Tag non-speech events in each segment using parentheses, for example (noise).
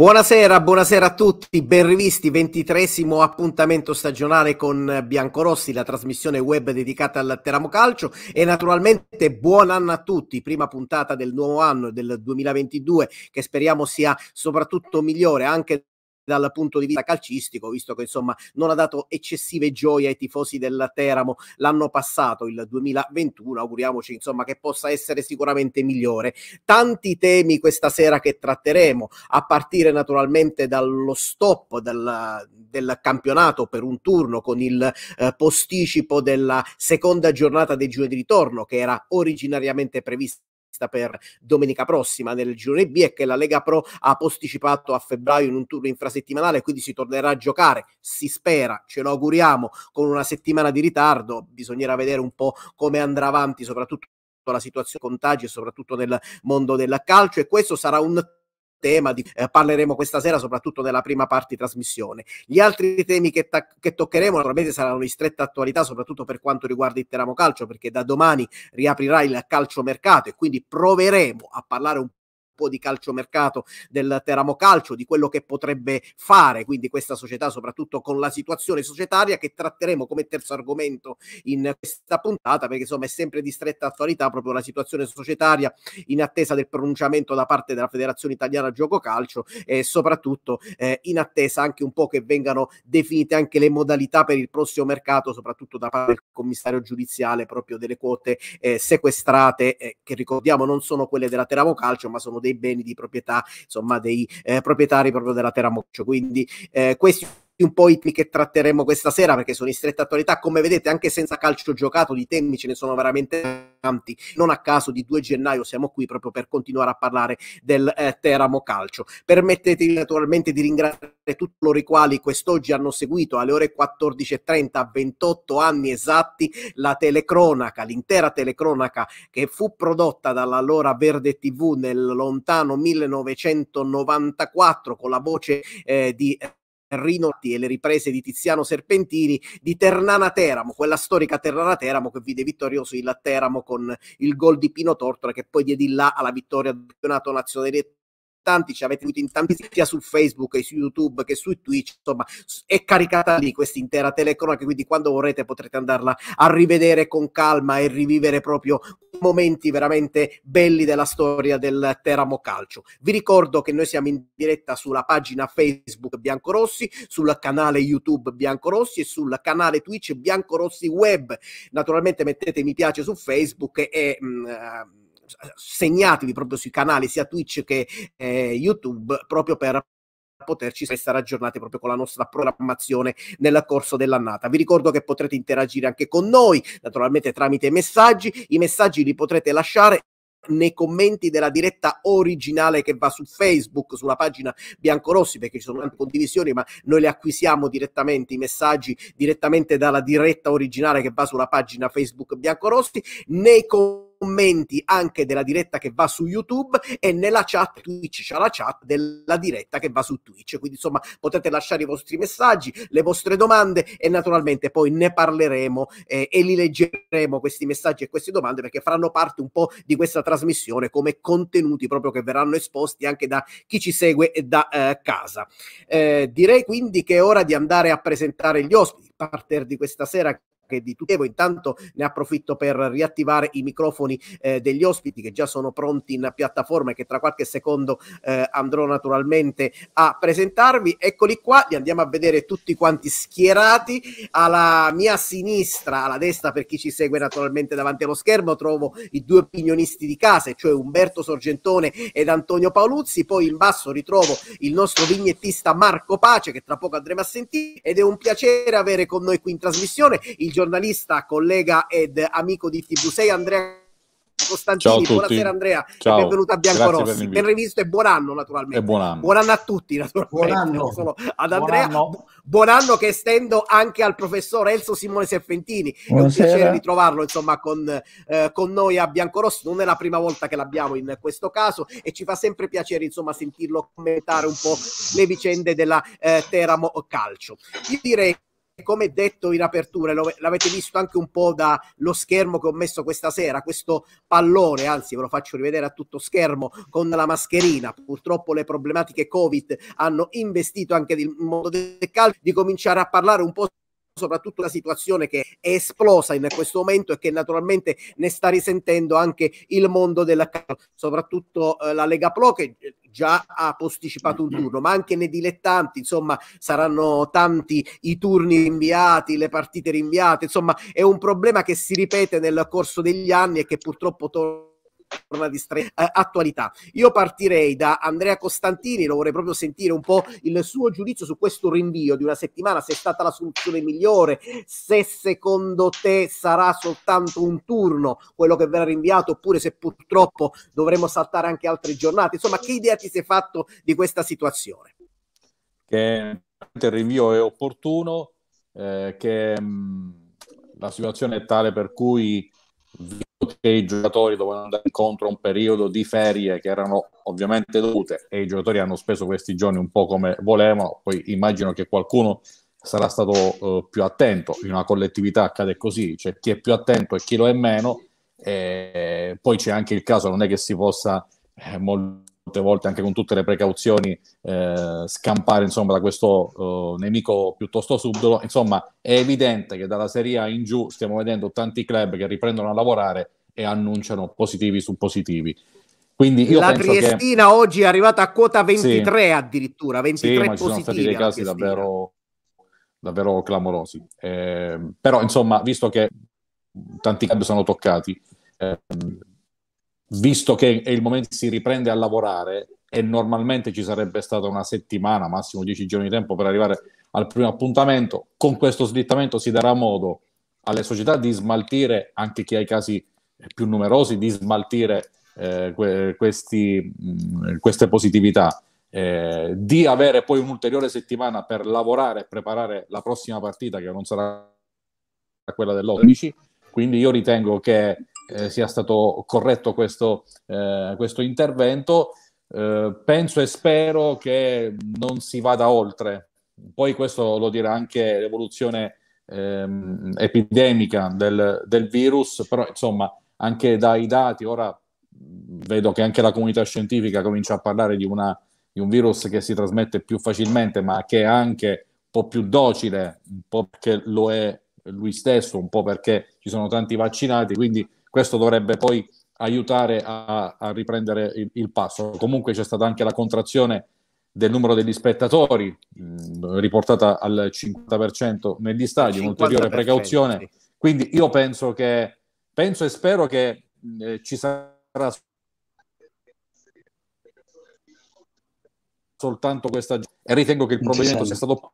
Buonasera, buonasera a tutti, ben rivisti, ventitresimo appuntamento stagionale con Biancorossi, la trasmissione web dedicata al Teramo Calcio. E naturalmente buon anno a tutti, prima puntata del nuovo anno del 2022 che speriamo sia soprattutto migliore anche dal punto di vista calcistico, visto che insomma non ha dato eccessive gioie ai tifosi del Teramo l'anno passato, il 2021. Auguriamoci insomma che possa essere sicuramente migliore. Tanti temi questa sera che tratteremo, a partire naturalmente dallo stop del, del campionato per un turno con il eh, posticipo della seconda giornata dei giovedì di ritorno che era originariamente prevista per domenica prossima nel girone B e che la Lega Pro ha posticipato a febbraio in un turno infrasettimanale, quindi si tornerà a giocare, si spera, ce lo auguriamo, con una settimana di ritardo, bisognerà vedere un po' come andrà avanti, soprattutto la situazione contagi e soprattutto nel mondo del calcio e questo sarà un tema di eh, parleremo questa sera soprattutto nella prima parte di trasmissione. Gli altri temi che, ta- che toccheremo naturalmente saranno di stretta attualità soprattutto per quanto riguarda il Teramo Calcio perché da domani riaprirà il calcio mercato e quindi proveremo a parlare un po' di calciomercato del Teramo Calcio, di quello che potrebbe fare quindi questa società, soprattutto con la situazione societaria che tratteremo come terzo argomento in questa puntata, perché insomma è sempre di stretta attualità proprio la situazione societaria in attesa del pronunciamento da parte della Federazione Italiana Gioco Calcio e soprattutto eh, in attesa anche un po' che vengano definite anche le modalità per il prossimo mercato, soprattutto da parte del commissario giudiziale proprio delle quote eh, sequestrate, eh, che ricordiamo non sono quelle della Teramo Calcio, ma sono dei dei beni di proprietà, insomma, dei eh, proprietari proprio della Teramoccio. Quindi eh, questi un po' i temi che tratteremo questa sera perché sono in stretta attualità. Come vedete, anche senza calcio giocato, di temi ce ne sono veramente tanti. Non a caso di 2 gennaio siamo qui proprio per continuare a parlare del eh, Teramo Calcio. Permettetemi naturalmente di ringraziare tutti coloro i quali quest'oggi hanno seguito alle ore 14.30 a 28 anni esatti la telecronaca, l'intera telecronaca che fu prodotta dall'allora Verde TV nel lontano 1994 con la voce eh, di Rinotti e le riprese di Tiziano Serpentini di Ternana Teramo, quella storica Ternana Teramo che vide vittorioso il Teramo con il gol di Pino Tortora che poi diede là alla vittoria del campionato nazionale tanti, ci avete avuto in tanti sia su Facebook che su YouTube che su Twitch, insomma è caricata lì questa intera telecronaca, quindi quando vorrete potrete andarla a rivedere con calma e rivivere proprio momenti veramente belli della storia del Teramo Calcio. Vi ricordo che noi siamo in diretta sulla pagina Facebook Biancorossi, sul canale YouTube Biancorossi e sul canale Twitch Biancorossi Web. Naturalmente mettete mi piace su Facebook e mh, mm, segnatevi proprio sui canali sia Twitch che eh, YouTube proprio per poterci restare aggiornati proprio con la nostra programmazione nel corso dell'annata. Vi ricordo che potrete interagire anche con noi, naturalmente tramite messaggi. I messaggi li potrete lasciare nei commenti della diretta originale che va su Facebook, sulla pagina Biancorossi, perché ci sono tante condivisioni, ma noi le acquisiamo direttamente, i messaggi direttamente dalla diretta originale che va sulla pagina Facebook Biancorossi, nei commenti commenti anche della diretta che va su YouTube e nella chat Twitch c'è la chat della diretta che va su Twitch. Quindi insomma potete lasciare i vostri messaggi, le vostre domande e naturalmente poi ne parleremo eh, e li leggeremo questi messaggi e queste domande perché faranno parte un po' di questa trasmissione come contenuti proprio che verranno esposti anche da chi ci segue da eh, casa. Eh, direi quindi che è ora di andare a presentare gli ospiti. Partner di questa sera che di tutto intanto ne approfitto per riattivare i microfoni eh, degli ospiti che già sono pronti in piattaforma e che tra qualche secondo eh, andrò naturalmente a presentarvi. Eccoli qua, li andiamo a vedere tutti quanti schierati. Alla mia sinistra, alla destra per chi ci segue naturalmente davanti allo schermo, trovo i due opinionisti di casa, cioè Umberto Sorgentone ed Antonio Paoluzzi. Poi in basso ritrovo il nostro vignettista Marco Pace che tra poco andremo a sentire ed è un piacere avere con noi qui in trasmissione il giornalista, collega ed amico di TV6 Andrea Costantini. Buonasera Andrea, Ciao. benvenuto a Biancorossi. Ben rivisto e buon anno naturalmente. Buon anno. Buon anno a tutti naturalmente. Buon anno. solo ad Andrea. Buon anno. buon anno. che estendo anche al professor Elso Simone Serpentini. Buonasera. È un piacere ritrovarlo insomma con, eh, con noi a Biancorossi. Non è la prima volta che l'abbiamo in questo caso e ci fa sempre piacere insomma sentirlo commentare un po' le vicende della eh, Teramo Calcio. Io direi come detto in apertura, lo, l'avete visto anche un po' dallo schermo che ho messo questa sera, questo pallone, anzi ve lo faccio rivedere a tutto schermo con la mascherina. Purtroppo le problematiche Covid hanno investito anche il mondo del calcio, di cominciare a parlare un po' soprattutto la situazione che è esplosa in questo momento e che naturalmente ne sta risentendo anche il mondo della soprattutto eh, la Lega Pro che già ha posticipato un turno, ma anche nei dilettanti, insomma, saranno tanti i turni rinviati, le partite rinviate, insomma, è un problema che si ripete nel corso degli anni e che purtroppo torna di stre- eh, attualità. Io partirei da Andrea Costantini, lo vorrei proprio sentire un po' il suo giudizio su questo rinvio di una settimana, se è stata la soluzione migliore, se secondo te sarà soltanto un turno quello che verrà rinviato oppure se purtroppo dovremo saltare anche altre giornate. Insomma, che idea ti sei fatto di questa situazione? Che il rinvio è opportuno, eh, che mh, la situazione è tale per cui che i giocatori dovevano andare incontro a un periodo di ferie che erano ovviamente dovute e i giocatori hanno speso questi giorni un po' come volevano, poi immagino che qualcuno sarà stato uh, più attento, in una collettività accade così, c'è chi è più attento e chi lo è meno, e poi c'è anche il caso, non è che si possa eh, molte volte anche con tutte le precauzioni eh, scampare insomma, da questo uh, nemico piuttosto subdolo. Insomma, è evidente che dalla Serie A in giù stiamo vedendo tanti club che riprendono a lavorare e annunciano positivi su positivi. Quindi io la Triestina che... oggi è arrivata a quota 23 sì. addirittura, 23 sì, ma ci sono stati dei casi davvero, davvero clamorosi. Eh, però insomma, visto che tanti club sono toccati, eh, visto che è il momento si riprende a lavorare e normalmente ci sarebbe stata una settimana, massimo dieci giorni di tempo per arrivare al primo appuntamento, con questo slittamento si darà modo alle società di smaltire, anche chi ha i casi più numerosi, di smaltire eh, que- questi, mh, queste positività. Eh, di avere poi un'ulteriore settimana per lavorare e preparare la prossima partita che non sarà quella dell'11 quindi io ritengo che eh, sia stato corretto questo, eh, questo intervento. Eh, penso e spero che non si vada oltre. Poi questo lo dirà anche l'evoluzione ehm, epidemica del, del, virus, però insomma anche dai dati ora vedo che anche la comunità scientifica comincia a parlare di, una, di un virus che si trasmette più facilmente, ma che è anche un po' più docile, un po' perché lo è lui stesso, un po' perché ci sono tanti vaccinati, quindi questo dovrebbe poi aiutare a, a riprendere il, il, passo. Comunque c'è stata anche la contrazione del numero degli spettatori, mh, riportata al 50% negli stadi, un'ulteriore precauzione. Sì. Quindi io penso che, penso e spero che eh, ci sarà soltanto questa e ritengo che il provvedimento sia stato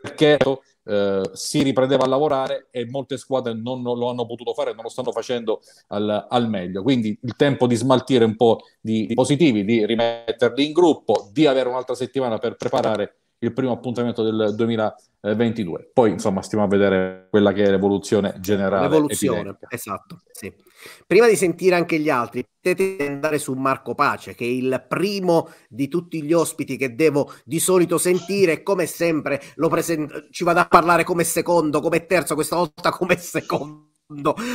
perché eh, si riprendeva a lavorare e molte squadre non, non, lo hanno potuto fare, non lo stanno facendo al, al, meglio. Quindi il tempo di smaltire un po' di, di positivi, di rimetterli in gruppo, di avere un'altra settimana per preparare il primo appuntamento del 2022. Poi, insomma, stiamo a vedere quella che è l'evoluzione generale. L'evoluzione, epidemica. esatto. Sì. Prima di sentire anche gli altri, potete andare su Marco Pace, che è il primo di tutti gli ospiti che devo di solito sentire. Come sempre, lo present- ci vado a parlare come secondo, come terzo, questa volta come secondo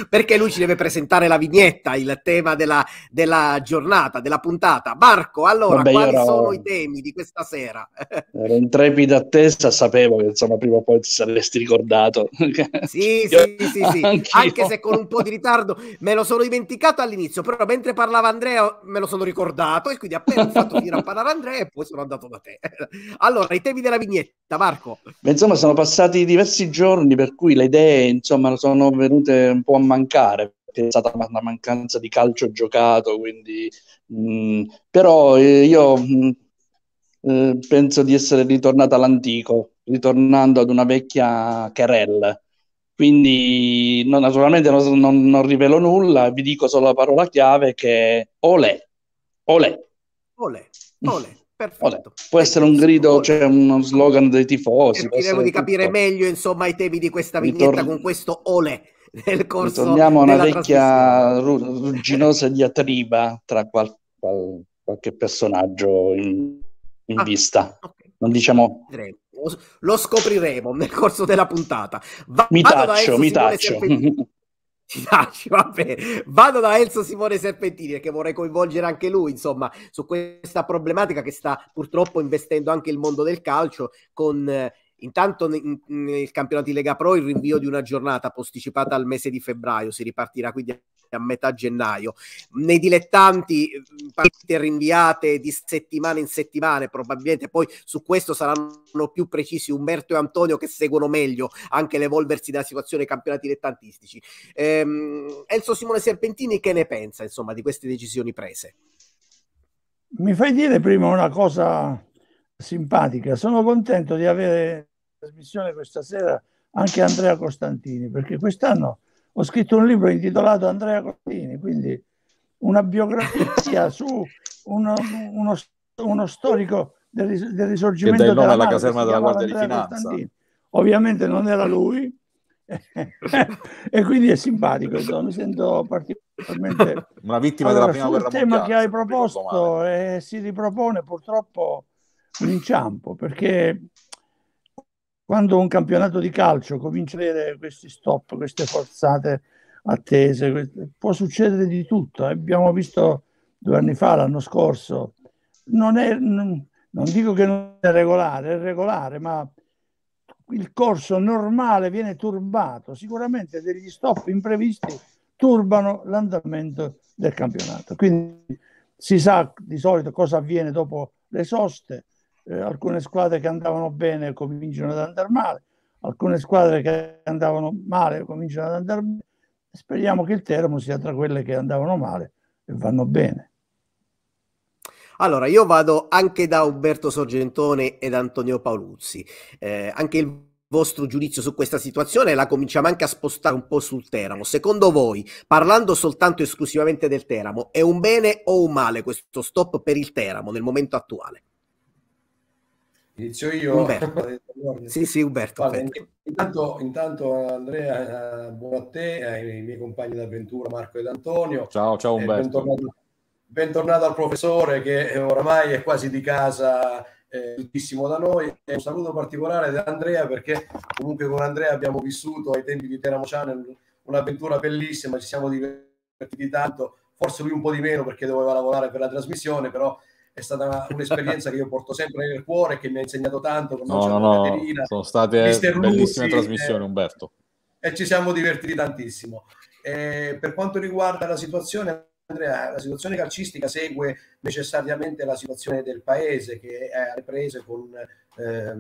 perché lui ci deve presentare la vignetta, il tema della, della giornata, della puntata. Marco, allora, Vabbè, quali ero, sono i temi di questa sera? (laughs) ero in trepida attesa, sapevo che insomma prima o poi ti saresti ricordato. (laughs) (laughs) Sì, sì, sì, sì. anche se con un po' di ritardo me lo sono dimenticato all'inizio, però mentre parlava Andrea me lo sono ricordato e quindi appena ho fatto finire a parlare Andrea e poi sono andato da te. Allora, i temi della vignetta, Marco. Beh, insomma, sono passati diversi giorni per cui le idee, insomma, sono venute un po' a mancare perché è stata una mancanza di calcio giocato, quindi mh, mm, però eh, io mh, mm, eh, penso di essere ritornato all'antico, ritornando ad una vecchia querelle. Quindi no, naturalmente non, non, non, rivelo nulla, vi dico solo la parola chiave che è olè, olè. Olè, olè. (laughs) Perfetto. Può essere un grido, cioè uno slogan dei tifosi. Cercheremo di capire tutto. meglio insomma i temi di questa vignetta Ritorn- con questo olè nel corso Torniamo a una vecchia rugginosa diatriba tra qual- qual- qualche personaggio in, in ah, vista. Okay. Non diciamo lo, scopriremo nel corso della puntata. Va, mi taccio, mi taccio. Ci (laughs) tacci, vabbè. Vado da Enzo Simone Serpentini perché vorrei coinvolgere anche lui, insomma, su questa problematica che sta purtroppo investendo anche il mondo del calcio con eh, Intanto nel campionato di Lega Pro il rinvio di una giornata posticipata al mese di febbraio, si ripartirà quindi a metà gennaio. Nei dilettanti partite rinviate di settimana in settimana, probabilmente poi su questo saranno più precisi Umberto e Antonio che seguono meglio anche l'evolversi della situazione dei campionati dilettantistici. Ehm, Enzo Simone Serpentini che ne pensa insomma di queste decisioni prese? Mi fai dire prima una cosa simpatica. Sono contento di avere in trasmissione questa sera anche Andrea Costantini, perché quest'anno ho scritto un libro intitolato Andrea Costantini, quindi una biografia (laughs) su uno, uno, uno storico del, del risorgimento che della alla caserma della Guardia di Finanza. Ovviamente non era lui, (laughs) e quindi è simpatico, insomma, mi sento particolarmente (laughs) una vittima allora, della prima guerra mondiale. Il tema che hai proposto e si ripropone purtroppo un inciampo, perché quando un campionato di calcio comincia a avere questi stop, queste forzate attese, può succedere di tutto. Abbiamo visto due anni fa, l'anno scorso, non, è, non, non dico che non è regolare, è regolare, ma il corso normale viene turbato. Sicuramente degli stop imprevisti turbano l'andamento del campionato. Quindi si sa di solito cosa avviene dopo le soste, eh, alcune squadre che andavano bene cominciano ad andare male, alcune squadre che andavano male cominciano ad andare bene. Speriamo che il Teramo sia tra quelle che andavano male e vanno bene. Allora, io vado anche da Umberto Sorgentone ed Antonio Paoluzzi. Eh, anche il vostro giudizio su questa situazione la cominciamo anche a spostare un po' sul Teramo. Secondo voi, parlando soltanto esclusivamente del Teramo, è un bene o un male questo stop per il Teramo nel momento attuale? Inizio io. Umberto. (laughs) sì, sì, Umberto. Guarda, intanto, intanto, Andrea, eh, buon a te, ai miei compagni d'avventura Marco ed Antonio. Ciao, ciao Umberto. Bentornato, bentornato, al professore che oramai è quasi di casa eh, da noi. E un saluto particolare da Andrea perché comunque con Andrea abbiamo vissuto ai tempi di Teramo Channel un'avventura bellissima, ci siamo divertiti tanto, forse lui un po' di meno perché doveva lavorare per la trasmissione, però è stata un'esperienza che io porto sempre nel cuore, che mi ha insegnato tanto. no, no, no, Caterina, sono state Mister bellissime trasmissioni, eh, Umberto. E ci siamo divertiti tantissimo. Eh, per quanto riguarda la situazione, Andrea, la situazione calcistica segue necessariamente la situazione del paese che è alle prese con eh,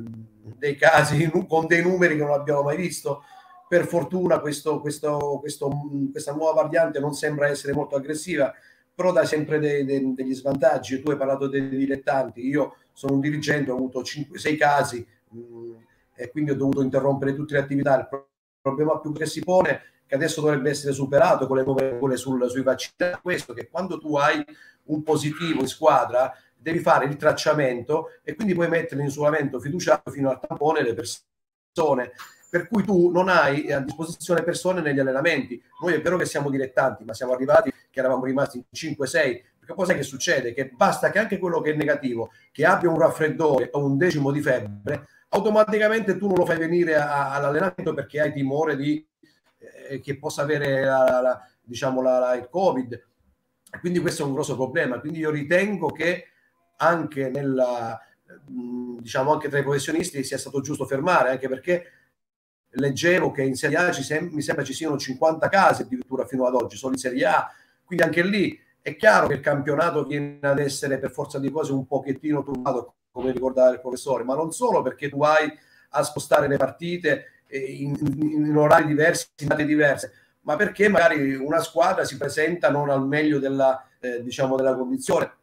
dei casi, con dei numeri che non abbiamo mai visto. Per fortuna questo, questo, questo, questa nuova variante non sembra essere molto aggressiva però dà sempre dei, dei, degli svantaggi. Tu hai parlato dei dilettanti, io sono un dirigente, ho avuto 5-6 casi mh, mm, e quindi ho dovuto interrompere tutte le attività. Il problema più che si pone che adesso dovrebbe essere superato con le nuove regole sui vaccini, è questo che quando tu hai un positivo in squadra devi fare il tracciamento e quindi puoi mettere in isolamento fiduciario fino al tampone le persone per cui tu non hai a disposizione persone negli allenamenti. Noi è vero che siamo dilettanti, ma siamo arrivati che eravamo rimasti in 5-6, perché poi sai che succede? Che basta che anche quello che è negativo, che abbia un raffreddore o un decimo di febbre, automaticamente tu non lo fai venire all'allenamento perché hai timore di, eh, che possa avere la, la, diciamo la, il Covid. Quindi questo è un grosso problema. Quindi io ritengo che anche nella, diciamo anche tra i professionisti sia stato giusto fermare, anche perché leggevo che in Serie A ci sem- mi sembra ci siano 50 casi addirittura fino ad oggi, solo in Serie A, quindi anche lì è chiaro che il campionato viene ad essere per forza di cose un pochettino turbato, come ricordava il professore, ma non solo perché tu hai a spostare le partite in, in, in orari diversi, in date diverse, ma perché magari una squadra si presenta non al meglio della, eh, diciamo, della condizione.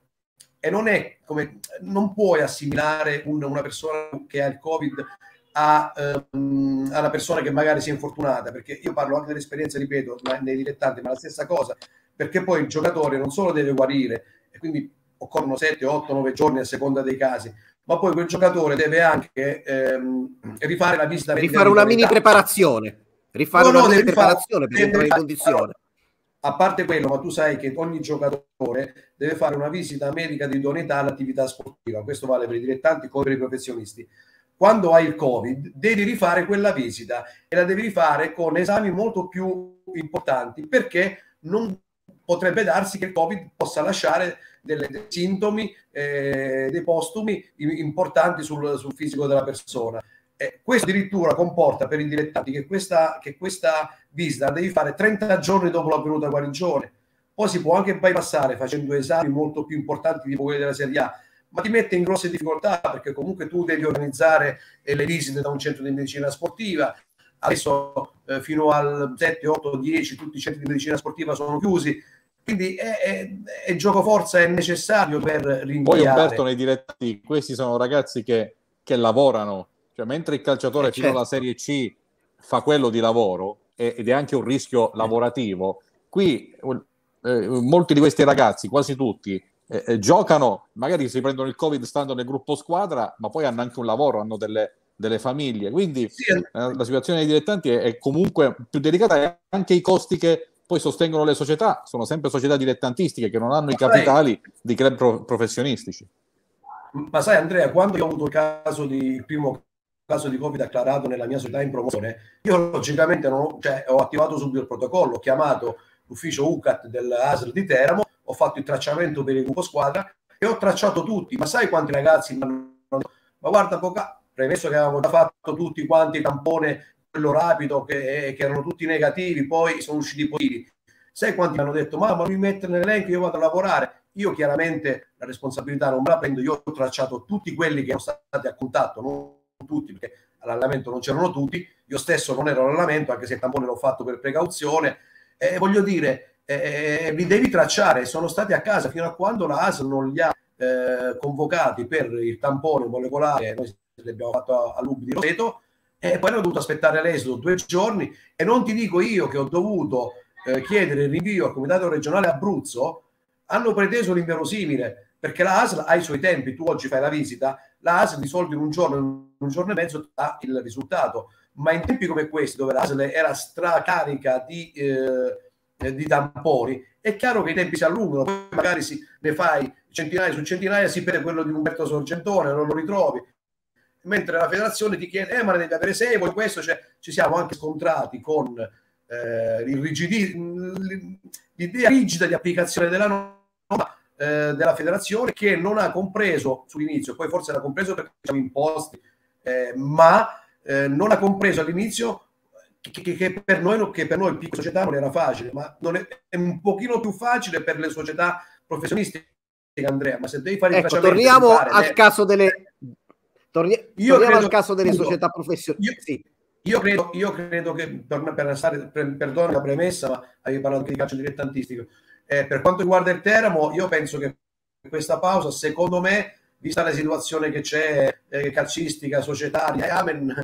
E non è come non puoi assimilare un, una persona che ha il Covid a, um, a, una persona che magari si è infortunata, perché io parlo anche dell'esperienza, ripeto, nei dilettanti, ma la stessa cosa, perché poi il giocatore non solo deve guarire, e quindi occorrono 7, 8, 9 giorni a seconda dei casi, ma poi quel giocatore deve anche ehm, rifare la visita rifare una mini preparazione. Rifare no, una no, mini preparazione per entrare in condizione. A parte quello, ma tu sai che ogni giocatore deve fare una visita medica di idoneità all'attività sportiva, questo vale per i dilettanti come per i professionisti. Quando hai il Covid devi rifare quella visita e la devi rifare con esami molto più importanti perché non potrebbe darsi che il Covid possa lasciare delle, dei sintomi, eh, dei postumi importanti sul, sul, fisico della persona. Eh, questo addirittura comporta per i dilettanti che questa, che questa visita devi fare 30 giorni dopo la venuta guarigione. Poi si può anche bypassare facendo esami molto più importanti tipo quelli della Serie A, ma ti mette in grosse difficoltà perché comunque tu devi organizzare eh, le visite da un centro di medicina sportiva. Adesso eh, fino al 7, 8, 10 tutti i centri di medicina sportiva sono chiusi, quindi è, è, è gioco forza è necessario per rinviare. Poi Umberto nei diretti, questi sono ragazzi che, che lavorano, cioè mentre il calciatore eh, fino certo. alla Serie C fa quello di lavoro ed è anche un rischio lavorativo, qui eh, molti di questi ragazzi, quasi tutti, eh, eh, giocano, magari si prendono il Covid stando nel gruppo squadra, ma poi hanno anche un lavoro, hanno delle, delle famiglie. Quindi sì. Eh. la situazione dei dilettanti è, è, comunque più delicata e anche i costi che poi sostengono le società sono sempre società dilettantistiche che non hanno i capitali di club pro- professionistici. Ma sai Andrea, quando io ho avuto il caso di il primo caso di Covid acclarato nella mia società in promozione, io logicamente non, cioè, ho attivato subito il protocollo, ho chiamato l'ufficio UCAT dell'ASL di Teramo ho fatto il tracciamento per il gruppo squadra e ho tracciato tutti. Ma sai quanti ragazzi mi hanno detto? Ma guarda, poca, premesso che avevamo già fatto tutti quanti tampone, quello rapido, che, che erano tutti negativi, poi sono usciti positivi. Sai quanti mi hanno detto, ma mi mettere nell'elenco, io vado a lavorare. Io chiaramente la responsabilità non me la prendo, io ho tracciato tutti quelli che sono stati a contatto, non tutti, perché all'allenamento non c'erano tutti, io stesso non ero all'allenamento, anche se il tampone l'ho fatto per precauzione. E voglio dire, eh, li devi tracciare. Sono stati a casa fino a quando la ASL non li ha eh, convocati per il tampone molecolare. Noi l'abbiamo fatto a, a Lub di Roseto e poi hanno dovuto aspettare l'esodo due giorni. E non ti dico io che ho dovuto eh, chiedere il rinvio al Comitato regionale Abruzzo, hanno preteso l'inverosimile perché la ASL ha i suoi tempi. Tu oggi fai la visita, la ASL di solito in un giorno, in un giorno e mezzo ha il risultato. Ma in tempi come questi, dove la ASL era stracarica di eh, di tamponi, è chiaro che i tempi si allungano, poi magari si, ne fai centinaia su centinaia, si perde quello di Umberto Sorgentone, non lo ritrovi. Mentre la federazione ti chiede, eh, ma ne devi avere sei, poi questo cioè, ci siamo anche scontrati con eh, l'idea rigida di applicazione della norma eh, della federazione che non ha compreso sull'inizio, poi forse l'ha compreso perché siamo imposti, eh, ma eh, non ha compreso all'inizio che, che, per noi, che per noi piccole società non era facile, ma è, è, un pochino più facile per le società professionistiche, Andrea. Ma se devi fare ecco, torniamo al caso delle, torni, io torniamo al caso delle società professionistiche. Io, sì. io, credo, io credo che per, per, stare, per, perdona la premessa, ma avevi parlato di calcio dilettantistico. Eh, per quanto riguarda il Teramo, io penso che questa pausa, secondo me, vista la situazione che c'è eh, calcistica, societaria, amen,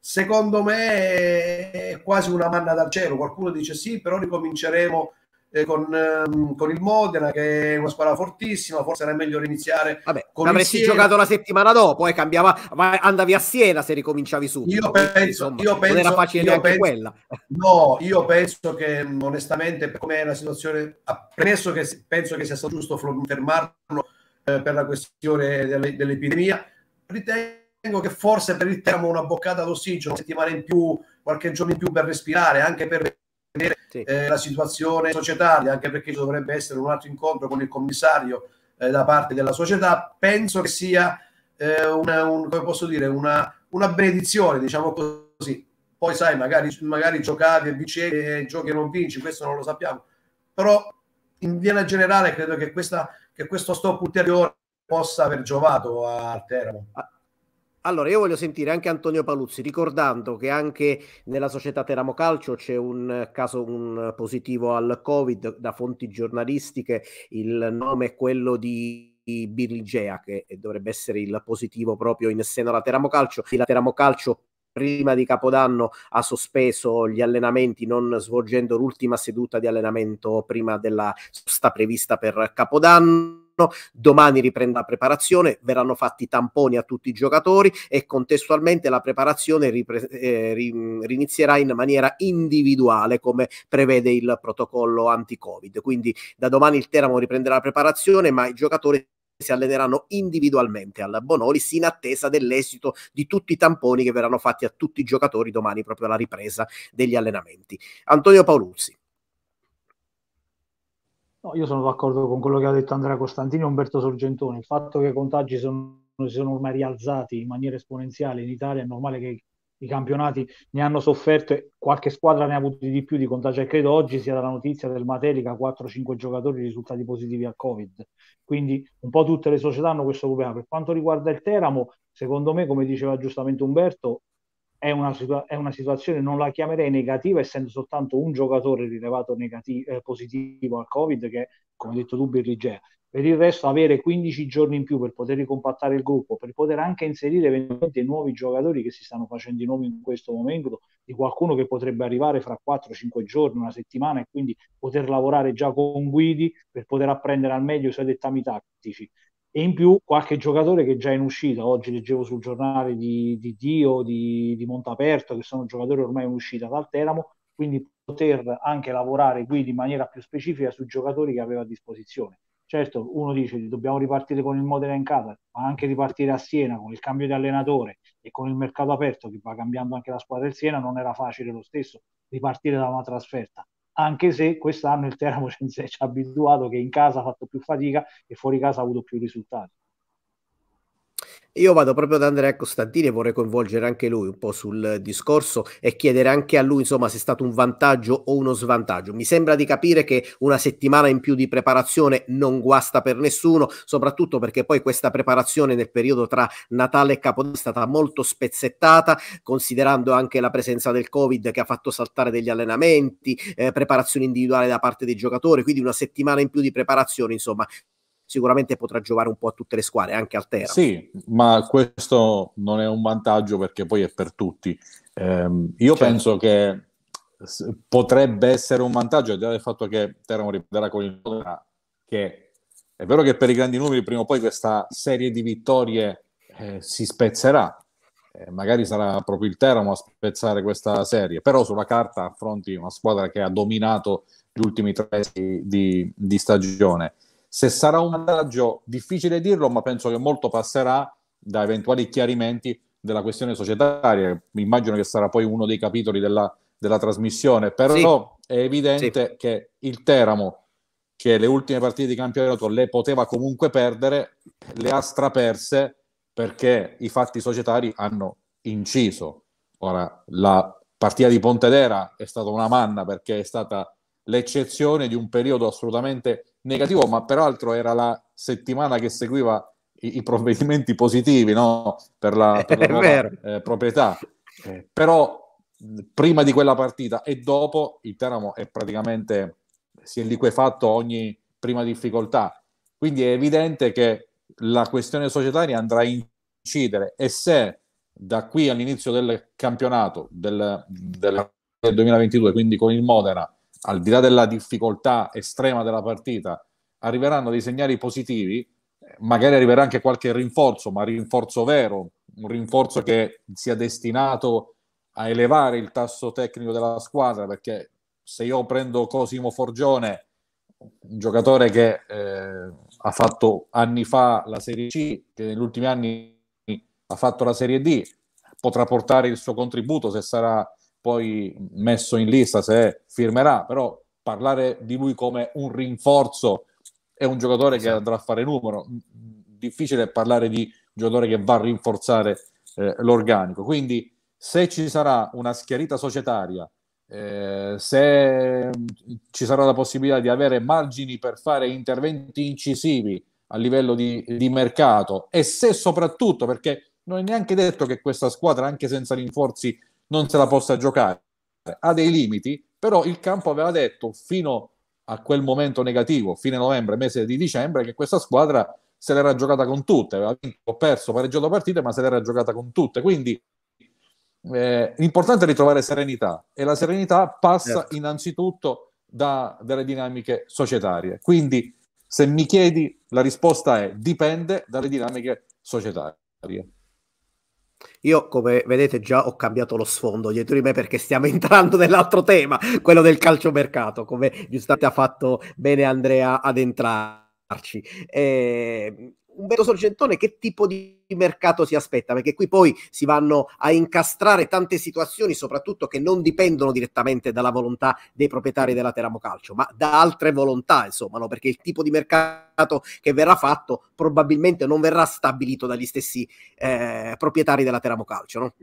secondo me è quasi una manna dal cielo. Qualcuno dice sì, però ricominceremo eh, con, ehm, con, il Modena, che è una squadra fortissima. Forse era meglio iniziare Vabbè, con avresti giocato la settimana dopo, e cambiava, andavi a Siena se ricominciavi su. Io penso, Insomma, io penso, non era facile neanche penso, quella. (laughs) No, io penso che onestamente, come è la situazione, premesso che penso che sia stato giusto fermarlo eh, per la questione delle, dell'epidemia, ritengo che forse per il Teramo una boccata d'ossigeno, una settimana in più, qualche giorno in più per respirare, anche per vedere sì. eh, la situazione societaria, anche perché ci dovrebbe essere un altro incontro con il commissario eh, da parte della società, penso che sia eh, una, un, come posso dire, una, una benedizione, diciamo così. Poi sai, magari, magari giocavi e vincevi e giochi e non vinci, questo non lo sappiamo. Però in linea generale credo che, questa, che questo stop ulteriore possa aver giovato al Teramo. Allora, io voglio sentire anche Antonio Paluzzi, ricordando che anche nella società Teramo Calcio c'è un caso un positivo al Covid da fonti giornalistiche, il nome è quello di Birigea, che dovrebbe essere il positivo proprio in seno alla Teramo Calcio. La Teramo Calcio prima di Capodanno ha sospeso gli allenamenti non svolgendo l'ultima seduta di allenamento prima della sta prevista per Capodanno domani riprende la preparazione, verranno fatti tamponi a tutti i giocatori e contestualmente la preparazione ripre- eh, rinizierà in maniera individuale come prevede il protocollo anti-Covid. Quindi da domani il Teramo riprenderà la preparazione, ma i giocatori si alleneranno individualmente alla Bonolis in attesa dell'esito di tutti i tamponi che verranno fatti a tutti i giocatori domani proprio alla ripresa degli allenamenti. Antonio Paoluzzi. No, io sono d'accordo con quello che ha detto Andrea Costantini e Umberto Sorgentoni. Il fatto che i contagi sono, si sono ormai rialzati in maniera esponenziale in Italia è normale che i campionati ne hanno sofferto e qualche squadra ne ha avuti di più di contagi e credo oggi sia la notizia del Matelica 4-5 giocatori risultati positivi al Covid. Quindi un po' tutte le società hanno questo problema. Per quanto riguarda il Teramo secondo me come diceva giustamente Umberto è una, situa- è una situazione non la chiamerei negativa essendo soltanto un giocatore rilevato negativo, eh, positivo al Covid che come detto tu Birligea per il resto avere 15 giorni in più per poter ricompattare il gruppo, per poter anche inserire eventualmente nuovi giocatori che si stanno facendo i nomi in questo momento, di qualcuno che potrebbe arrivare fra 4-5 giorni, una settimana e quindi poter lavorare già con Guidi per poter apprendere al meglio i suoi dettami tattici. E in più qualche giocatore che è già in uscita, oggi leggevo sul giornale di, di Dio, di, di Montaperto, che sono giocatori ormai in uscita dal Teramo, quindi poter anche lavorare Guidi in maniera più specifica sui giocatori che aveva a disposizione Certo, uno dice dobbiamo ripartire con il Modena in casa, ma anche ripartire a Siena con il cambio di allenatore e con il mercato aperto che va cambiando anche la squadra del Siena, non era facile lo stesso ripartire da una trasferta. Anche se quest'anno il Teramo (laughs) ci ha abituato che in casa ha fatto più fatica e fuori casa ha avuto più risultati. Io vado proprio da Andrea Costantini e vorrei coinvolgere anche lui un po' sul discorso e chiedere anche a lui, insomma, se è stato un vantaggio o uno svantaggio. Mi sembra di capire che una settimana in più di preparazione non guasta per nessuno, soprattutto perché poi questa preparazione nel periodo tra Natale e Capodanno è stata molto spezzettata, considerando anche la presenza del Covid che ha fatto saltare degli allenamenti, eh, preparazione individuale da parte dei giocatori, quindi una settimana in più di preparazione, insomma, sicuramente potrà giocare un po' a tutte le squadre, anche al Teramo. Sì, ma questo non è un vantaggio perché poi è per tutti. Eh, io certo. penso che potrebbe essere un vantaggio, al di là del fatto che Teramo riprenderà con il Modena, che è vero che per i grandi numeri prima o poi questa serie di vittorie eh, si spezzerà, eh, magari sarà proprio il Teramo a spezzare questa serie, però sulla carta affronti una squadra che ha dominato gli ultimi tre di, di stagione se sarà un vantaggio, difficile dirlo, ma penso che molto passerà da eventuali chiarimenti della questione societaria. Mi immagino che sarà poi uno dei capitoli della, della trasmissione, però sì. è evidente sì. che il Teramo, che le ultime partite di campionato le poteva comunque perdere, le ha straperse perché i fatti societari hanno inciso. Ora, la partita di Pontedera è stata una manna perché è stata l'eccezione di un periodo assolutamente negativo, ma peraltro era la settimana che seguiva i, i provvedimenti positivi no? per la, (laughs) per la nuova, eh, proprietà. Eh, però prima di quella partita e dopo il Teramo è praticamente si è liquefatto ogni prima difficoltà. Quindi è evidente che la questione societaria andrà a incidere e se da qui all'inizio del campionato del, del 2022, quindi con il Modena, al di là della difficoltà estrema della partita, arriveranno dei segnali positivi, magari arriverà anche qualche rinforzo, ma rinforzo vero, un rinforzo che sia destinato a elevare il tasso tecnico della squadra, perché se io prendo Cosimo Forgione, un giocatore che eh, ha fatto anni fa la Serie C, che negli ultimi anni ha fatto la Serie D, potrà portare il suo contributo se sarà poi messo in lista se firmerà, però parlare di lui come un rinforzo è un giocatore che andrà a fare numero. Difficile parlare di giocatore che va a rinforzare eh, l'organico. Quindi, se ci sarà una schiarita societaria, eh, se ci sarà la possibilità di avere margini per fare interventi incisivi a livello di, di mercato e se soprattutto perché non è neanche detto che questa squadra, anche senza rinforzi, non se la possa giocare. Ha dei limiti, però il campo aveva detto fino a quel momento negativo, fine novembre, mese di dicembre, che questa squadra se l'era giocata con tutte, aveva vinto, perso, pareggiato partite, ma se l'era giocata con tutte. Quindi eh, l'importante è ritrovare serenità e la serenità passa certo. innanzitutto da delle dinamiche societarie. Quindi se mi chiedi, la risposta è dipende dalle dinamiche societarie. Io, come vedete, già ho cambiato lo sfondo dietro di me perché stiamo (laughs) entrando nell'altro tema, quello del calciomercato, come giustamente ha fatto bene Andrea ad entrarci. Eh, Umberto Sorgentone che tipo di mercato si aspetta? Perché qui poi si vanno a incastrare tante situazioni, soprattutto che non dipendono direttamente dalla volontà dei proprietari della Teramo Calcio, ma da altre volontà, insomma, no? perché il tipo di mercato che verrà fatto probabilmente non verrà stabilito dagli stessi eh, proprietari della Teramo Calcio. No?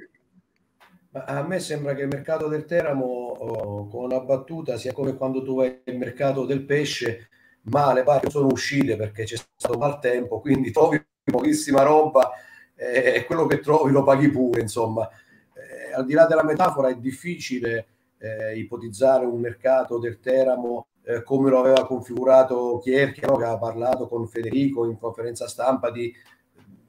A me sembra che il mercato del Teramo, oh, con una battuta, sia come quando tu vai al mercato del pesce, ma le parti sono uscite perché c'è stato maltempo, quindi trovi pochissima roba eh, e quello che trovi lo paghi pure, insomma. Eh, al di là della metafora è difficile eh, ipotizzare un mercato del Teramo eh, come lo aveva configurato Chierchi, no? che aveva parlato con Federico in conferenza stampa di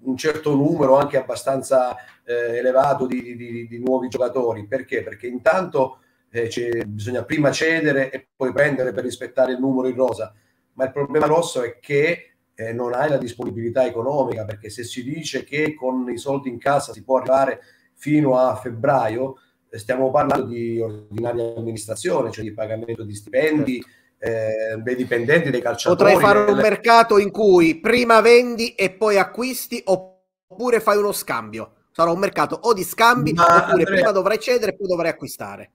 un certo numero anche abbastanza eh, elevato di, di, di, nuovi giocatori. Perché? Perché intanto eh, bisogna prima cedere e poi prendere per rispettare il numero in rosa. Ma il problema grosso è che eh, non hai la disponibilità economica, perché se si dice che con i soldi in casa si può arrivare fino a febbraio, eh, stiamo parlando di ordinaria amministrazione, cioè di pagamento di stipendi. Certo. Eh, dei dipendenti, dei calciatori. Potrei fare un mercato in cui prima vendi e poi acquisti oppure fai uno scambio sarà un mercato o di scambi Ma oppure Andrea, prima dovrai cedere e poi dovrai acquistare.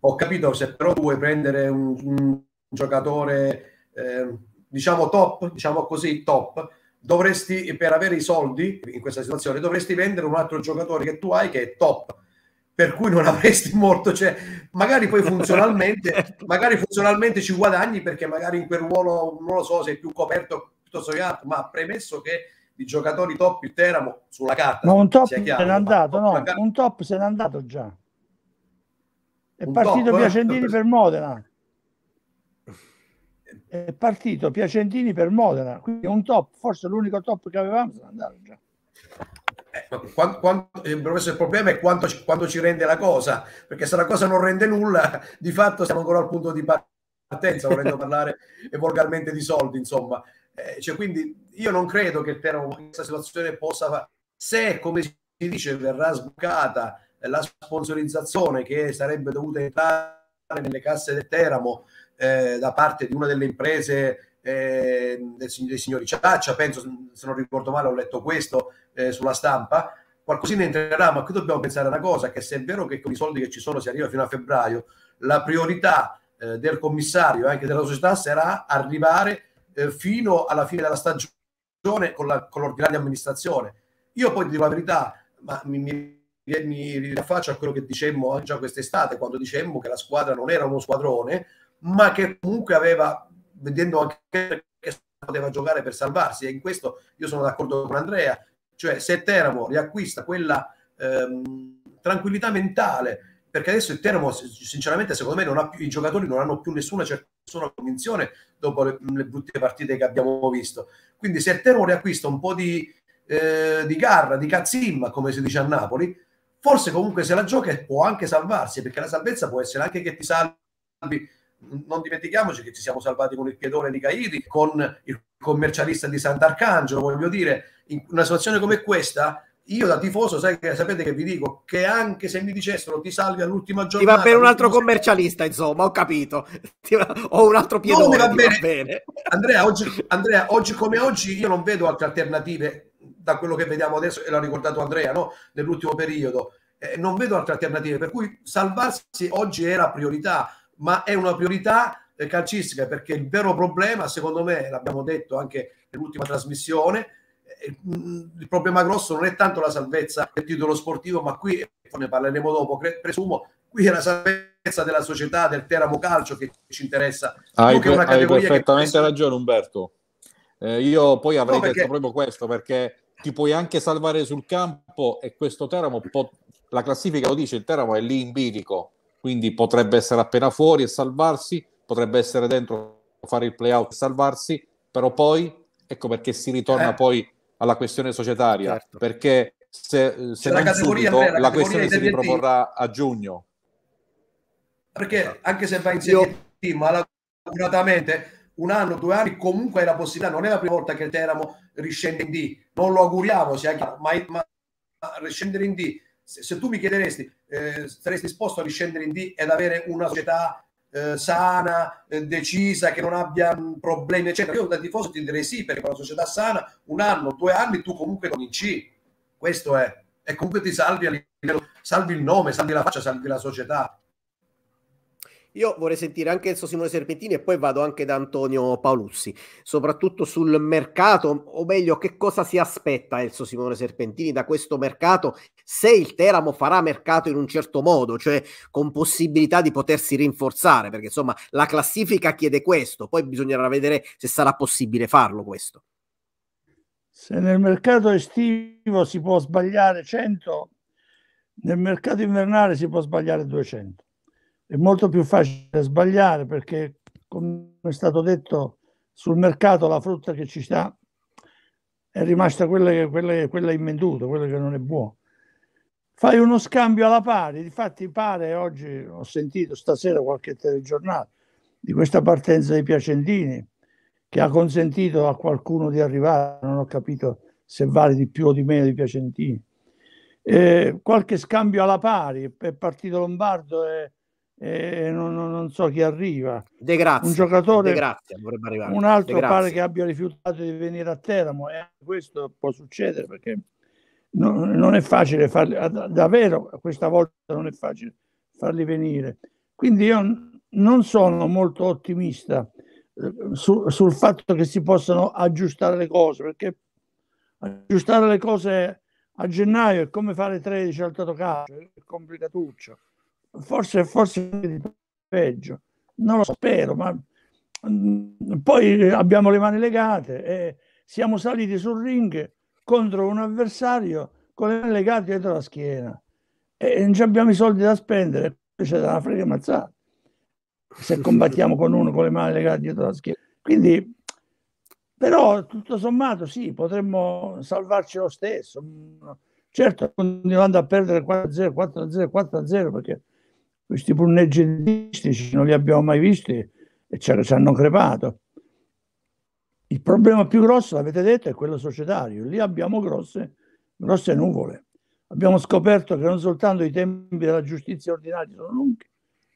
Ho capito, se però tu vuoi prendere un, un giocatore eh, diciamo top, diciamo così top, dovresti per avere i soldi in questa situazione dovresti vendere un altro giocatore che tu hai che è top per cui non (laughs) avresti morto cioè magari poi funzionalmente (laughs) magari funzionalmente ci guadagni perché magari in quel ruolo non lo so sei più coperto piuttosto che altro ma premesso che di giocatori top il Teramo sulla carta. Ma un top se n'è andato, no, carta... un top se n'è andato già. È un partito top, eh? Piacentini per... per Modena. È partito Piacentini per Modena, quindi un top, forse l'unico top che avevamo se n'è andato già. Eh, quando, quando, il problema è quanto, quando ci rende la cosa, perché se la cosa non rende nulla, di fatto siamo ancora al punto di partenza, volendo (laughs) parlare volgarmente di soldi, insomma. Eh, cioè, quindi io non credo che il Teramo in questa situazione possa, se come si dice verrà sbucata la sponsorizzazione che sarebbe dovuta entrare nelle casse del Teramo eh, da parte di una delle imprese eh, dei signori Ciaccia, penso, se non ricordo male, ho letto questo eh, sulla stampa, qualcosina entrerà, ma qui dobbiamo pensare a una cosa, che se è vero che con i soldi che ci sono si arriva fino a febbraio, la priorità eh, del commissario e anche della società sarà arrivare eh, fino alla fine della stagione con, la, con l'ordinaria amministrazione. Io poi dico la verità, ma mi, mi, mi riaffaccio a quello che dicemmo già quest'estate, quando dicemmo che la squadra non era uno squadrone, ma che comunque aveva, vedendo anche che poteva giocare per salvarsi, e in questo io sono d'accordo con Andrea, cioè se Teramo riacquista quella ehm, tranquillità mentale perché adesso il Teramo sinceramente secondo me più, i giocatori non hanno più nessuna, nessuna convinzione dopo le, le, brutte partite che abbiamo visto. Quindi se il Teramo riacquista un po' di, eh, di garra, di cazzimma come si dice a Napoli forse comunque se la gioca può anche salvarsi perché la salvezza può essere anche che ti salvi non dimentichiamoci che ci siamo salvati con il piedone di Caiti con il commercialista di Sant'Arcangelo voglio dire in una situazione come questa io da tifoso sai che, sapete che vi dico che anche se mi dicessero ti salvi all'ultima giornata ti va bene un altro commercialista insomma ho capito (laughs) ho un altro piedone va bene. va bene. Andrea, oggi, Andrea oggi come oggi io non vedo altre alternative da quello che vediamo adesso e l'ha ricordato Andrea no? nell'ultimo periodo eh, non vedo altre alternative per cui salvarsi oggi era priorità ma è una priorità eh, calcistica perché il vero problema secondo me l'abbiamo detto anche nell'ultima trasmissione il problema grosso non è tanto la salvezza del titolo sportivo, ma qui ne parleremo dopo, presumo, qui è la salvezza della società, del Teramo Calcio che ci interessa. Hai, per, hai perfettamente che... ragione Umberto. Eh, io poi avrei no, perché... detto proprio questo, perché ti puoi anche salvare sul campo e questo Teramo, po- la classifica lo dice, il Teramo è lì in bilico, quindi potrebbe essere appena fuori e salvarsi, potrebbe essere dentro fare il play-out e salvarsi, però poi ecco perché si ritorna eh. poi alla questione societaria, certo. perché se, se non subito, Andrea, la, la questione si riproporrà a giugno. Perché esatto. anche se va in Serie D, malauguratamente un anno, due anni, comunque hai la possibilità, non è la prima volta che il Teramo riscende in D, non lo auguriamo, sia chiaro, ma, ma riscendere in D, se, se tu mi chiederesti, eh, saresti disposto a riscendere in D ed avere una società eh, sana, eh, decisa, che non abbia problemi, eccetera. Io da tifoso ti direi sì, perché con una società sana, un anno, due anni, tu comunque cominci. Questo è. E comunque ti salvi, a livello, salvi il nome, salvi la faccia, salvi la società. Io vorrei sentire anche Enzo Simone Serpentini e poi vado anche da Antonio Paoluzzi, soprattutto sul mercato, o meglio, che cosa si aspetta Enzo Simone Serpentini da questo mercato, se il Teramo farà mercato in un certo modo, cioè con possibilità di potersi rinforzare, perché insomma la classifica chiede questo, poi bisognerà vedere se sarà possibile farlo questo. Se nel mercato estivo si può sbagliare 100, nel mercato invernale si può sbagliare 200 è molto più facile sbagliare perché, come è stato detto, sul mercato la frutta che ci sta è rimasta quella, quella, quella invenduta, quella che non è buona. Fai uno scambio alla pari, difatti pare oggi ho sentito stasera qualche telegiornale di questa partenza dei Piacentini che ha consentito a qualcuno di arrivare, non ho capito se vale di più o di meno di Piacentini. Eh, qualche scambio alla pari, è partito Lombardo e e non, non, so chi arriva. De Grazia, un giocatore, De Grazia un altro pare che abbia rifiutato di venire a Teramo. E questo può succedere perché non, non è facile farli, davvero questa volta non è facile farli venire. Quindi io non sono molto ottimista eh, su, sul fatto che si possano aggiustare le cose perché aggiustare le cose a gennaio è come fare 13 al Totocalcio, è complicatuccio forse, forse peggio, non lo spero, ma mm, poi abbiamo le mani legate e siamo saliti sul ring contro un avversario con le mani legate dietro la schiena e non abbiamo i soldi da spendere, c'è da una frega mazzata se combattiamo con uno con le mani legate dietro la schiena. Quindi, però, tutto sommato, sì, potremmo salvarci lo stesso. Certo, continuando a perdere 4-0, 4-0, 4-0, perché questi punneggi artistici non li abbiamo mai visti e ci hanno crepato. Il problema più grosso, l'avete detto, è quello societario. Lì abbiamo grosse, grosse nuvole. Abbiamo scoperto che non soltanto i tempi della giustizia ordinaria sono lunghi,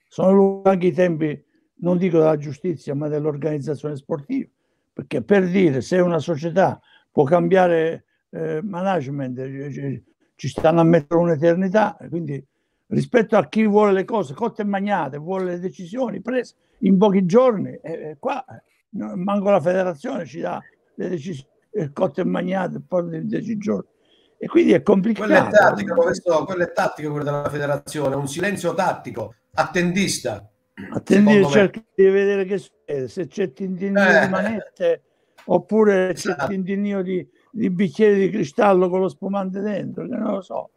sono lunghi anche i tempi, non dico della giustizia, ma dell'organizzazione sportiva. Perché per dire se una società può cambiare eh, management, eh, ci stanno a mettere un'eternità, quindi rispetto a chi vuole le cose cotte e magnate, vuole le decisioni prese in pochi giorni. E, qua manco la federazione ci dà le decisioni cotte e magnate poi in dieci giorni. E quindi è complicato. Quello è tattico, questo, quello è tattico quello della federazione, un silenzio tattico, attendista. Attendista, cerca di vedere che succede, se c'è tintinnio eh. di manette oppure esatto. c'è tintinnio di, di bicchieri di cristallo con lo spumante dentro, che non lo so.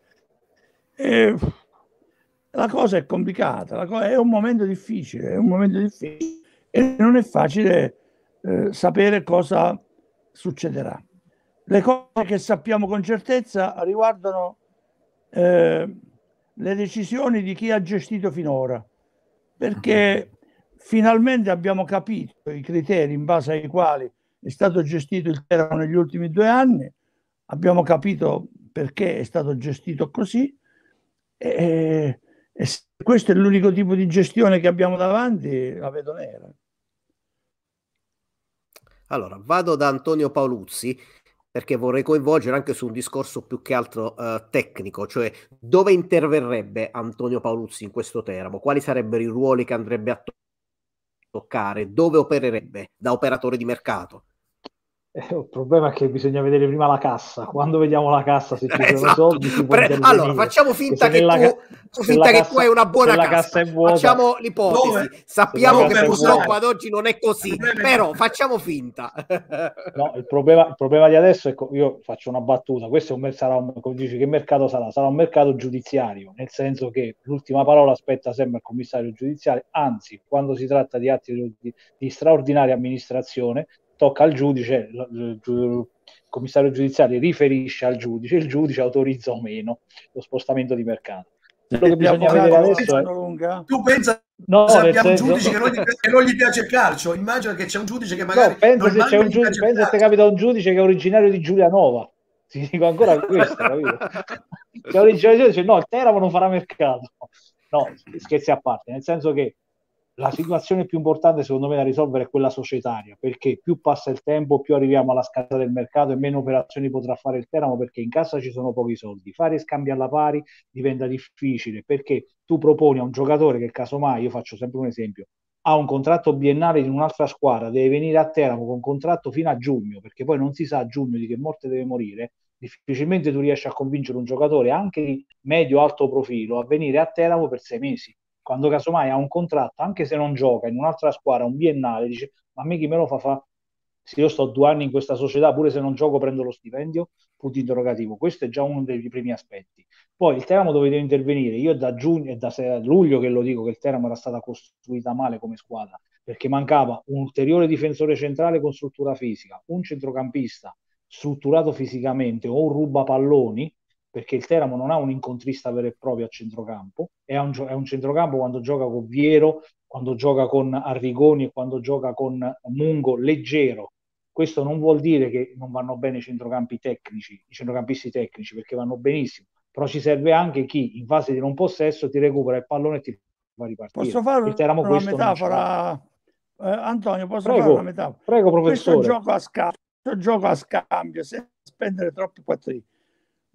E la cosa è complicata, la cosa è un momento difficile, è un momento difficile e non è facile eh, sapere cosa succederà. Le cose che sappiamo con certezza riguardano eh, le decisioni di chi ha gestito finora, perché finalmente abbiamo capito i criteri in base ai quali è stato gestito il Teramo negli ultimi due anni, abbiamo capito perché è stato gestito così e, e questo è l'unico tipo di gestione che abbiamo davanti, la vedo nera. Allora, vado da Antonio Paoluzzi perché vorrei coinvolgere anche su un discorso più che altro uh, tecnico, cioè dove interverrebbe Antonio Paoluzzi in questo teramo, quali sarebbero i ruoli che andrebbe a toccare, dove opererebbe da operatore di mercato. Eh, il problema è che bisogna vedere prima la cassa. Quando vediamo la cassa, se ci sono esatto. soldi, si Pre- allora facciamo finta che, tu, tu, finta che tu hai una buona cassa. cassa è vuota, facciamo l'ipotesi. Dove? Sappiamo che purtroppo ad oggi non è così, però facciamo finta. no, il problema, il problema, di adesso è che io faccio una battuta. Questo è un, sarà un, come dici, che mercato sarà? Sarà un mercato giudiziario, nel senso che l'ultima parola aspetta sempre il commissario giudiziario. Anzi, quando si tratta di atti di, di straordinaria amministrazione, tocca al giudice, il commissario giudiziario riferisce al giudice, il giudice autorizza o meno lo spostamento di mercato. Quello che bisogna vedere adesso è... Tu pensa no, se abbiamo senso... un giudice che non, gli, che non, gli, piace il calcio, immagina che c'è un giudice che magari... No, pensa se c'è un giudice, pensa se capita un giudice che è originario di Giulianova. Ti dico ancora questo, capito? C'è originario di dice no, il Teramo non farà mercato. No, scherzi a parte, nel senso che la situazione più importante secondo me da risolvere è quella societaria, perché più passa il tempo, più arriviamo alla scadenza del mercato e meno operazioni potrà fare il Teramo perché in casa ci sono pochi soldi. Fare scambi alla pari diventa difficile perché tu proponi a un giocatore che casomai, io faccio sempre un esempio, ha un contratto biennale in un'altra squadra, deve venire a Teramo con contratto fino a giugno, perché poi non si sa a giugno di che morte deve morire, difficilmente tu riesci a convincere un giocatore anche di medio-alto profilo a venire a Teramo per sei mesi quando casomai ha un contratto, anche se non gioca in un'altra squadra, un biennale, dice ma a me chi me lo fa fa? Se io sto due anni in questa società, pure se non gioco prendo lo stipendio? Punto interrogativo. Questo è già uno dei primi aspetti. Poi il Teramo dove deve intervenire, io da giugno e da luglio che lo dico che il Teramo era stata costruita male come squadra, perché mancava un ulteriore difensore centrale con struttura fisica, un centrocampista strutturato fisicamente o un ruba palloni perché il Teramo non ha un incontrista vero e proprio a centrocampo, è un, è un centrocampo quando gioca con Viero, quando gioca con Arrigoni e quando gioca con Mungo leggero. Questo non vuol dire che non vanno bene i centrocampi tecnici, i centrocampisti tecnici, perché vanno benissimo, però ci serve anche chi in fase di non possesso ti recupera il pallone e ti fa ripartire. Posso fare una metafora? Eh, Antonio, posso prego, fare una metafora? Prego, professore. Questo gioco a scambio, gioco a scambio senza spendere troppi quattrini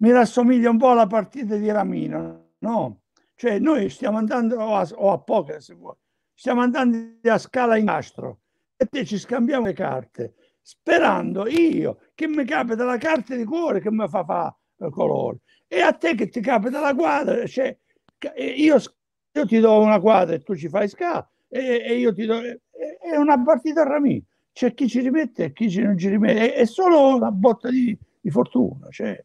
mi rassomiglia un po' alla partita di Ramino, no? Cioè noi stiamo andando, o a, o a poker se vuoi, stiamo andando a scala in nastro e te ci scambiamo le carte, sperando io che mi capita la carta di cuore che mi fa fa colore. E a te che ti capita la quadra, cioè io, io ti do una quadra e tu ci fai scala e, e io ti do... È una partita a Ramino, c'è chi ci rimette e chi non ci rimette, è, è solo una botta di, di fortuna, cioè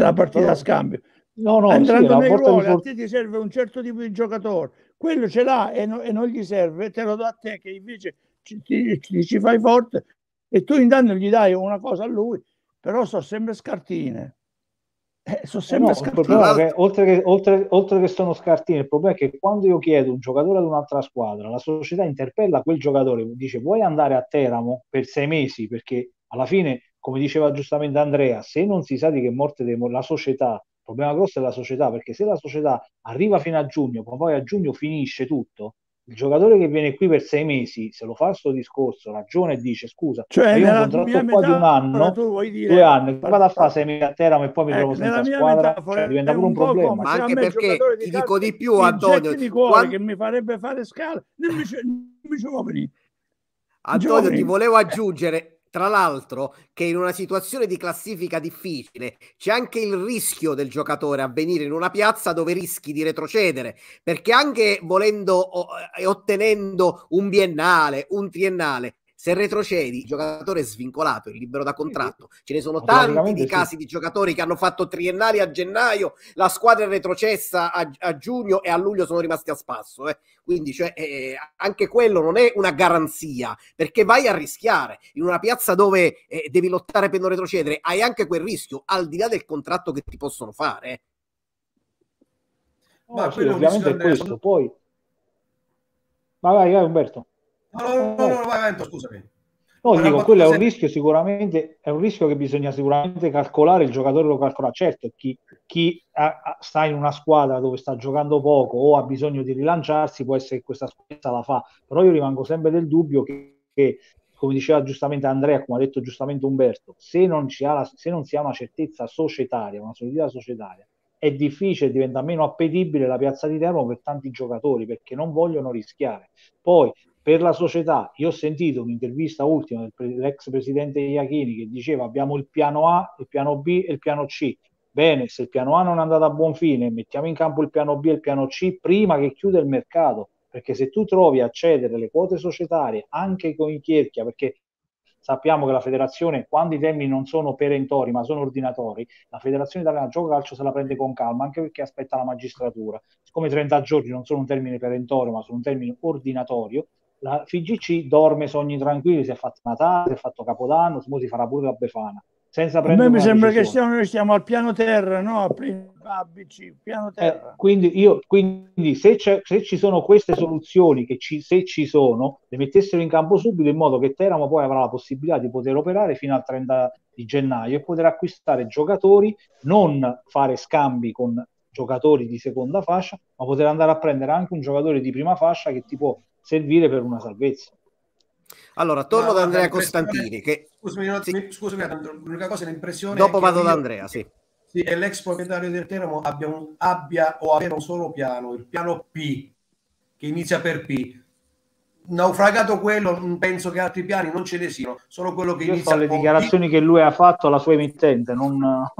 la partita a scambio. No, no, Entrando sì, nei ruoli, a te ti serve un certo tipo di giocatore, quello ce l'ha e, no, e non gli serve, te lo do a te che invece ci, ti, ci, ci fai forte e tu intanto gli dai una cosa a lui, però sono sempre scartine. Eh, sono sempre no, scartine. Che, oltre, che, oltre, oltre che sono scartine, il problema è che quando io chiedo un giocatore ad un'altra squadra, la società interpella quel giocatore, dice vuoi andare a Teramo per sei mesi perché alla fine come diceva giustamente Andrea, se non si sa di che morte deve la società, il problema grosso è la società, perché se la società arriva fino a giugno, ma poi a giugno finisce tutto, il giocatore che viene qui per sei mesi, se lo fa questo discorso, ragiona e dice scusa, cioè, io ho un contratto qua di un anno, dire, due anni, vado a fare sei mesi a Teramo e poi mi ecco, trovo senza squadra, cioè, diventa pure un, un problema. Ma anche perché, ti dico di più Antonio, di cuore quando... che mi farebbe fare scala, non mi, mi ci vuoi venire. Antonio, ti volevo aggiungere tra l'altro che in una situazione di classifica difficile c'è anche il rischio del giocatore a venire in una piazza dove rischi di retrocedere, perché anche volendo e ottenendo un biennale, un triennale, se retrocedi, il giocatore è svincolato, è libero da contratto. Ce ne sono tanti di casi di giocatori che hanno fatto triennali a gennaio, la squadra è retrocessa a, a giugno e a luglio sono rimasti a spasso. Eh. Quindi cioè, eh, anche quello non è una garanzia, perché vai a rischiare. In una piazza dove eh, devi lottare per non retrocedere, hai anche quel rischio, al di là del contratto che ti possono fare. Eh. Ma sì, ovviamente è questo. Poi... Vai, vai, vai Umberto. No, no, no, no, vai, vai, scusami. No, dico, quello è un rischio sicuramente, è un rischio che bisogna sicuramente calcolare, il giocatore lo calcola. Certo, chi, chi ha, sta in una squadra dove sta giocando poco o ha bisogno di rilanciarsi, può essere che questa squadra la fa, però io rimango sempre del dubbio che, che come diceva giustamente Andrea, come ha detto giustamente Umberto, se non, la, se non si ha una certezza societaria, una solidità societaria, è difficile, diventa meno appetibile la piazza di Teramo per tanti giocatori perché non vogliono rischiare. Poi per la società. Io ho sentito un'intervista ultima dell'ex presidente Iachini che diceva abbiamo il piano A, il piano B e il piano C. Bene, se il piano A non è andato a buon fine, mettiamo in campo il piano B e il piano C prima che chiuda il mercato, perché se tu trovi a cedere le quote societarie anche con i Chierchia, perché sappiamo che la federazione, quando i termini non sono perentori ma sono ordinatori, la federazione italiana gioco calcio se la prende con calma, anche perché aspetta la magistratura. Siccome 30 giorni non sono un termine perentorio ma sono un termine ordinatorio, la FIGC dorme sogni tranquilli, si è fatto Natale, si è fatto Capodanno, si farà pure la Befana. Senza prendere a me mi sembra decisione. che stiamo, noi stiamo al piano terra, no? ABC, piano eh, terra. Eh, quindi, io, quindi se, se, ci sono queste soluzioni, che ci, se ci sono, le mettessero in campo subito in modo che Teramo poi avrà la possibilità di poter operare fino al 30 di gennaio e poter acquistare giocatori, non fare scambi con giocatori di seconda fascia, ma poter andare a prendere anche un giocatore di prima fascia che ti può servire per una salvezza. Allora, torno no, da Andrea Costantini. Che... Scusami, no, sì. scusami, l'unica cosa, l'impressione. Dopo vado da Andrea, sì. Sì, è l'ex proprietario del Teramo abbia, un, abbia o aveva un solo piano, il piano P, che inizia per P. Naufragato quello, penso che altri piani non ce ne siano, solo quello che io inizia le dichiarazioni P. che lui ha fatto alla sua emittente, non... (laughs)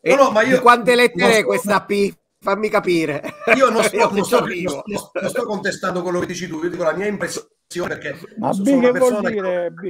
No, no, ma io, quante lettere è questa P? Fammi capire. Io non (laughs) sto, io non sto, non, non sto contestando quello che dici tu, io dico la mia impressione perché ma B che vuol dire? B.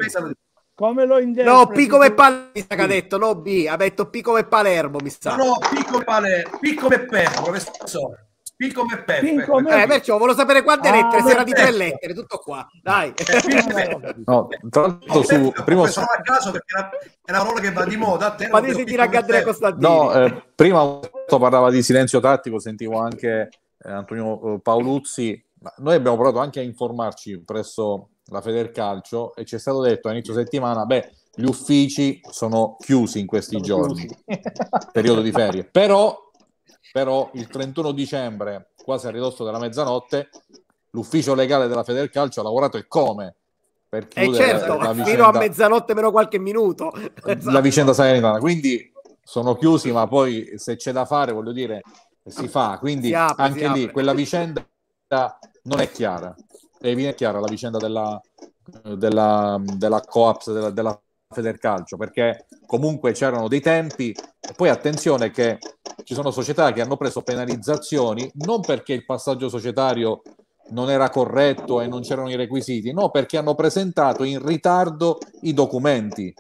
Come lo interpreti? No, P come Palermo mi sa che ha detto, no B, ha detto P come Palermo, mi sa. No, no P come Palermo, P come Peppe, come so. P come Peppe. Eh, perciò volevo sapere quante ah, lettere, se era di tre lettere, tutto qua. Dai. Eh, no, l'altro su primo sono a caso perché è una parola che va di moda. Ma di sentire anche Andrea Costantini. No, eh, prima parlava di silenzio tattico, sentivo anche eh, Antonio eh, Paoluzzi ma noi abbiamo provato anche a informarci presso la Federcalcio e ci è stato detto a inizio settimana, beh, gli uffici sono chiusi in questi sono giorni, periodo di ferie. Però, però il 31 dicembre, quasi a ridosso della mezzanotte, l'ufficio legale della Federcalcio ha lavorato e come? Per eh, chiudere eh certo, la vicenda, fino a mezzanotte meno qualche minuto. Esatto. La vicenda sanitaria. Quindi sono chiusi, ma poi se c'è da fare, voglio dire, si fa. Quindi apre, anche lì, quella vicenda non è chiara. E viene chiara la vicenda della, della, della Coaps, della, della Federcalcio, perché comunque c'erano dei tempi. E poi attenzione che ci sono società che hanno preso penalizzazioni non perché il passaggio societario non era corretto e non c'erano i requisiti, no, perché hanno presentato in ritardo i documenti.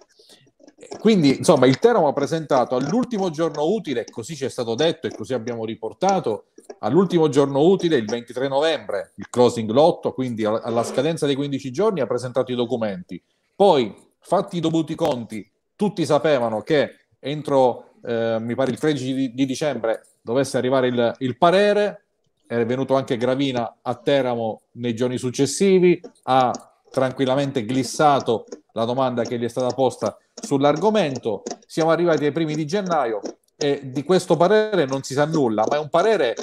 Quindi, insomma, il Teramo ha presentato all'ultimo giorno utile, così ci è stato detto e così abbiamo riportato, all'ultimo giorno utile, il 23 novembre, il closing lotto, quindi alla scadenza dei 15 giorni ha presentato i documenti. Poi, fatti i dovuti conti, tutti sapevano che entro, eh, mi pare, il 13 di, di dicembre dovesse arrivare il, il, parere, è venuto anche Gravina a Teramo nei giorni successivi, ha tranquillamente glissato la domanda che gli è stata posta sull'argomento. Siamo arrivati ai primi di gennaio, e di questo parere non si sa nulla, ma è un parere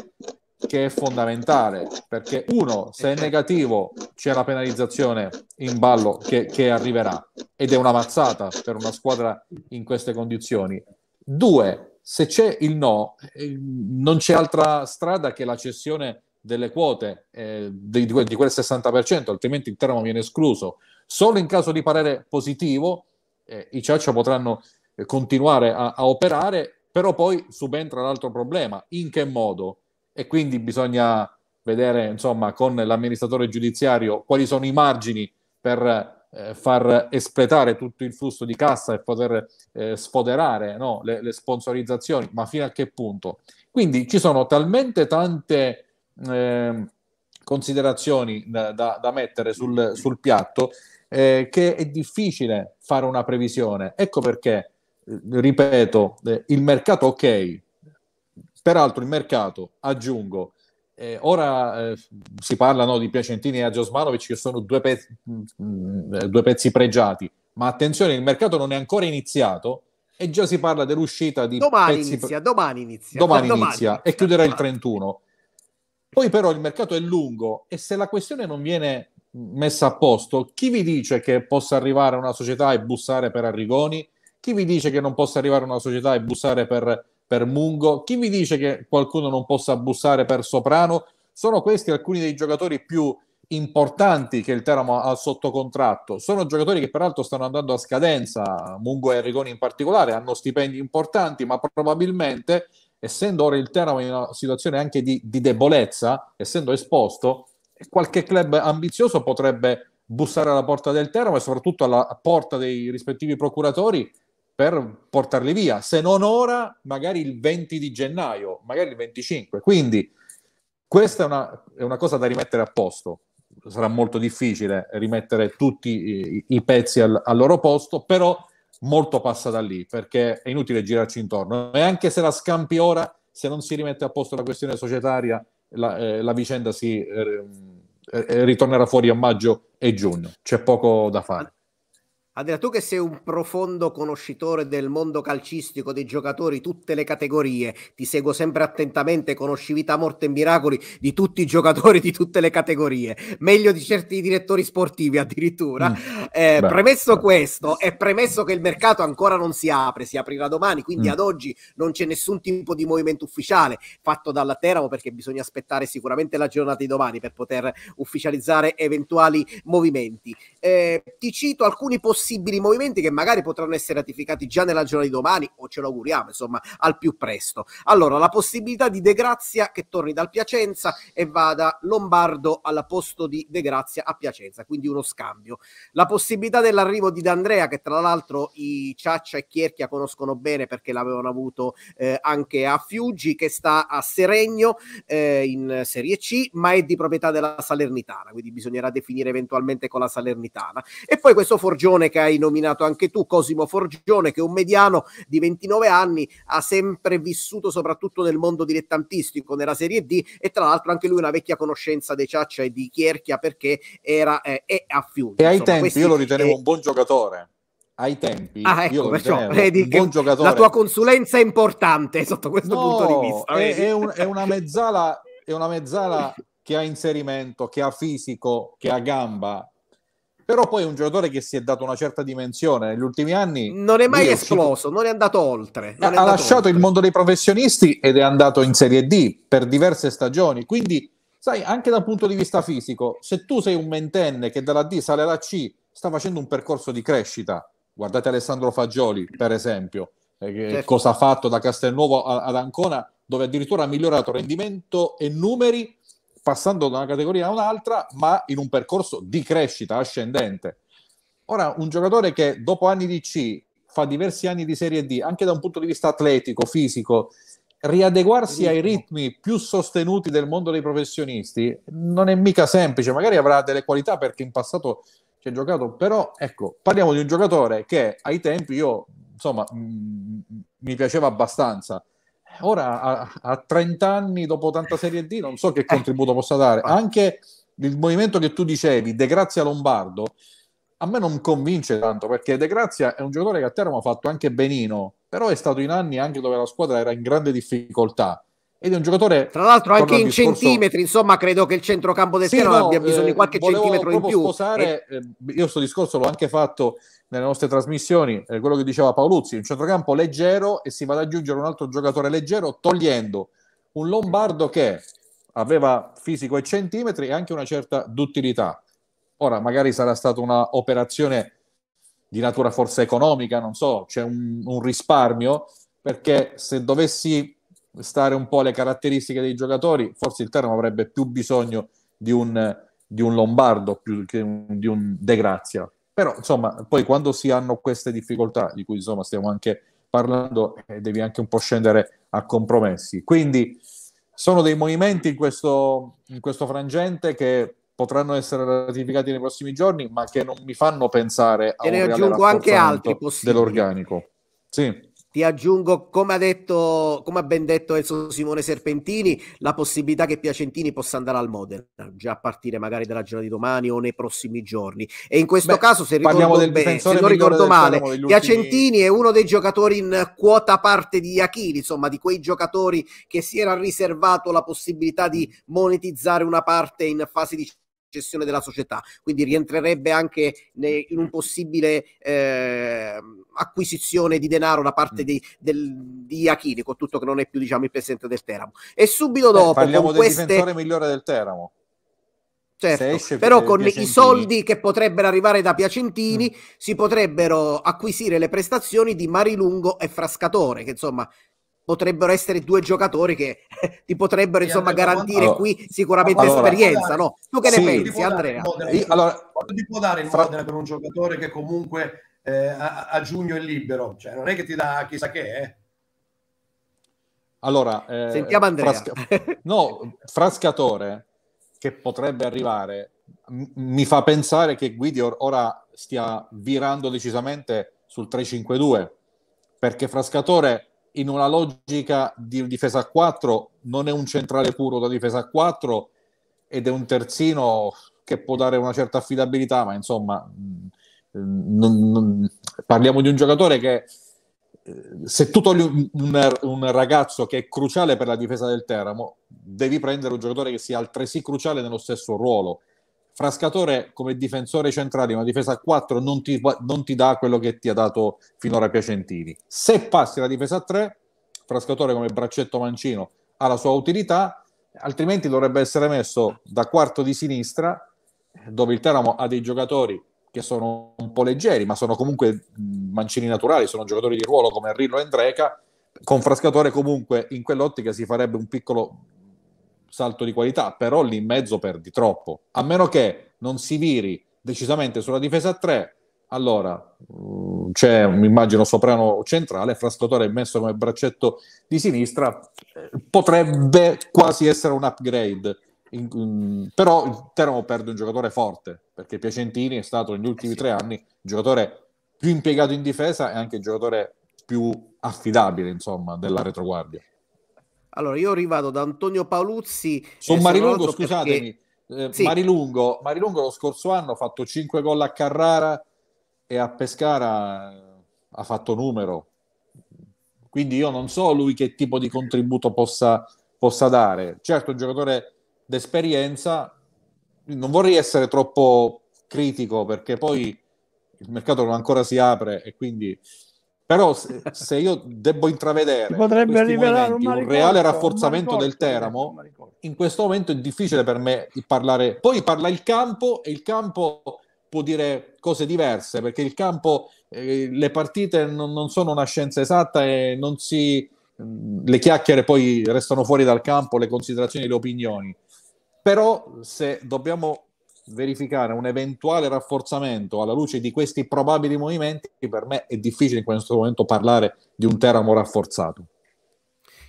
che è fondamentale perché uno, se è negativo c'è la penalizzazione in ballo che, che arriverà ed è una mazzata per una squadra in queste condizioni. Due, se c'è il no, eh, non c'è altra strada che la cessione delle quote eh, di, di, quel 60%, altrimenti il termo viene escluso. Solo in caso di parere positivo eh, i Ciaccia potranno eh, continuare a, a operare però poi subentra l'altro problema, in che modo? E quindi bisogna vedere, insomma, con l'amministratore giudiziario quali sono i margini per eh, far espletare tutto il flusso di cassa e poter eh, sfoderare no, le, le, sponsorizzazioni, ma fino a che punto? Quindi ci sono talmente tante eh, considerazioni da, da, mettere sul, sul piatto eh, che è difficile fare una previsione. Ecco perché ripeto, eh, il mercato ok, peraltro il mercato, aggiungo, eh, ora eh, si parla no, di Piacentini e Agiosmanovic che sono due pezzi, mh, mm, eh, due pezzi pregiati, ma attenzione, il mercato non è ancora iniziato e già si parla dell'uscita di domani inizia, domani inizia, domani, domani inizia, inizia e chiuderà il 31. Poi però il mercato è lungo e se la questione non viene messa a posto, chi vi dice che possa arrivare una società e bussare per Arrigoni? Chi vi dice che non possa arrivare una società e bussare per, per Mungo? Chi vi dice che qualcuno non possa bussare per Soprano? Sono questi alcuni dei giocatori più importanti che il Teramo ha sotto contratto. Sono giocatori che peraltro stanno andando a scadenza, Mungo e Rigoni in particolare, hanno stipendi importanti, ma probabilmente, essendo ora il Teramo in una situazione anche di, di debolezza, essendo esposto, qualche club ambizioso potrebbe bussare alla porta del Teramo e soprattutto alla porta dei rispettivi procuratori per portarli via, se non ora, magari il 20 di gennaio, magari il 25. Quindi questa è una, è una cosa da rimettere a posto. Sarà molto difficile rimettere tutti i, i pezzi al, al, loro posto, però molto passa da lì, perché è inutile girarci intorno. E anche se la scampi ora, se non si rimette a posto la questione societaria, la, eh, la vicenda si eh, eh, ritornerà fuori a maggio e giugno. C'è poco da fare. Andrea, tu che sei un profondo conoscitore del mondo calcistico, dei giocatori, tutte le categorie, ti seguo sempre attentamente, conosci vita, morte e miracoli di tutti i giocatori di tutte le categorie, meglio di certi direttori sportivi addirittura. Mm. Eh, Beh, premesso beh. questo e premesso che il mercato ancora non si apre, si aprirà domani, quindi mm. ad oggi non c'è nessun tipo di movimento ufficiale fatto dalla Teramo perché bisogna aspettare sicuramente la giornata di domani per poter ufficializzare eventuali movimenti. Eh, ti cito alcuni possibili possibili movimenti che magari potranno essere ratificati già nella giornata di domani o ce lo auguriamo insomma al più presto. Allora la possibilità di De Grazia che torni dal Piacenza e vada Lombardo al posto di De Grazia a Piacenza, quindi uno scambio. La possibilità dell'arrivo di D'Andrea che tra l'altro i Ciaccia e Chierchia conoscono bene perché l'avevano avuto eh, anche a Fiuggi che sta a Seregno eh, in Serie C ma è di proprietà della Salernitana, quindi bisognerà definire eventualmente con la Salernitana. E poi questo Forgione che hai nominato anche tu, Cosimo Forgione, che è un mediano di 29 anni, ha sempre vissuto soprattutto nel mondo dilettantistico nella Serie D e tra l'altro anche lui una vecchia conoscenza dei Ciaccia e di Chierchia perché era eh, è a Fiume. E ai tempi questi, io lo ritenevo eh, un buon giocatore ai tempi ah, ecco, perciò, vedi che la tua consulenza è importante (laughs) sotto questo no, punto di vista. È, è, un, è, una (laughs) mezzala, è una mezzala che ha inserimento, che ha fisico, che ha gamba, però poi è un giocatore che si è dato una certa dimensione negli ultimi anni. Non è mai esploso, non è andato oltre. Ha, andato lasciato oltre. il mondo dei professionisti ed è andato in Serie D per diverse stagioni. Quindi, sai, anche dal punto di vista fisico, se tu sei un mentenne che dalla D sale alla C, sta facendo un percorso di crescita. Guardate Alessandro Fagioli, per esempio, eh, certo. cosa ha fatto da Castelnuovo ad Ancona, dove addirittura ha migliorato rendimento e numeri passando da una categoria a un'altra, ma in un percorso di crescita ascendente. Ora, un giocatore che dopo anni di C fa diversi anni di Serie D, anche da un punto di vista atletico, fisico, riadeguarsi ai ritmi più sostenuti del mondo dei professionisti non è mica semplice. Magari avrà delle qualità perché in passato ci ha giocato, però ecco, parliamo di un giocatore che ai tempi io, insomma, mh, mi piaceva abbastanza ora a, a 30 anni dopo tanta Serie D non so che eh. contributo possa dare. Anche il movimento che tu dicevi, De Grazia Lombardo, a me non convince tanto perché De Grazia è un giocatore che a Teramo ha fatto anche benino, però è stato in anni anche dove la squadra era in grande difficoltà. Ed è un giocatore. Tra l'altro, anche in discorso... centimetri, insomma, credo che il centrocampo del sì, Teramo no, abbia bisogno di eh, qualche centimetro in più. Sposare, e... eh, io questo discorso l'ho anche fatto nelle nostre trasmissioni, eh, quello che diceva Paoluzzi, un centrocampo leggero e si va ad aggiungere un altro giocatore leggero togliendo un Lombardo che aveva fisico e centimetri e anche una certa duttilità. Ora, magari sarà stata un'operazione di natura forse economica, non so, c'è un, un risparmio, perché se dovessi stare un po' alle caratteristiche dei giocatori, forse il Teramo avrebbe più bisogno di un, di un Lombardo più che un, di un De Grazia. Però, insomma, poi quando si hanno queste difficoltà, di cui insomma stiamo anche parlando, eh, devi anche un po' scendere a compromessi. Quindi sono dei movimenti in questo, in questo frangente che potranno essere ratificati nei prossimi giorni, ma che non mi fanno pensare a e un ne aggiungo anche altri dell'organico. Sì. Ti aggiungo, come ha, detto, come ha ben detto Enzo Simone Serpentini, la possibilità che Piacentini possa andare al Modena, già a partire magari dalla giornata di domani o nei prossimi giorni. E in questo Beh, caso, se ricordo, bene, se non ricordo male, Piacentini è uno dei giocatori in quota parte di Achille, insomma, di quei giocatori che si era riservato la possibilità di monetizzare una parte in fase di gestione della società, quindi rientrerebbe anche in un possibile eh, acquisizione di denaro da parte mm. di, del, di Achini, con tutto che non è più diciamo, il presidente del Teramo. E subito dopo... Eh, parliamo del queste... difensore migliore del Teramo. Certo, però con Piacentini. i soldi che potrebbero arrivare da Piacentini mm. si potrebbero acquisire le prestazioni di Marilungo e Frascatore, che insomma potrebbero essere due giocatori che ti potrebbero insomma garantire allora, qui sicuramente allora, esperienza, no? Tu che sì, ne pensi, Andrea? Io, allora, quanto ti può dare il fra... per un giocatore che comunque eh, a, a, giugno è libero? Cioè, non è che ti dà chissà che, eh? Allora, eh, sentiamo Andrea. Frasca... no, Frascatore che potrebbe arrivare m- mi fa pensare che Guidi or- ora stia virando decisamente sul 3-5-2 perché Frascatore in una logica di difesa a 4 non è un centrale puro da difesa a 4 ed è un terzino che può dare una certa affidabilità, ma insomma non, non, parliamo di un giocatore che se tu togli un, un, un, ragazzo che è cruciale per la difesa del Teramo, devi prendere un giocatore che sia altresì cruciale nello stesso ruolo. Frascatore come difensore centrale una difesa a 4 non ti, non ti dà quello che ti ha dato finora Piacentini. Se passi la difesa a 3, Frascatore come braccetto mancino ha la sua utilità, altrimenti dovrebbe essere messo da quarto di sinistra, dove il Teramo ha dei giocatori che sono un po' leggeri, ma sono comunque mancini naturali, sono giocatori di ruolo come Rillo e Ndreca. Con Frascatore comunque in quell'ottica si farebbe un piccolo salto di qualità, però lì in mezzo perdi troppo. A meno che non si viri decisamente sulla difesa a 3, allora mm, c'è, immagino, soprano centrale, Frascatore messo come braccetto di sinistra, eh, potrebbe quasi essere un upgrade. In, in, però il Teramo perde un giocatore forte perché Piacentini è stato negli ultimi eh tre anni il giocatore più impiegato in difesa e anche il giocatore più affidabile insomma della retroguardia allora io rivado da Antonio Paoluzzi su Marilungo scusatemi perché... eh, sì. Marilungo, Marilungo lo scorso anno ha fatto 5 gol a Carrara e a Pescara ha fatto numero quindi io non so lui che tipo di contributo possa, possa dare certo un giocatore d'esperienza. Non vorrei essere troppo critico perché poi il mercato non ancora si apre e quindi però se, se io devo intravedere potrebbe rivelare un, un, reale rafforzamento del Teramo in questo momento è difficile per me parlare. Poi parla il campo e il campo può dire cose diverse perché il campo eh, le partite non, non, sono una scienza esatta e non si le chiacchiere poi restano fuori dal campo le considerazioni e le opinioni. Però se dobbiamo verificare un eventuale rafforzamento alla luce di questi probabili movimenti, per me è difficile in questo momento parlare di un Teramo rafforzato.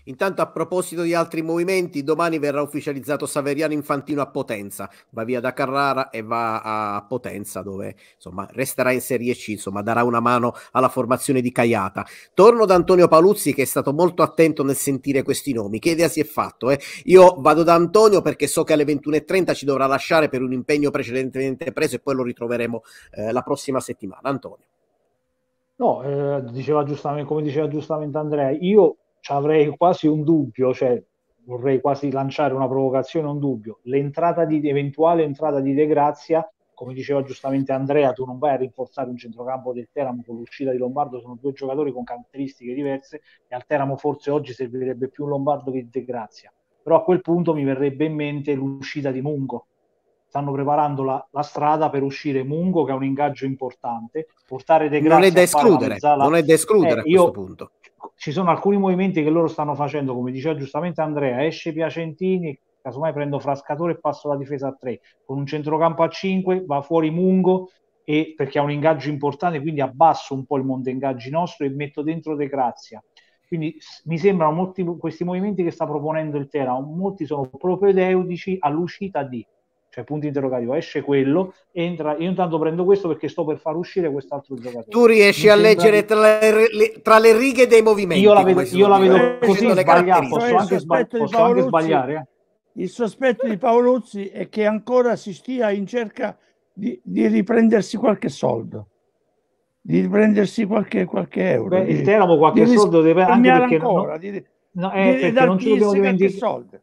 Intanto a proposito di altri movimenti, domani verrà ufficializzato Saveriano Infantino a Potenza, va via da Carrara e va a Potenza dove insomma resterà in Serie C, insomma darà una mano alla formazione di Caiata. Torno da Antonio Paluzzi che è stato molto attento nel sentire questi nomi, che idea si è fatto? Eh? Io vado da Antonio perché so che alle 21.30 ci dovrà lasciare per un impegno precedentemente preso e poi lo ritroveremo eh, la prossima settimana. Antonio. No, eh, diceva giustamente, come diceva giustamente Andrea, io avrei quasi un dubbio, cioè vorrei quasi lanciare una provocazione, un dubbio. L'entrata di eventuale entrata di De Grazia, come diceva giustamente Andrea, tu non vai a rinforzare un centrocampo del Teramo con l'uscita di Lombardo, sono due giocatori con caratteristiche diverse e al Teramo forse oggi servirebbe più un Lombardo che De Grazia. Però a quel punto mi verrebbe in mente l'uscita di Mungo. Stanno preparando la, la strada per uscire Mungo, che ha un ingaggio importante, portare De Grazia. Non è da escludere, non è da escludere eh, a questo punto ci sono alcuni movimenti che loro stanno facendo, come diceva giustamente Andrea, esce Piacentini, casomai prendo Frascatore e passo la difesa a 3, con un centrocampo a 5, va fuori Mungo e, perché ha un ingaggio importante, quindi abbasso un po' il monte ingaggi nostro e metto dentro De Grazia. Quindi mi sembrano molti questi movimenti che sta proponendo il Tera, molti sono propedeutici all'uscita di cioè punto interrogativo, esce quello, entra, io intanto prendo questo perché sto per far uscire quest'altro giocatore. Tu riesci Mi a leggere tra le, le, tra le, righe dei movimenti. Io la vedo, io la vedo così sbagliata, posso, anche, sbagli- posso anche, sbagliare. Eh? Il sospetto di Paoluzzi è che ancora si stia in cerca di, di riprendersi qualche soldo di riprendersi qualche, qualche euro. Beh, il Teramo qualche soldo deve anche perché, ancora, no, di, no, eh, di, perché non ci dobbiamo dimenticare.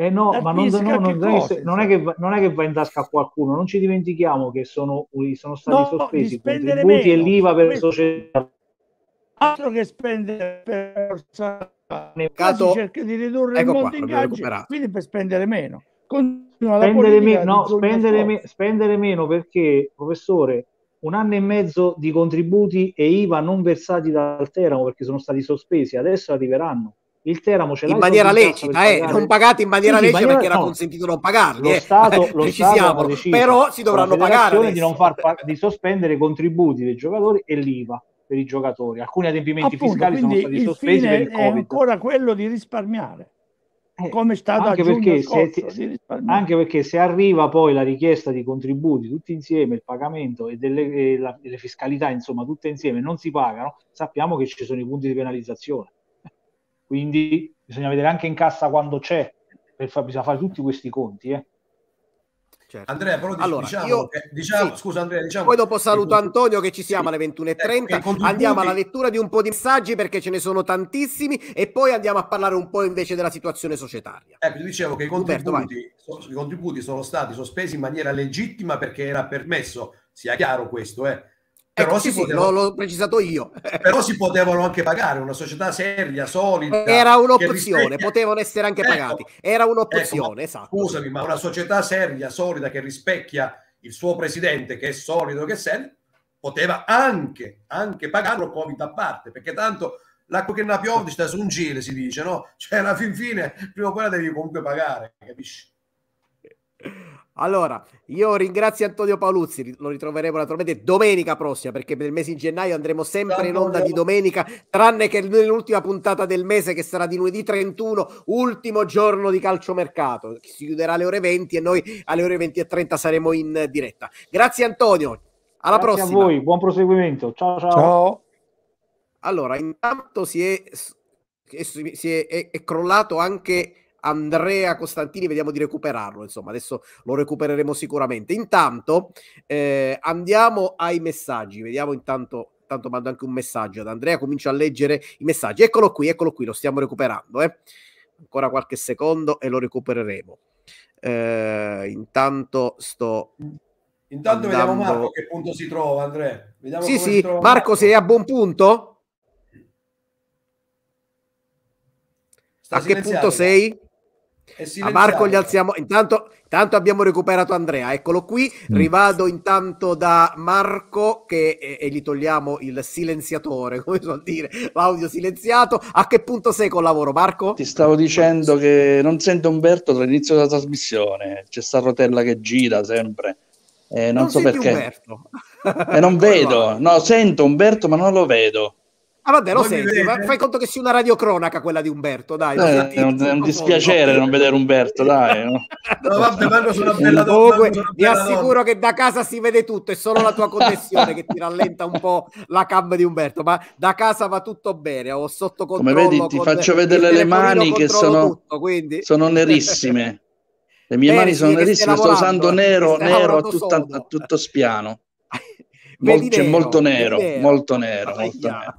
Eh no, ma non, no, non, cose, non, è che, non, è che, va in tasca a qualcuno, non ci dimentichiamo che sono, sono stati no, sospesi i contributi meno. e l'IVA per Questo... società. Altro che spendere per Cato... cerca di ridurre ecco il monte ingaggi, quindi per spendere meno. Spendere, me- no, spendere, me- spendere meno perché, professore, un anno e mezzo di contributi e IVA non versati dal Teramo perché sono stati sospesi, adesso arriveranno il Teramo ce l'ha in maniera lecita, eh, non pagati in maniera sì, lecita maniera, perché era consentito non pagarli. Lo eh. Stato, lo Stato però si dovranno pagare di, non far, di sospendere i contributi dei giocatori e l'IVA per i giocatori. Alcuni adempimenti Appunto, fiscali sono stati sospesi per il Covid. È ancora quello di risparmiare. Eh, come è stato anche perché, se, anche perché se arriva poi la richiesta di contributi tutti insieme, il pagamento e delle, e la, le fiscalità, insomma, tutte insieme non si pagano, sappiamo che ci sono i punti di penalizzazione quindi bisogna vedere anche in cassa quando c'è, per fa- bisogna fare tutti questi conti. Eh. Certo. Andrea, però allora, diciamo, io, diciamo sì. scusa Andrea, diciamo Poi dopo saluto Antonio che ci siamo sì. alle 21.30, ecco, andiamo alla lettura di un po' di messaggi perché ce ne sono tantissimi e poi andiamo a parlare un po' invece della situazione societaria. Ecco, ti dicevo che i contributi, Umberto, i contributi sono stati sospesi in maniera legittima perché era permesso, sia chiaro questo, eh, però ecco, si sì, poteva... l'ho, precisato io. (laughs) però si potevano anche pagare una società seria, solida. Era un'opzione, rispecchia... potevano essere anche ecco, pagati. Era un'opzione, ecco, esatto. Scusami, ma una società seria, solida, che rispecchia il suo presidente, che è solido, che è serio, poteva anche, anche pagarlo Covid a parte, perché tanto l'acqua che ne piove sta su un giro, si dice, no? Cioè, alla fin fine, prima o poi la devi comunque pagare, capisci? Allora, io ringrazio Antonio Paoluzzi, lo ritroveremo naturalmente domenica prossima perché per il mese di gennaio andremo sempre in onda di domenica, tranne che nell'ultima puntata del mese che sarà di lunedì 31, ultimo giorno di calciomercato, si chiuderà alle ore 20 e noi alle ore 20 e 30 saremo in diretta. Grazie Antonio, alla Grazie prossima. a voi, buon proseguimento. Ciao ciao. ciao. Allora, intanto si è, si è, è, è crollato anche Andrea Costantini, vediamo di recuperarlo. Insomma, adesso lo recupereremo sicuramente. Intanto eh, andiamo ai messaggi. Vediamo intanto. Intanto mando anche un messaggio ad Andrea. Comincio a leggere i messaggi. Eccolo qui, eccolo qui. Lo stiamo recuperando. Eh. Ancora qualche secondo e lo recupereremo. Eh, intanto sto. Intanto andando... vediamo Marco a che punto si trova, Andrea. Vediamo sì, sì. Marco, Marco, sei a buon punto? Sta a che punto sei? A Marco gli alziamo. Intanto, intanto, abbiamo recuperato Andrea, eccolo qui. Mm. Rivado intanto da Marco che, e, e, gli togliamo il silenziatore, (laughs) come so dire, l'audio silenziato. A che punto sei col lavoro, Marco? Ti stavo dicendo che non sento Umberto dall'inizio della trasmissione. C'è sta rotella che gira sempre. Eh, non, non so perché. E eh, non (laughs) vedo, no, sento Umberto, ma non lo vedo. Ah, vabbè, lo senti, ma fai conto che sia una radiocronaca quella di Umberto, dai. Eh, è, un, è un dispiacere non vedere Umberto, dai. No? (laughs) no, vabbè, Marco, sono bella Comunque, mi assicuro che da casa si vede tutto, è solo la tua (laughs) connessione che ti rallenta un po' la cam di Umberto, ma da casa va tutto bene, ho sotto controllo. Come vedi, ti faccio vedere le mani che sono, tutto, sono (laughs) nerissime. Le mie Bene, mani sono nerissime, sto usando nero, nero a, tutta, a tutto spiano. Mol- c'è molto nero, molto nero, molto nero.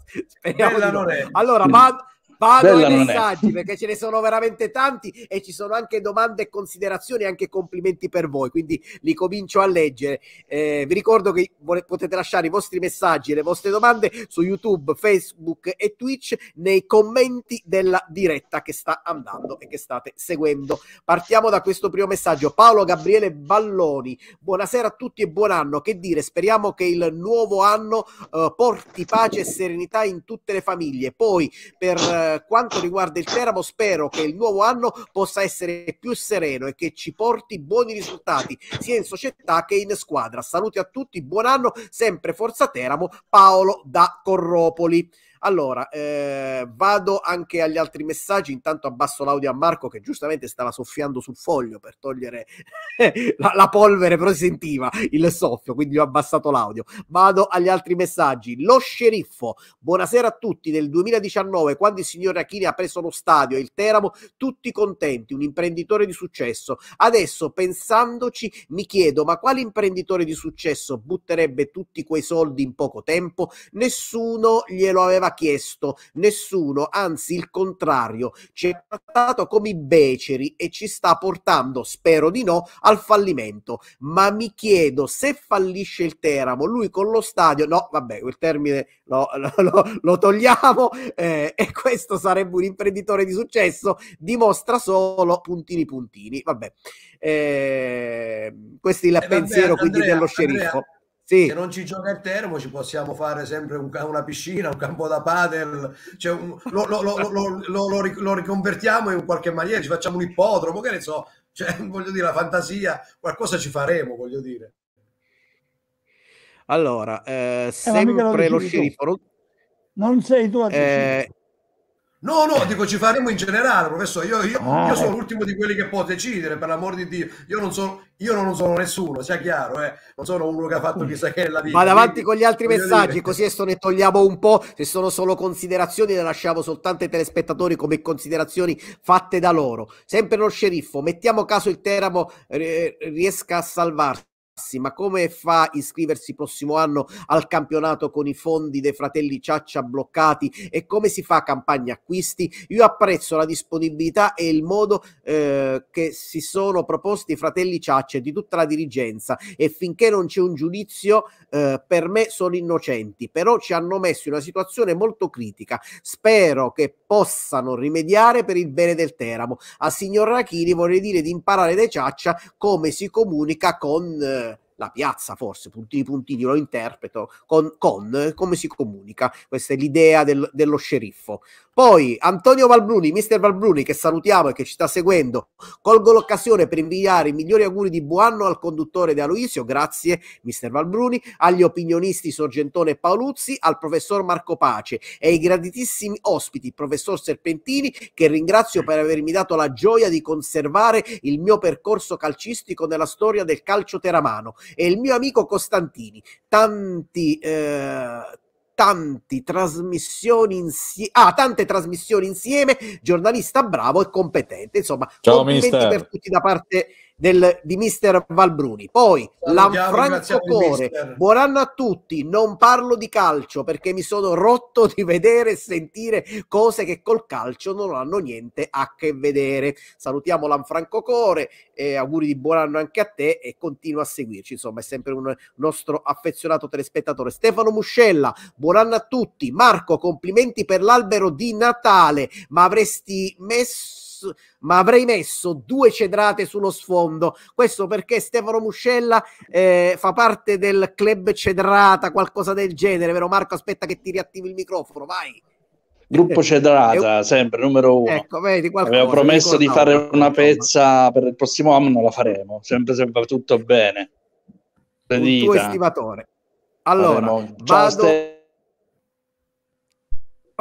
Allora, ma Vado Bella ai messaggi (laughs) perché ce ne sono veramente tanti e ci sono anche domande e considerazioni, anche complimenti per voi, quindi li comincio a leggere. Eh, vi ricordo che potete lasciare i vostri messaggi e le vostre domande su YouTube, Facebook e Twitch nei commenti della diretta che sta andando e che state seguendo. Partiamo da questo primo messaggio. Paolo Gabriele Balloni, buonasera a tutti e buon anno. Che dire, speriamo che il nuovo anno eh, porti pace e serenità in tutte le famiglie. Poi per quanto riguarda il Teramo, spero che il nuovo anno possa essere più sereno e che ci porti buoni risultati sia in società che in squadra. Saluti a tutti, buon anno, sempre Forza Teramo, Paolo da Corropoli. Allora, eh, vado anche agli altri messaggi. Intanto abbasso l'audio a Marco che giustamente stava soffiando sul foglio per togliere (laughs) la, la, polvere, però si sentiva il soffio, quindi ho abbassato l'audio. Vado agli altri messaggi. Lo sceriffo, buonasera a tutti. Nel 2019, quando il signor Achini ha preso lo stadio e il Teramo, tutti contenti, un imprenditore di successo. Adesso, pensandoci, mi chiedo, ma quale imprenditore di successo butterebbe tutti quei soldi in poco tempo? Nessuno glielo aveva chiesto nessuno, anzi il contrario, ci ha trattato come i beceri e ci sta portando, spero di no, al fallimento. Ma mi chiedo se fallisce il Teramo, lui con lo stadio, no, vabbè, quel termine lo, lo, lo togliamo eh, e questo sarebbe un imprenditore di successo, dimostra solo puntini puntini, vabbè. Eh, questo è il eh, pensiero vabbè, quindi Andrea, dello sceriffo. Andrea sì. Se non ci gioca il termo, ci possiamo fare sempre un, una piscina, un campo da padel, cioè un, lo, lo, lo, lo, riconvertiamo in qualche maniera, ci facciamo un ippodromo, che ne so, cioè, (laughs) voglio dire, la fantasia, qualcosa ci faremo, voglio dire. Allora, eh, eh sempre lo, lo sceriffo. Non sei tu a eh, No, no, dico ci faremo in generale, professore. Io, io, ah, io sono l'ultimo di quelli che può decidere, per l'amor di Dio. Io non sono, io non sono nessuno, sia chiaro, eh. non sono uno che ha fatto chissà che la vita. Vado avanti con gli altri messaggi, dire. (laughs) così adesso ne togliamo un po'. Se sono solo considerazioni, le lasciamo soltanto ai telespettatori come considerazioni fatte da loro. Sempre lo sceriffo, mettiamo caso il Teramo eh, riesca a salvarsi ma come fa a iscriversi prossimo anno al campionato con i fondi dei fratelli Ciaccia bloccati e come si fa campagna acquisti? Io apprezzo la disponibilità e il modo eh, che si sono proposti i fratelli Ciaccia e di tutta la dirigenza e finché non c'è un giudizio eh, per me sono innocenti, però ci hanno messo in una situazione molto critica. Spero che possano rimediare per il bene del Teramo. A signor Rachini vorrei dire di imparare dai Ciaccia come si comunica con eh, la piazza forse, puntini puntini, lo interpreto, con, con come si comunica, questa è l'idea del, dello sceriffo. Poi Antonio Valbruni, mister Valbruni, che salutiamo e che ci sta seguendo, colgo l'occasione per inviare i migliori auguri di buon anno al conduttore De Aloisio, grazie mister Valbruni, agli opinionisti Sorgentone e Paoluzzi, al professor Marco Pace e ai graditissimi ospiti, professor Serpentini, che ringrazio per avermi dato la gioia di conservare il mio percorso calcistico nella storia del calcio teramano e il mio amico Costantini. Tanti, eh, tanti trasmissioni insieme, ah, tante trasmissioni insieme, giornalista bravo e competente. Insomma, Ciao, complimenti mister. per tutti da parte del, di mister Valbruni. Poi Lanfranco Core, buon anno a tutti. Non parlo di calcio perché mi sono rotto di vedere e sentire cose che col calcio non hanno niente a che vedere. Salutiamo Lanfranco Core e auguri di buon anno anche a te e continua a seguirci. Insomma, è sempre un nostro affezionato telespettatore. Stefano Muscella, buon anno a tutti. Marco, complimenti per l'albero di Natale, ma avresti messo ma avrei messo due cedrate sullo sfondo. Questo perché Stefano Muscella eh, fa parte del club cedrata, qualcosa del genere, vero Marco? Aspetta che ti riattivi il microfono, vai. Gruppo Cedrata, un... sempre numero uno. Ecco, vedi, Avevo promesso di fare una pezza per il prossimo anno, la faremo, sempre se va tutto bene. Un tuo estimatore. Allora, vado... Ste-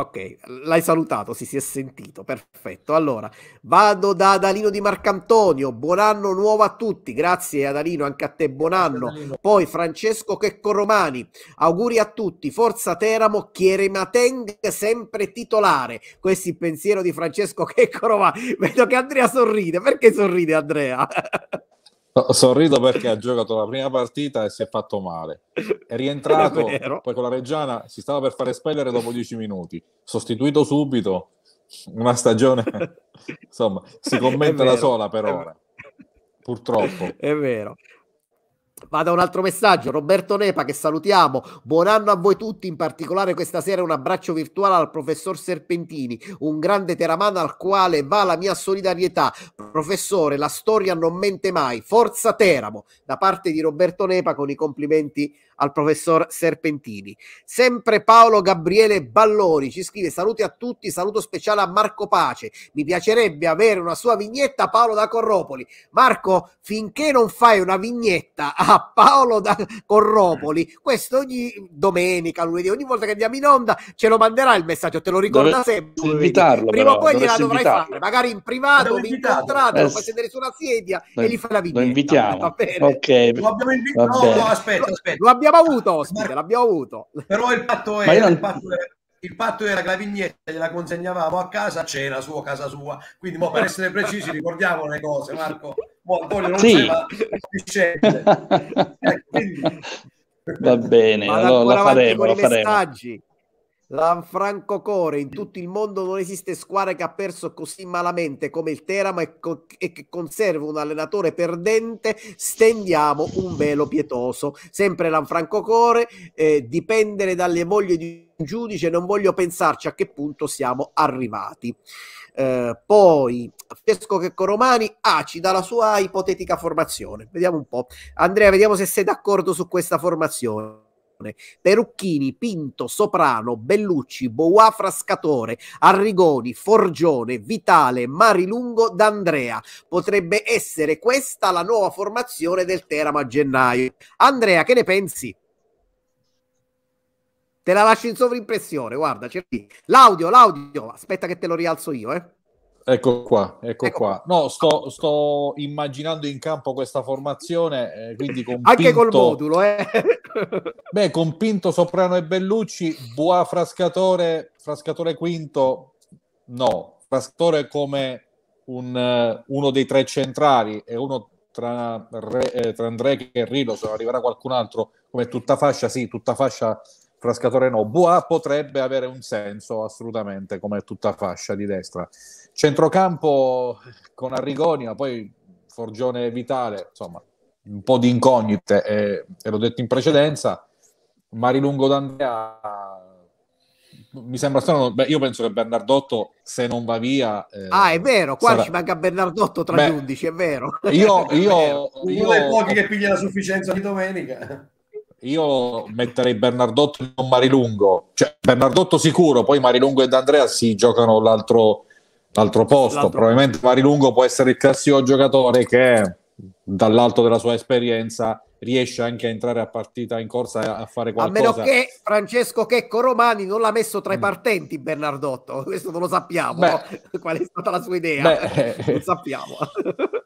Ok, l'hai salutato, si, si è sentito, perfetto. Allora, vado da Adalino di Marcantonio, buon anno nuovo a tutti, grazie Adalino, anche a te buon anno. Poi Francesco Checco Romani, auguri a tutti, Forza Teramo, Chieremateng sempre titolare. Questo è il pensiero di Francesco Checco Romani. (laughs) Vedo che Andrea sorride, perché sorride Andrea? (laughs) Sorrido perché ha giocato la prima partita e si è fatto male. È rientrato, (laughs) è poi con la Reggiana si stava per fare espellere dopo dieci minuti. Sostituito subito, una stagione, (laughs) insomma, si commenta da sola per ora. Purtroppo. È vero. Vado a un altro messaggio, Roberto Nepa che salutiamo, buon anno a voi tutti, in particolare questa sera un abbraccio virtuale al professor Serpentini, un grande teramano al quale va la mia solidarietà. Professore, la storia non mente mai, forza Teramo, da parte di Roberto Nepa con i complimenti al professor Serpentini. Sempre Paolo Gabriele Balloni ci scrive saluti a tutti, saluto speciale a Marco Pace. Mi piacerebbe avere una sua vignetta Paolo da Corropoli. Marco, finché non fai una vignetta a Paolo da Corropoli, questo ogni domenica, lunedì, ogni volta che andiamo in onda ce lo manderà il messaggio, te lo ricorda Dove, sempre. Invitarlo, Prima o poi gliela dovrai invitarlo. fare, magari in privato, vi incontrate, eh, lo fai sedere su una sedia lo, e gli fai la vignetta. Lo invitiamo. Ok. Lo abbiamo invitato. No, no, aspetta, aspetta. Lo abbiamo avuto ospite, l'abbiamo avuto. Però il patto era, non... il patto era, il patto era che la vignetta gliela consegnavamo a casa, cena sua, casa sua. Quindi mo, per essere precisi ricordiamo le cose, Marco. Mo, Antonio non sì. c'è, (laughs) eh, quindi... Va bene, allora, la faremo, la faremo. Messaggi. Lanfranco Core, in tutto il mondo non esiste squadra che ha perso così malamente come il Teramo e, co- e, che conserva un allenatore perdente, stendiamo un velo pietoso. Sempre Lanfranco Core, eh, dipendere dalle voglie di un giudice, non voglio pensarci a che punto siamo arrivati. Eh, poi Francesco Checco Romani ah, ci dà la sua ipotetica formazione. Vediamo un po'. Andrea, vediamo se sei d'accordo su questa formazione. Perucchini, Pinto, Soprano, Bellucci, Boa Frascatore, Arrigoni, Forgione, Vitale, Marilungo, D'Andrea. Potrebbe essere questa la nuova formazione del Teramo a gennaio. Andrea, che ne pensi? Te la lascio in sovrimpressione, guarda, l'audio, l'audio, aspetta che te lo rialzo io, eh. Ecco qua, ecco, ecco qua. No, sto, sto, immaginando in campo questa formazione, eh, quindi con Anche Pinto, col modulo, eh. (laughs) beh, con Pinto, Soprano e Bellucci, Boa Frascatore, Frascatore quinto, no. Frascatore come un, uh, uno dei tre centrali e uno tra, Re, eh, tra André e Rilo, se arriverà qualcun altro, come tutta fascia, sì, tutta fascia Frascatore no. Boa potrebbe avere un senso assolutamente come tutta fascia di destra. Centrocampo con Arrigonia, poi Forgione Vitale, insomma, un po' di incognite, e, e l'ho detto in precedenza. Marilungo D'Andrea mi sembra strano. Beh, io penso che Bernardotto, se non va via, eh, ah, è vero. Qua sarà... ci manca Bernardotto tra Beh, gli 11, è vero. Io, (laughs) io, uno dei pochi che piglia la sufficienza di domenica io metterei Bernardotto e non Marilungo. Cioè, Bernardotto sicuro, poi Marilungo ed Andrea si giocano l'altro, l'altro posto. L'altro. Probabilmente Marilungo può essere il classico giocatore che dall'alto della sua esperienza riesce anche a entrare a partita in corsa a fare qualcosa. A meno che Francesco Checco Romani non l'ha messo tra i partenti Bernardotto, (laughs) questo non lo sappiamo. Beh, (laughs) Qual è stata la sua idea? Beh, (laughs) non sappiamo.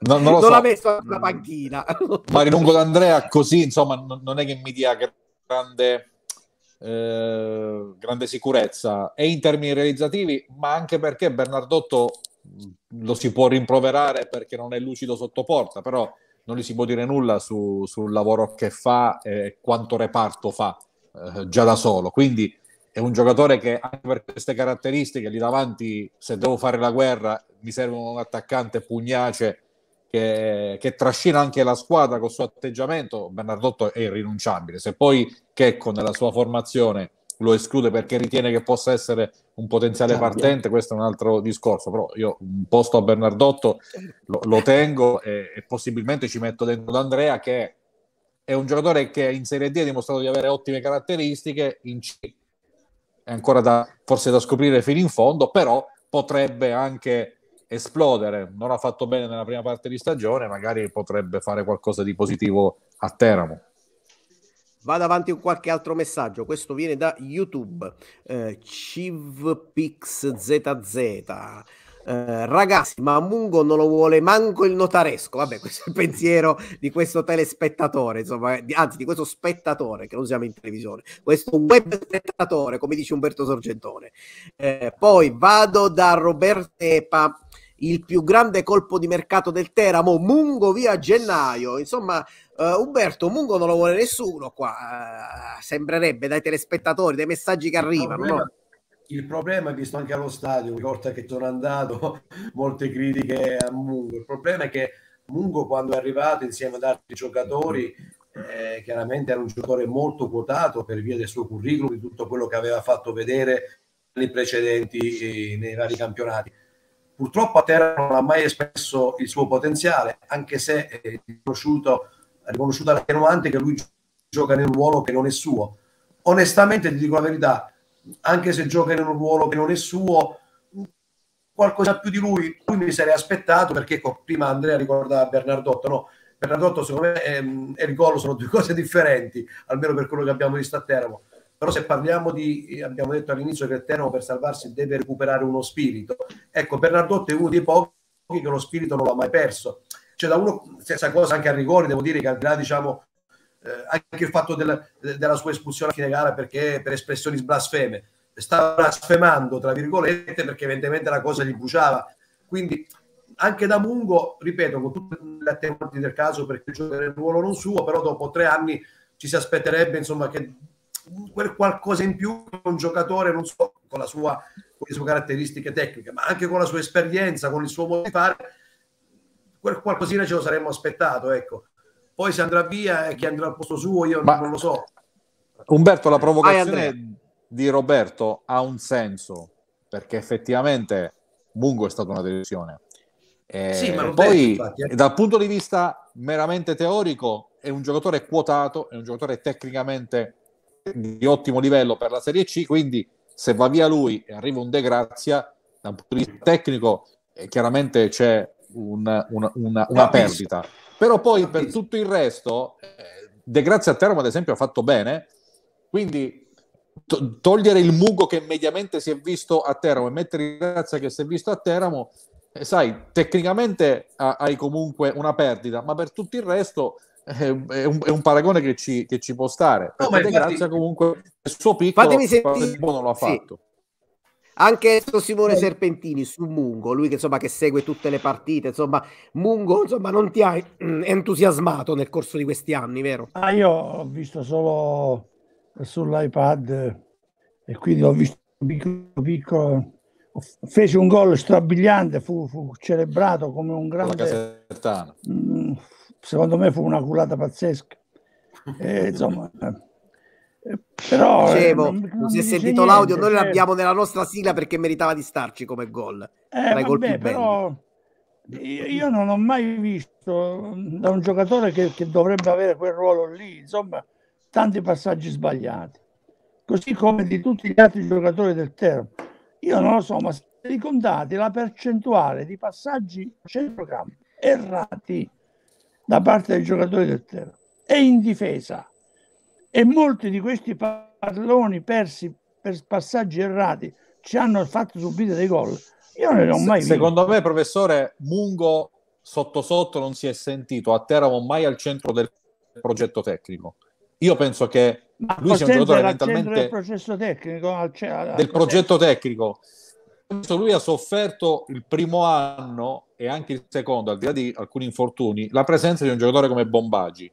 Non, non, non so. l'ha messo sulla panchina. Marilungo d'Andrea così, insomma, non è che mi dia grande... Eh, grande sicurezza e in termini realizzativi, ma anche perché Bernardotto lo si può rimproverare perché non è lucido sotto porta, però non gli si può dire nulla su, sul lavoro che fa e quanto reparto fa eh, già da solo. Quindi è un giocatore che anche per queste caratteristiche lì davanti, se devo fare la guerra, mi serve un attaccante pugnace che, che trascina anche la squadra col suo atteggiamento. Bernardotto è irrinunciabile. Se poi Checco nella sua formazione lo esclude perché ritiene che possa essere un potenziale partente, questo è un altro discorso, però io un posto a Bernardotto lo, lo tengo e, e, possibilmente ci metto dentro D'Andrea che è un giocatore che in Serie D ha dimostrato di avere ottime caratteristiche, in C è ancora da, forse da scoprire fino in fondo, però potrebbe anche esplodere, non ha fatto bene nella prima parte di stagione, magari potrebbe fare qualcosa di positivo a Teramo. Vado avanti con qualche altro messaggio. Questo viene da YouTube. Eh, CivPixZZ. Eh, ragazzi, ma Mungo non lo vuole manco il notaresco. Vabbè, (laughs) questo è il pensiero di questo telespettatore, insomma, di, anzi di questo spettatore che non siamo in televisione, questo web spettatore, come dice Umberto Sorgentone. Eh, poi vado da Roberto Epa il più grande colpo di mercato del Teramo, Mungo via gennaio. Insomma, uh, Umberto, Mungo non lo vuole nessuno qua, uh, sembrerebbe dai telespettatori, dai messaggi che arrivano. Il problema, no? il problema visto anche allo stadio, volta che sono andato, (laughs) molte critiche a Mungo. Il problema è che Mungo quando è arrivato insieme ad altri giocatori eh, chiaramente era un giocatore molto quotato per via del suo curriculum, di tutto quello che aveva fatto vedere nei precedenti eh, nei vari campionati Purtroppo a terra non ha mai espresso il suo potenziale, anche se è riconosciuto, è riconosciuto all'attenuante che lui gioca un ruolo che non è suo. Onestamente ti dico la verità, anche se gioca in un ruolo che non è suo, qualcosa più di lui, lui mi sarei aspettato perché ecco, prima Andrea ricordava Bernardotto, no? Bernardotto secondo me ehm, e Rigolo sono due (laughs) cose differenti, almeno per quello che abbiamo visto a Teramo però se parliamo di, abbiamo detto all'inizio che il Teramo per salvarsi deve recuperare uno spirito, ecco Bernardotto è uno dei pochi che lo spirito non l'ha mai perso. Cioè da uno, stessa cosa anche a rigore, devo dire che al di là diciamo eh, anche il fatto del, della sua espulsione a fine gara perché per espressioni blasfeme. Stava blasfemando tra virgolette perché evidentemente la cosa gli bruciava. Quindi anche da Mungo ripeto con tutte le attenuanti del caso perché gioca nel ruolo non suo però dopo tre anni ci si aspetterebbe insomma che quel qualcosa in più un giocatore, non so, con, la sua, con le sue caratteristiche tecniche, ma anche con la sua esperienza, con il suo modo di fare, quel qualcosina ce lo saremmo aspettato, ecco. Poi se andrà via e chi andrà al posto suo, io ma, non lo so. Umberto, la provocazione di Roberto ha un senso, perché effettivamente Mungo è stata una delusione. Eh, sì, ma poi, infatti, eh. dal punto di vista meramente teorico, è un giocatore quotato, è un giocatore tecnicamente di ottimo livello per la Serie C, quindi se va via lui e arriva un De Grazia, da un punto di vista tecnico, eh, chiaramente c'è un, una, una, una perdita. Però poi per tutto il resto, eh, De Grazia a Teramo ad esempio ha fatto bene, quindi to- togliere il mugo che mediamente si è visto a Teramo e mettere il Grazia che si è visto a Teramo, eh, sai, tecnicamente ha- hai comunque una perdita, ma per tutto il resto è un, è un paragone che ci, che ci, può stare. No, perché infatti... Grazia comunque il suo piccolo Fatemi sentire... non lo ha fatto. Sì. Anche Simone Serpentini su Mungo, lui che, insomma, che segue tutte le partite, insomma, Mungo insomma, non ti hai entusiasmato nel corso di questi anni, vero? Ah, io ho visto solo sull'iPad e quindi ho visto piccolo, piccolo fece un gol strabiliante, fu, fu celebrato come un grande... Mm, secondo me fu una culata pazzesca. E, insomma, eh, però eh, Dicevo, non, non si è sentito niente, l'audio, noi certo. l'abbiamo nella nostra sigla perché meritava di starci come gol. Eh, vabbè, però io, non ho mai visto da un giocatore che, che, dovrebbe avere quel ruolo lì, insomma, tanti passaggi sbagliati. Così come di tutti gli altri giocatori del Termo. Io non lo so, ma se ricontate la percentuale di passaggi a centrocampo errati da parte dei giocatori del Termo e in difesa e molti di questi palloni persi per passaggi errati ci hanno fatto subire dei gol. Io non ne ho mai visto. Secondo me, professore, Mungo sotto sotto non si è sentito a Teramo mai al centro del progetto tecnico. Io penso che Ma lui sia un giocatore mentalmente del processo tecnico, al, al, del progetto tecnico. Lui ha sofferto il primo anno e anche il secondo, al di là di alcuni infortuni, la presenza di un giocatore come Bombaggi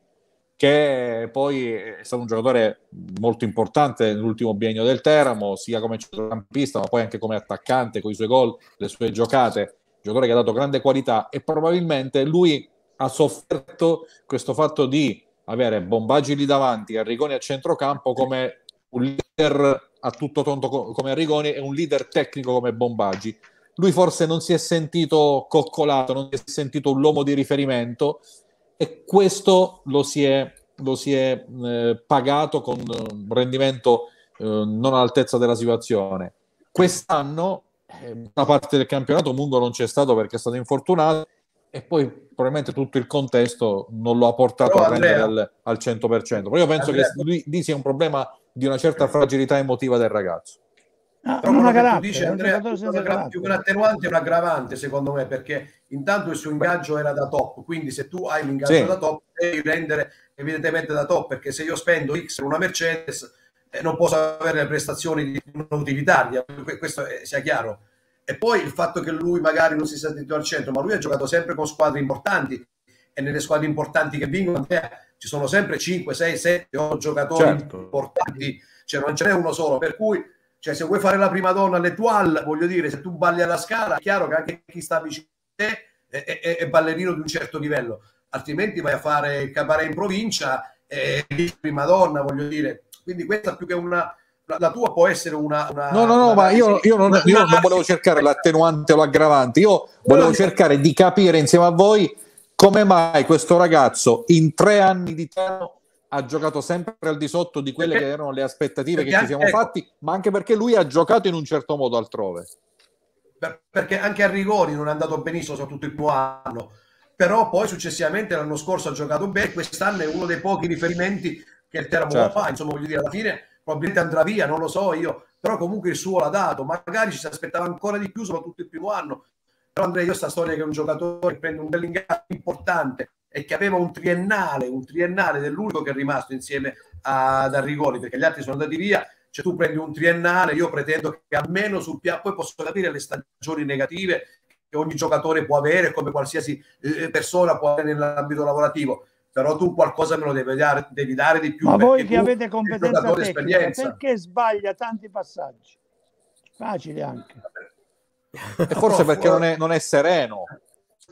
che poi è stato un giocatore molto importante nell'ultimo biennio del Teramo, sia come centrocampista, ma poi anche come attaccante, con i suoi gol, le sue giocate, giocatore che ha dato grande qualità e probabilmente lui ha sofferto questo fatto di avere Bombaggi lì davanti, Arrigoni a centrocampo come un leader a tutto tonto come Arrigoni e un leader tecnico come Bombaggi. Lui forse non si è sentito coccolato, non si è sentito un uomo di riferimento e questo lo si è, lo si è eh, pagato con un rendimento eh, non all'altezza della situazione. Quest'anno eh, una parte del campionato Mungo non c'è stato perché è stato infortunato e poi probabilmente tutto il contesto non lo ha portato Però, a rendere al, al 100%. Però io penso Andrea, che lì, lì sia un problema di una certa fragilità emotiva del ragazzo. Ah, Però una carattere, dice Andrea, più, una, più che un attenuante è un aggravante secondo me perché intanto il suo ingaggio era da top quindi se tu hai un ingaggio sì. da top devi rendere evidentemente da top perché se io spendo X per una Mercedes eh, non posso avere le prestazioni di un'utilitaria questo è, sia chiaro e poi il fatto che lui magari non si sia sentito al centro ma lui ha giocato sempre con squadre importanti e nelle squadre importanti che vincono Andrea, ci sono sempre 5, 6, 7, 8 giocatori certo. importanti cioè non ce n'è uno solo per cui cioè, se vuoi fare la prima donna all'Etoile, voglio dire, se tu balli alla scala, è chiaro che anche chi sta vicino a te è, è, è ballerino di un certo livello, altrimenti vai a fare il cabaret in provincia e prima donna, voglio dire. Quindi questa più che una, la tua può essere una. una no, no, no, una, ma io, io, non, io non, volevo cercare l'attenuante o l'aggravante, io volevo cercare di capire insieme a voi come mai questo ragazzo in tre anni di tempo ha giocato sempre al di sotto di quelle perché, che erano le aspettative che ci siamo ecco, fatti, ma anche perché lui ha giocato in un certo modo altrove. perché anche a Rigoni non è andato benissimo, soprattutto il primo anno, però poi successivamente l'anno scorso ha giocato bene, quest'anno è uno dei pochi riferimenti che il Teramo certo. fa, insomma voglio dire, alla fine probabilmente andrà via, non lo so io, però comunque il suo l'ha dato, magari ci si aspettava ancora di più, soprattutto il primo anno, però Andrea, io sta storia che è un giocatore che prende un bell'ingaggio importante, e che aveva un triennale, un triennale dell'unico che è rimasto insieme ad Arrigoni, perché gli altri sono andati via. Cioè tu prendi un triennale, io pretendo che almeno sul piano, poi posso capire le stagioni negative che ogni giocatore può avere, come qualsiasi eh, persona può avere nell'ambito lavorativo, però tu qualcosa me lo devi dare, devi dare di più. Ma voi che avete competenza tecnica, perché sbaglia tanti passaggi? Facili anche. E forse perché non è, non è sereno,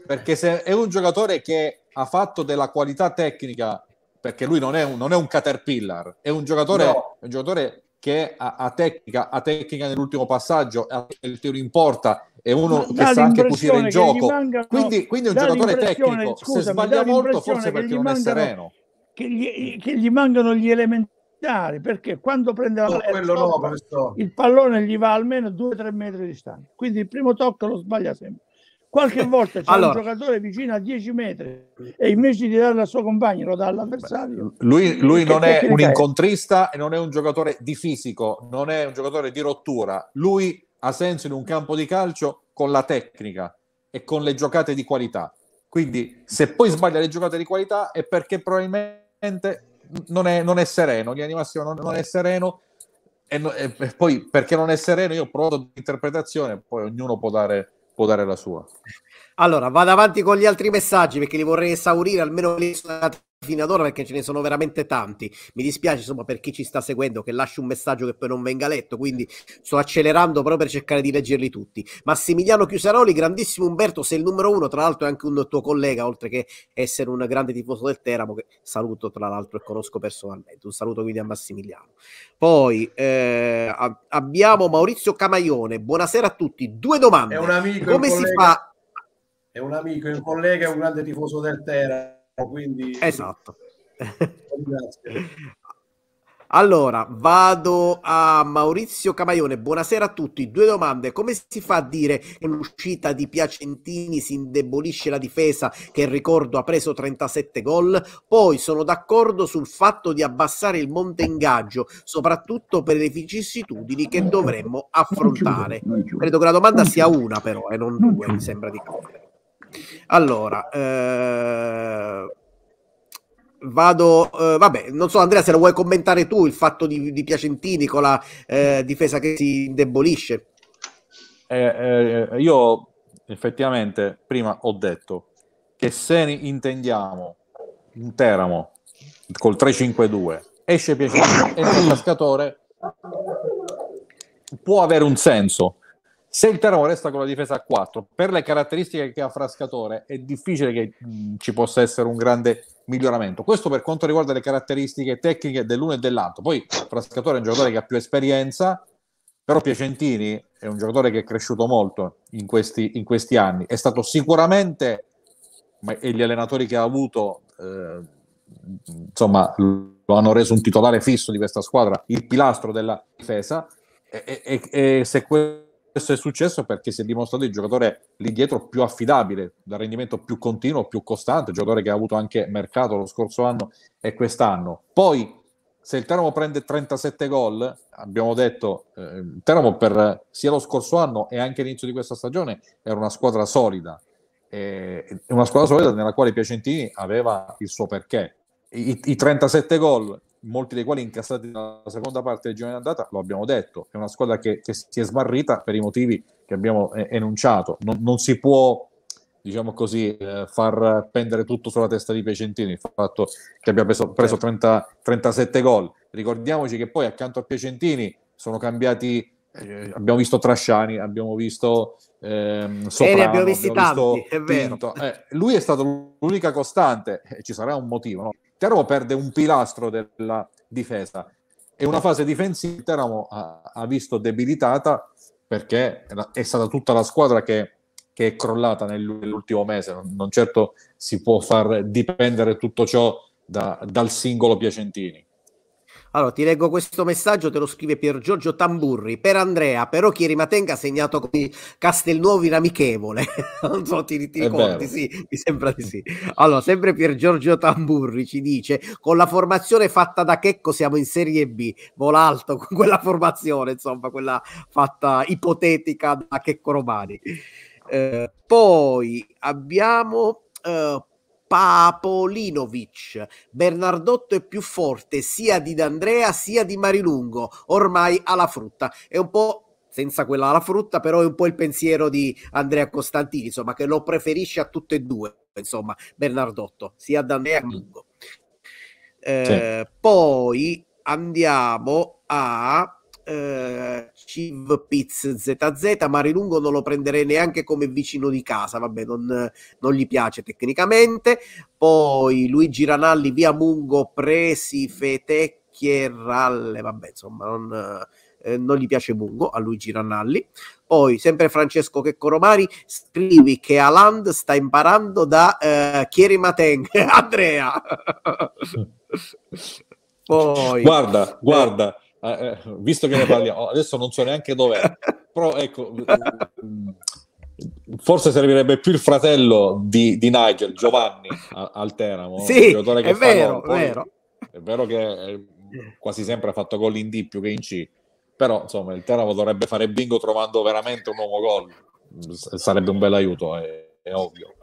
perché se è un giocatore che ha fatto della qualità tecnica, perché lui non è un, non è un caterpillar, è un giocatore, no. un giocatore che ha, ha, tecnica, ha tecnica nell'ultimo passaggio, il tiro in porta, è uno che sa anche cucire il gioco. Mangano, quindi, quindi, è un giocatore tecnico. Scusami, Se sbaglia molto, forse perché non è sereno. Che gli, che gli mancano gli elementari, perché quando prende la palla no, il pallone gli va almeno 2-3 metri di distanza. Quindi il primo tocco lo sbaglia sempre. Qualche volta c'è allora. un giocatore vicino a 10 metri e invece di darlo al suo compagno lo dà all'avversario. Lui, lui non è un incontrista e non è un giocatore di fisico, non è un giocatore di rottura. Lui ha senso in un campo di calcio con la tecnica e con le giocate di qualità. Quindi se poi sbaglia le giocate di qualità è perché probabilmente non è, non è sereno, di Massimo non, non è sereno e, no, e, poi perché non è sereno io ho provato l'interpretazione, poi ognuno può dare può dare la sua. Allora, vado avanti con gli altri messaggi perché li vorrei esaurire almeno fino ad ora perché ce ne sono veramente tanti. Mi dispiace insomma per chi ci sta seguendo che lasci un messaggio che poi non venga letto, quindi sto accelerando proprio per cercare di leggerli tutti. Massimiliano Chiusaroli, grandissimo Umberto, sei il numero uno, tra l'altro è anche un tuo collega, oltre che essere un grande tifoso del Teramo, che saluto tra l'altro e conosco personalmente. Un saluto quindi a Massimiliano. Poi eh, abbiamo Maurizio Camaione, buonasera a tutti. Due domande. È un amico, come si fa? È un amico, è un collega, è un grande tifoso del Teramo, quindi... Esatto. Allora, vado a Maurizio Camaione. Buonasera a tutti. Due domande. Come si fa a dire che l'uscita di Piacentini si indebolisce la difesa che, ricordo, ha preso 37 gol? Poi sono d'accordo sul fatto di abbassare il monte ingaggio, soprattutto per le vicissitudini che dovremmo affrontare. Credo che la domanda sia una, però, e non due, mi sembra di capire. Allora, eh vado, eh, vabbè, non so Andrea se lo vuoi commentare tu il fatto di, di Piacentini con la eh, difesa che si indebolisce. Eh, eh io effettivamente prima ho detto che se intendiamo un Teramo col 3-5-2 esce Piacentini e il cascatore può avere un senso se il Teramo resta con la difesa a 4, per le caratteristiche che ha Frascatore, è difficile che mh, ci possa essere un grande miglioramento. Questo per quanto riguarda le caratteristiche tecniche dell'uno e dell'altro. Poi Frascatore è un giocatore che ha più esperienza, però Piacentini è un giocatore che è cresciuto molto in questi, in questi anni. È stato sicuramente, e gli allenatori che ha avuto, eh, insomma, lo hanno reso un titolare fisso di questa squadra, il pilastro della difesa. E, e, e se questo questo è successo perché si è dimostrato il giocatore lì dietro più affidabile, da rendimento più continuo, più costante, giocatore che ha avuto anche mercato lo scorso anno e quest'anno. Poi, se il Teramo prende 37 gol, abbiamo detto, eh, Teramo per sia lo scorso anno e anche l'inizio di questa stagione era una squadra solida, eh, una squadra solida nella quale Piacentini aveva il suo perché. I, i 37 gol molti dei quali incassati nella seconda parte del girone d'andata, lo abbiamo detto, è una squadra che, che, si è smarrita per i motivi che abbiamo eh, enunciato. Non, non, si può, diciamo così, eh, far pendere tutto sulla testa di Piacentini, il fatto che abbia preso, preso 30, 37 gol. Ricordiamoci che poi accanto a Piacentini sono cambiati, eh, abbiamo visto Trasciani, abbiamo visto ehm, Soprano, ne abbiamo visti abbiamo tanti, è vero. Eh, lui è stato l'unica costante, e ci sarà un motivo, no? Teramo perde un pilastro della difesa e una fase difensiva Teramo ha, ha visto debilitata perché è stata tutta la squadra che, che è crollata nell'ultimo mese, non, non, certo si può far dipendere tutto ciò da, dal singolo Piacentini. Allora, ti leggo questo messaggio, te lo scrive Pier Giorgio Tamburri. Per Andrea, però Chieri Matenga ha segnato con Castelnuovo in amichevole. (laughs) non so, ti, ti ricordi? Sì, mi sembra di sì. Allora, sempre Pier Giorgio Tamburri ci dice, con la formazione fatta da Checco siamo in Serie B. Vola alto con quella formazione, insomma, quella fatta ipotetica da Checco Romani. Eh, poi abbiamo... Uh, Papolinovic. Bernardotto è più forte sia di D'Andrea sia di Marilungo, ormai alla frutta. È un po' senza quella alla frutta, però è un po' il pensiero di Andrea Costantini, insomma, che lo preferisce a tutte e due, insomma, Bernardotto, sia D'Andrea che Lungo. Eh, sì. Poi andiamo a eh, Civ Piz ZZ, Marilungo non lo prenderei neanche come vicino di casa, vabbè, non, non gli piace tecnicamente. Poi Luigi Ranalli, via Mungo, Presi, Fetecchie, Ralle, vabbè, insomma, non, eh, non gli piace Mungo a Luigi Ranalli. Poi, sempre Francesco Checcoromari, scrivi che Aland sta imparando da eh, Chieri Mateng. (laughs) Andrea! Poi, guarda, guarda. Eh, eh, visto che ne parliamo, adesso non so neanche dov'è, (laughs) però ecco, mm, forse servirebbe più il fratello di, di Nigel, Giovanni, a, al Teramo. Sì, è vero, Poi, vero. È vero che quasi sempre ha fatto gol in D più che in C, però insomma il Teramo dovrebbe fare bingo trovando veramente un nuovo gol. Sarebbe un bel aiuto, è, è ovvio.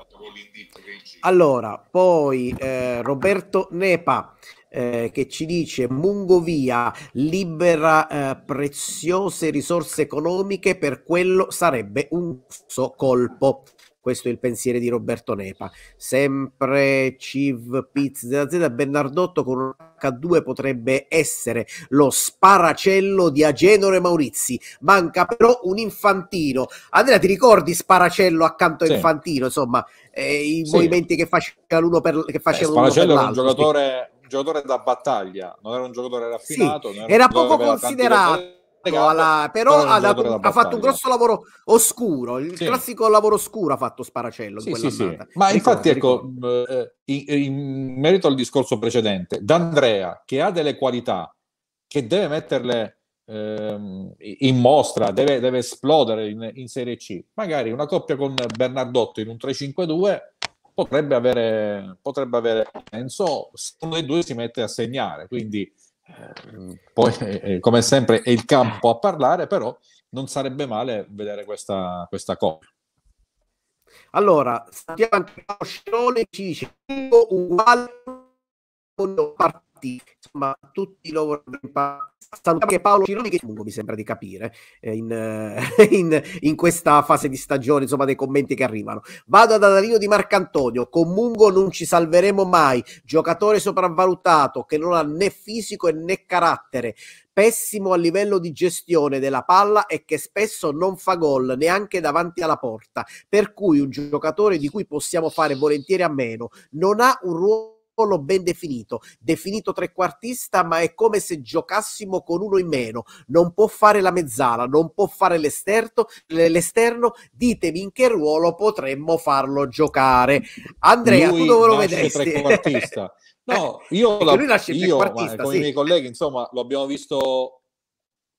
Allora, poi eh, Roberto Nepa eh, che ci dice Mungovia libera eh, preziose risorse economiche, per quello sarebbe un so colpo. Questo è il pensiero di Roberto Nepa. Sempre Civ Piz Z Bernardotto con un H2 potrebbe essere lo sparacello di Agenore Maurizi. Manca però un infantino. Andrea, ti ricordi sparacello accanto a sì. infantino? Insomma, eh, i sì. movimenti che faceva l'uno per, che faceva eh, sparacello era un giocatore giocatore da battaglia, non era un giocatore raffinato. Sì, era, era poco considerato. Alla, però, ha, dato, ha, fatto un grosso lavoro oscuro, il sì. classico lavoro oscuro ha fatto Sparacello. Sì, sì, sì. Ma ricordo, infatti, ecco, eh, in, in, merito al discorso precedente, D'Andrea che ha delle qualità che deve metterle eh, in mostra, deve, deve esplodere in, in, Serie C, magari una coppia con Bernardotto in un 3-5-2 potrebbe avere, potrebbe avere senso se uno dei due si mette a segnare. Quindi, eh, poi, eh, come sempre, è il campo a parlare, però non sarebbe male vedere questa, questa coppia. Allora, Santiago Scirone ci dice uguale partiti, insomma, tutti loro salutiamo che Paolo Cironi che lungo mi sembra di capire eh, in, eh, (laughs) in, in, questa fase di stagione insomma dei commenti che arrivano. Vado ad Adalino di Marcantonio. Con Mungo non ci salveremo mai. Giocatore sopravvalutato che non ha né fisico né carattere. Pessimo a livello di gestione della palla e che spesso non fa gol neanche davanti alla porta. Per cui un giocatore di cui possiamo fare volentieri a meno non ha un ruolo ruolo ben definito, definito trequartista, ma è come se giocassimo con uno in meno. Non può fare la mezzala, non può fare l'esterno, l'esterno. Ditemi in che ruolo potremmo farlo giocare. Andrea, lui tu dove lo vedresti? trequartista. (laughs) No, io, la, io ma, con sì. i miei colleghi, insomma, lo abbiamo visto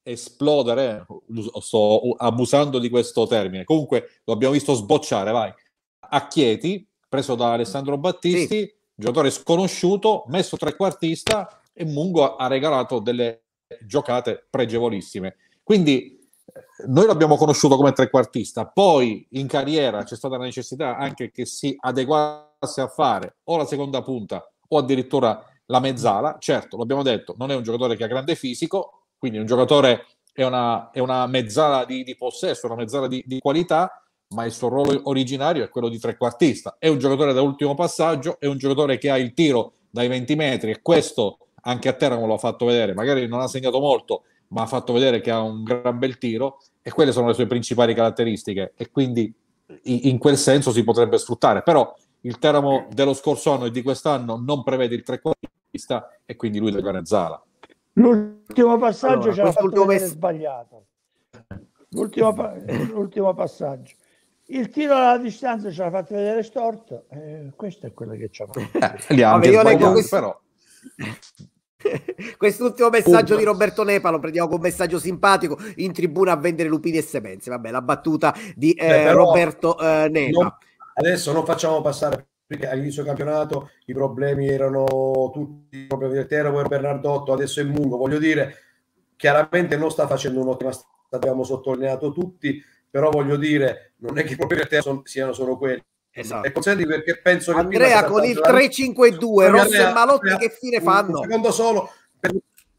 esplodere, sto abusando di questo termine, comunque lo abbiamo visto sbocciare, vai, a Chieti, preso da Alessandro Battisti, sì giocatore sconosciuto, messo trequartista e Mungo ha regalato delle giocate pregevolissime. Quindi eh, noi l'abbiamo conosciuto come trequartista, poi in carriera c'è stata la necessità anche che si adeguasse a fare o la seconda punta o addirittura la mezzala. Certo, l'abbiamo detto, non è un giocatore che ha grande fisico, quindi un giocatore è una, è una mezzala di, di possesso, una mezzala di, di qualità, ma il suo ruolo originario è quello di trequartista. È un giocatore da ultimo passaggio, è un giocatore che ha il tiro dai 20 metri e questo anche a Teramo lo ha fatto vedere. Magari non ha segnato molto, ma ha fatto vedere che ha un gran bel tiro e quelle sono le sue principali caratteristiche e quindi in quel senso si potrebbe sfruttare. Però il Teramo dello scorso anno e di quest'anno non prevede il trequartista e quindi lui deve Zala. L'ultimo passaggio allora, ce l'ha fatto vedere sbagliato. L'ultimo, l'ultimo passaggio. Il tiro alla distanza ce l'ha fatto vedere storto, eh, questo è quello che ci (laughs) ha fatto. Questo... però. (laughs) Quest'ultimo messaggio Ups. di Roberto Nepa lo prendiamo con un messaggio simpatico in tribuna a vendere lupini e semenze. Vabbè, la battuta di eh, Beh, Roberto eh, Nepa. Non, adesso non facciamo passare perché all'inizio del campionato i problemi erano tutti problemi del Teramo e Bernardotto, adesso è Mungo. Voglio dire, chiaramente non sta facendo un'ottima stagione, abbiamo sottolineato tutti però voglio dire, non è che i problemi del terzo siano solo quelli. Esatto. E consenti perché penso che Andrea con il 3-5-2 Rossi e Malotti che fine fanno? Un secondo solo.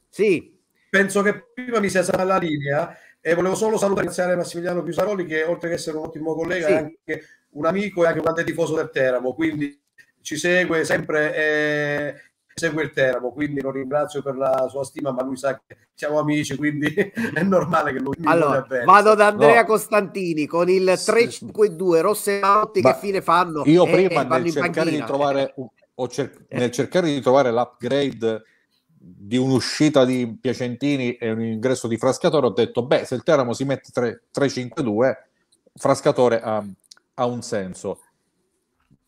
Sì. Penso che prima mi sia stata la linea e volevo solo salutare Massimiliano Pisaroli che oltre che essere un ottimo collega sì. è anche un amico e anche un grande tifoso del Teramo, quindi ci segue sempre eh, segue il Teramo, quindi lo ringrazio per la sua stima, ma lui sa che siamo amici, quindi (laughs) è normale che lui mi allora, bene. Vado da Andrea no. Costantini con il 3-5-2, Rosse e Malotti che fine fanno? Io e, prima e nel, cercare di trovare, cer- nel cercare di trovare l'upgrade di un'uscita di Piacentini e un ingresso di Frascatore ho detto, beh, se il Teramo si mette 3-5-2, Frascatore ha, ha un senso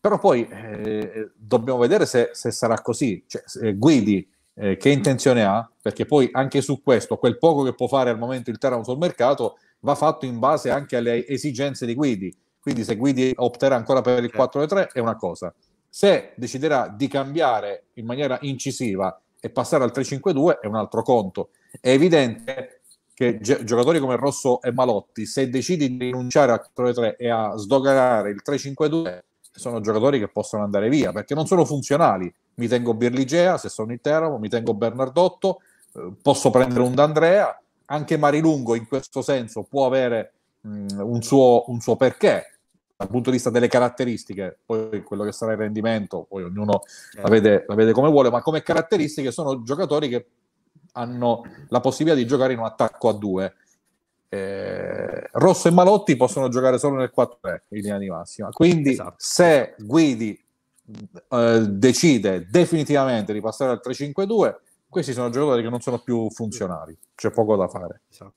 però poi eh, dobbiamo vedere se, se, sarà così. Cioè, se Guidi eh, che intenzione ha? Perché poi anche su questo, quel poco che può fare al momento il Teramo sul mercato va fatto in base anche alle esigenze di Guidi. Quindi se Guidi opterà ancora per il 4-3 certo. è una cosa. Se deciderà di cambiare in maniera incisiva e passare al 3-5-2 è un altro conto. È evidente che gi- giocatori come Rosso e Malotti, se decidi di rinunciare al 4-3 e a sdoganare il 3-5-2, sono giocatori che possono andare via perché non sono funzionali. Mi tengo Birligea se sono in Teramo, mi tengo Bernardotto, eh, posso prendere un D'Andrea, anche Marilungo in questo senso può avere mh, un, suo, un suo perché dal punto di vista delle caratteristiche, poi quello che sarà il rendimento, poi ognuno la, vede, la vede come vuole, ma come caratteristiche sono giocatori che hanno la possibilità di giocare in un attacco a due. Eh, Rosso e Malotti possono giocare solo nel 4-3 in linea di massima. Quindi, esatto. se Guidi eh, decide definitivamente di passare al 3-5-2, questi sono giocatori che non sono più funzionali, c'è poco da fare. Esatto.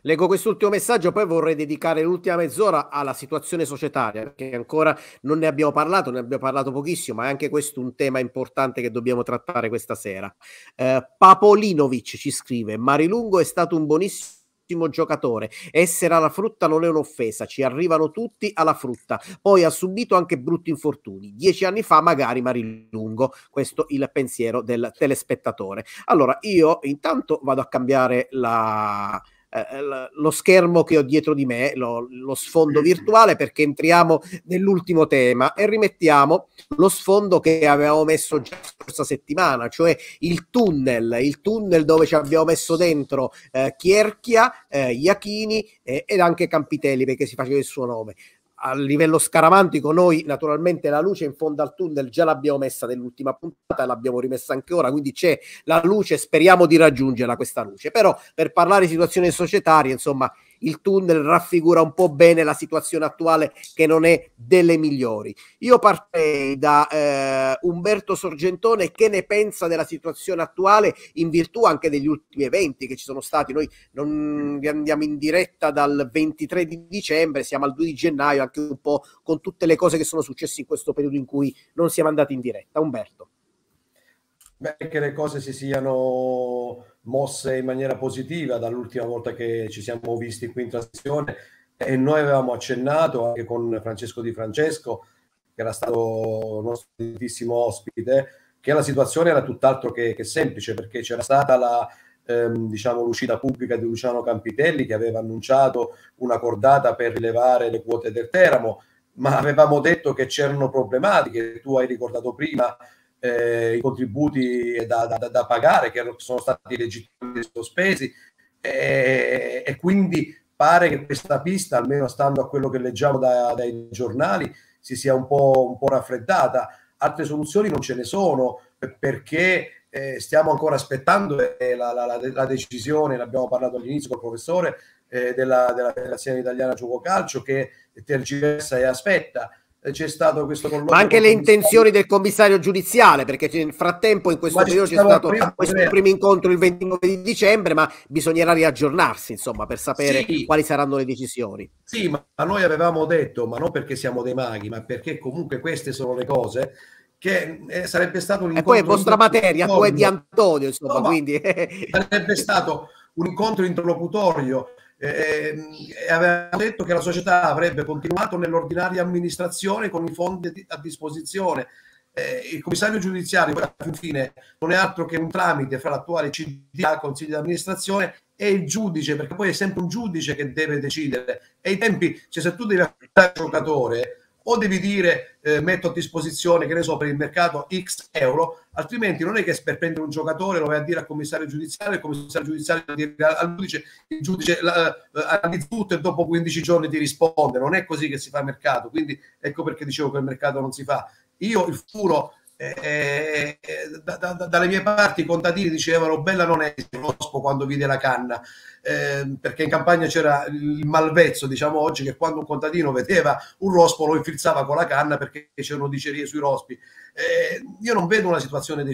Leggo quest'ultimo messaggio, poi vorrei dedicare l'ultima mezz'ora alla situazione societaria, perché ancora non ne abbiamo parlato, ne abbiamo parlato pochissimo, ma è anche questo un tema importante che dobbiamo trattare questa sera. Eh, Papolinovic ci scrive: Marilungo è stato un buonissimo giocatore. Essere alla frutta non è un'offesa, ci arrivano tutti alla frutta. Poi ha subito anche brutti infortuni. Dieci anni fa, magari Marilungo. Questo il pensiero del telespettatore. Allora, io intanto vado a cambiare la, eh, lo schermo che ho dietro di me, lo, lo, sfondo virtuale, perché entriamo nell'ultimo tema e rimettiamo lo sfondo che avevamo messo già la scorsa settimana, cioè il tunnel, il tunnel dove ci abbiamo messo dentro eh, Chierchia, eh, Iachini eh, ed anche Campitelli, perché si faceva il suo nome a livello scaramantico noi naturalmente la luce in fondo al tunnel già l'abbiamo messa nell'ultima puntata l'abbiamo rimessa anche ora quindi c'è la luce speriamo di raggiungerla questa luce. Però per parlare di situazione societaria insomma il tunnel raffigura un po' bene la situazione attuale che non è delle migliori. Io partirei da eh, Umberto Sorgentone che ne pensa della situazione attuale in virtù anche degli ultimi eventi che ci sono stati. Noi non andiamo in diretta dal 23 di dicembre, siamo al 2 di gennaio, anche un po' con tutte le cose che sono successe in questo periodo in cui non siamo andati in diretta. Umberto. Beh, che le cose si siano mosse in maniera positiva dall'ultima volta che ci siamo visti qui in trasmissione. E noi avevamo accennato anche con Francesco Di Francesco, che era stato nostro bellissimo ospite, che la situazione era tutt'altro che, che semplice perché c'era stata la ehm, diciamo, l'uscita pubblica di Luciano Campitelli che aveva annunciato una cordata per rilevare le quote del Teramo, ma avevamo detto che c'erano problematiche, tu hai ricordato prima eh, i contributi da, da, da, pagare che sono stati legittimamente sospesi e, e, quindi pare che questa pista, almeno stando a quello che leggiamo da, dai giornali, si sia un po', un po' raffreddata. Altre soluzioni non ce ne sono perché eh, stiamo ancora aspettando eh, la, la, la, decisione, l'abbiamo parlato all'inizio col professore, eh, della, della Federazione Italiana Gioco Calcio che tergiversa e aspetta c'è stato questo colloquio. Ma anche le intenzioni del commissario giudiziale, perché nel frattempo in questo periodo c'è stato prima, questo prima. primo incontro il 29 di dicembre, ma bisognerà riaggiornarsi, insomma, per sapere sì. quali saranno le decisioni. Sì, ma noi avevamo detto, ma non perché siamo dei maghi, ma perché comunque queste sono le cose che eh, sarebbe stato un incontro... E poi è vostra materia, è di Antonio, insomma, no, quindi... (laughs) sarebbe stato un incontro interlocutorio eh, aveva detto che la società avrebbe continuato nell'ordinaria amministrazione con i fondi a disposizione. Eh, il commissario giudiziario alla fine non è altro che un tramite fra l'attuale CDA, Consiglio di amministrazione, e il giudice, perché poi è sempre un giudice che deve decidere. E i tempi, cioè se tu devi affrontare il giocatore, o devi dire eh, metto a disposizione, che ne so, per il mercato X euro, altrimenti non è che per prendere un giocatore lo vai a dire al commissario giudiziario, il commissario giudiziario dire al giudice, il giudice analizza tutto e dopo 15 giorni ti risponde, non è così che si fa il mercato, quindi ecco perché dicevo che il mercato non si fa. Io il futuro eh, da, da, dalle mie parti i contadini dicevano bella non è il rospo quando vide la canna eh, perché in campagna c'era il malvezzo diciamo oggi che quando un contadino vedeva un rospo lo infilzava con la canna perché c'erano dicerie sui rospi. Eh, io non vedo una situazione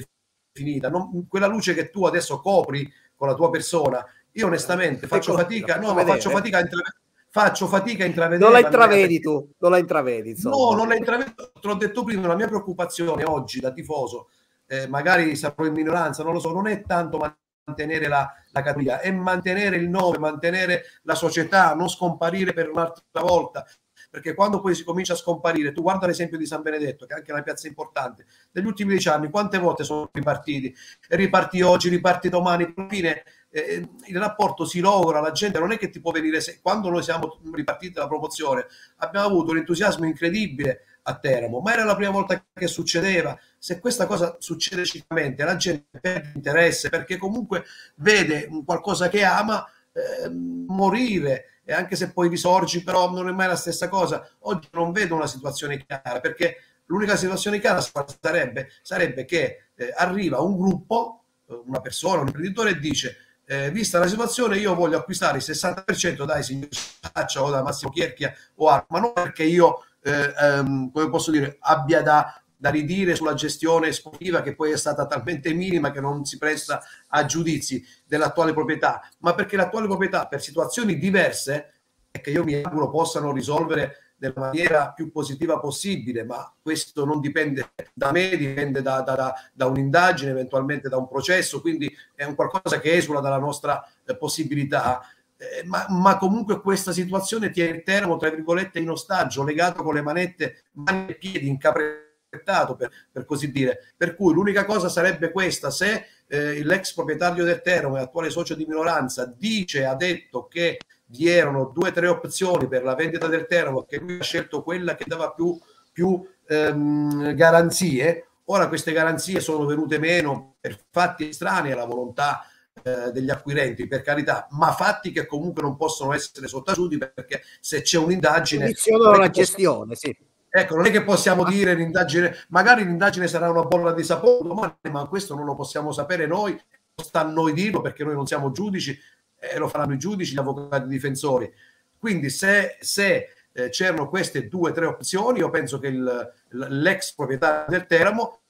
definita. Non, quella luce che tu adesso copri con la tua persona io onestamente faccio fatica no ma faccio fatica a intravedere faccio fatica a intravedere. Non la intravedi tu, non la intravedi. Insomma. No, non la intravedo. Te l'ho detto prima, la mia preoccupazione oggi da tifoso, eh, magari sarò in minoranza, non lo so, non è tanto mantenere la, la categoria, è mantenere il nome, mantenere la società, non scomparire per un'altra volta. perché quando poi si comincia a scomparire, tu guarda l'esempio di San Benedetto, che è anche una piazza importante, negli ultimi dieci anni quante volte sono ripartiti? Riparti oggi, riparti domani, alla fine eh, il rapporto si logra, la gente non è che ti può venire, se, quando noi siamo ripartiti dalla promozione abbiamo avuto un entusiasmo incredibile a Teramo, ma era la prima volta che succedeva. Se questa cosa succede ciclicamente, la gente perde interesse perché comunque vede qualcosa che ama eh, morire e anche se poi risorgi, però non è mai la stessa cosa. Oggi non vedo una situazione chiara perché l'unica situazione chiara sarebbe, sarebbe che eh, arriva un gruppo, una persona, un imprenditore e dice eh, vista la situazione io voglio acquistare il 60% dai signor Saccia o da Massimo Chierchia o altro, ma non perché io eh, ehm, come posso dire, abbia da, da ridire sulla gestione sportiva che poi è stata talmente minima che non si presta a giudizi dell'attuale proprietà, ma perché l'attuale proprietà per situazioni diverse e che io mi auguro possano risolvere nella maniera più positiva possibile, ma questo non dipende da me, dipende da, da, da, da un'indagine, eventualmente da un processo, quindi è un qualcosa che esula dalla nostra eh, possibilità. Eh, ma, ma, comunque questa situazione tiene il Teramo, tra virgolette, in ostaggio, legato con le manette, mani e piedi, incaprettato per, per così dire. Per cui l'unica cosa sarebbe questa, se eh, l'ex proprietario del Teramo e attuale socio di minoranza dice, ha detto che vi erano due o tre opzioni per la vendita del Teramo, che lui ha scelto quella che dava più, più ehm, garanzie, ora queste garanzie sono venute meno per fatti strani alla volontà eh, degli acquirenti, per carità, ma fatti che comunque non possono essere sottaciuti perché se c'è un'indagine... La gestione, sì. Ecco, non è che possiamo dire l'indagine, magari l'indagine sarà una bolla di sapone domani, ma questo non lo possiamo sapere noi, sta a noi dirlo perché noi non siamo giudici eh, lo faranno i giudici, gli avvocati difensori. Quindi se, se eh, c'erano queste due o tre opzioni, io penso che il, l'ex proprietario del Teramo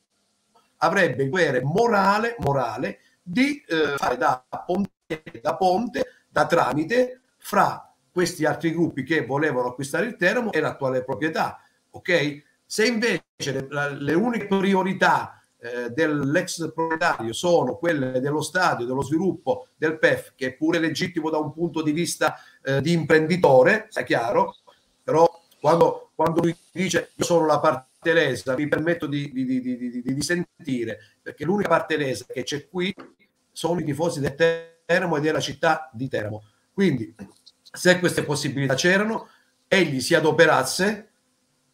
avrebbe il dovere morale, morale di eh, fare da ponte, da ponte, da tramite fra questi altri gruppi che volevano acquistare il Teramo e l'attuale proprietà. Ok? Se invece le, le uniche priorità eh, dell'ex proprietario sono quelle dello stadio, dello sviluppo del PEF, che è pure legittimo da un punto di vista eh, di imprenditore, sia chiaro, però quando, quando lui dice io sono la parte lesa, mi permetto di, di, di, di sentire, perché l'unica parte lesa che c'è qui sono i tifosi del Teramo e della città di Teramo. Quindi, se queste possibilità c'erano, egli si adoperasse,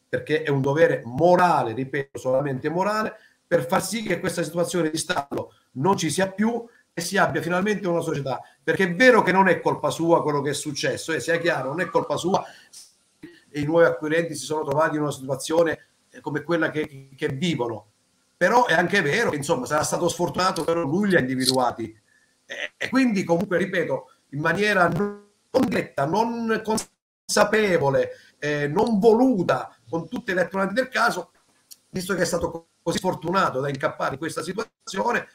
perché è un dovere morale, ripeto, solamente morale, per far sì che questa situazione di stallo non ci sia più e si abbia finalmente una società. Perché è vero che non è colpa sua quello che è successo, e eh, sia chiaro, non è colpa sua e i nuovi acquirenti si sono trovati in una situazione eh, come quella che, che vivono però è anche vero che insomma sarà stato sfortunato però lui li ha individuati e, e quindi comunque ripeto in maniera non diretta non consapevole eh, non voluta con tutte le attenuanti del caso visto che è stato così fortunato da incappare in questa situazione.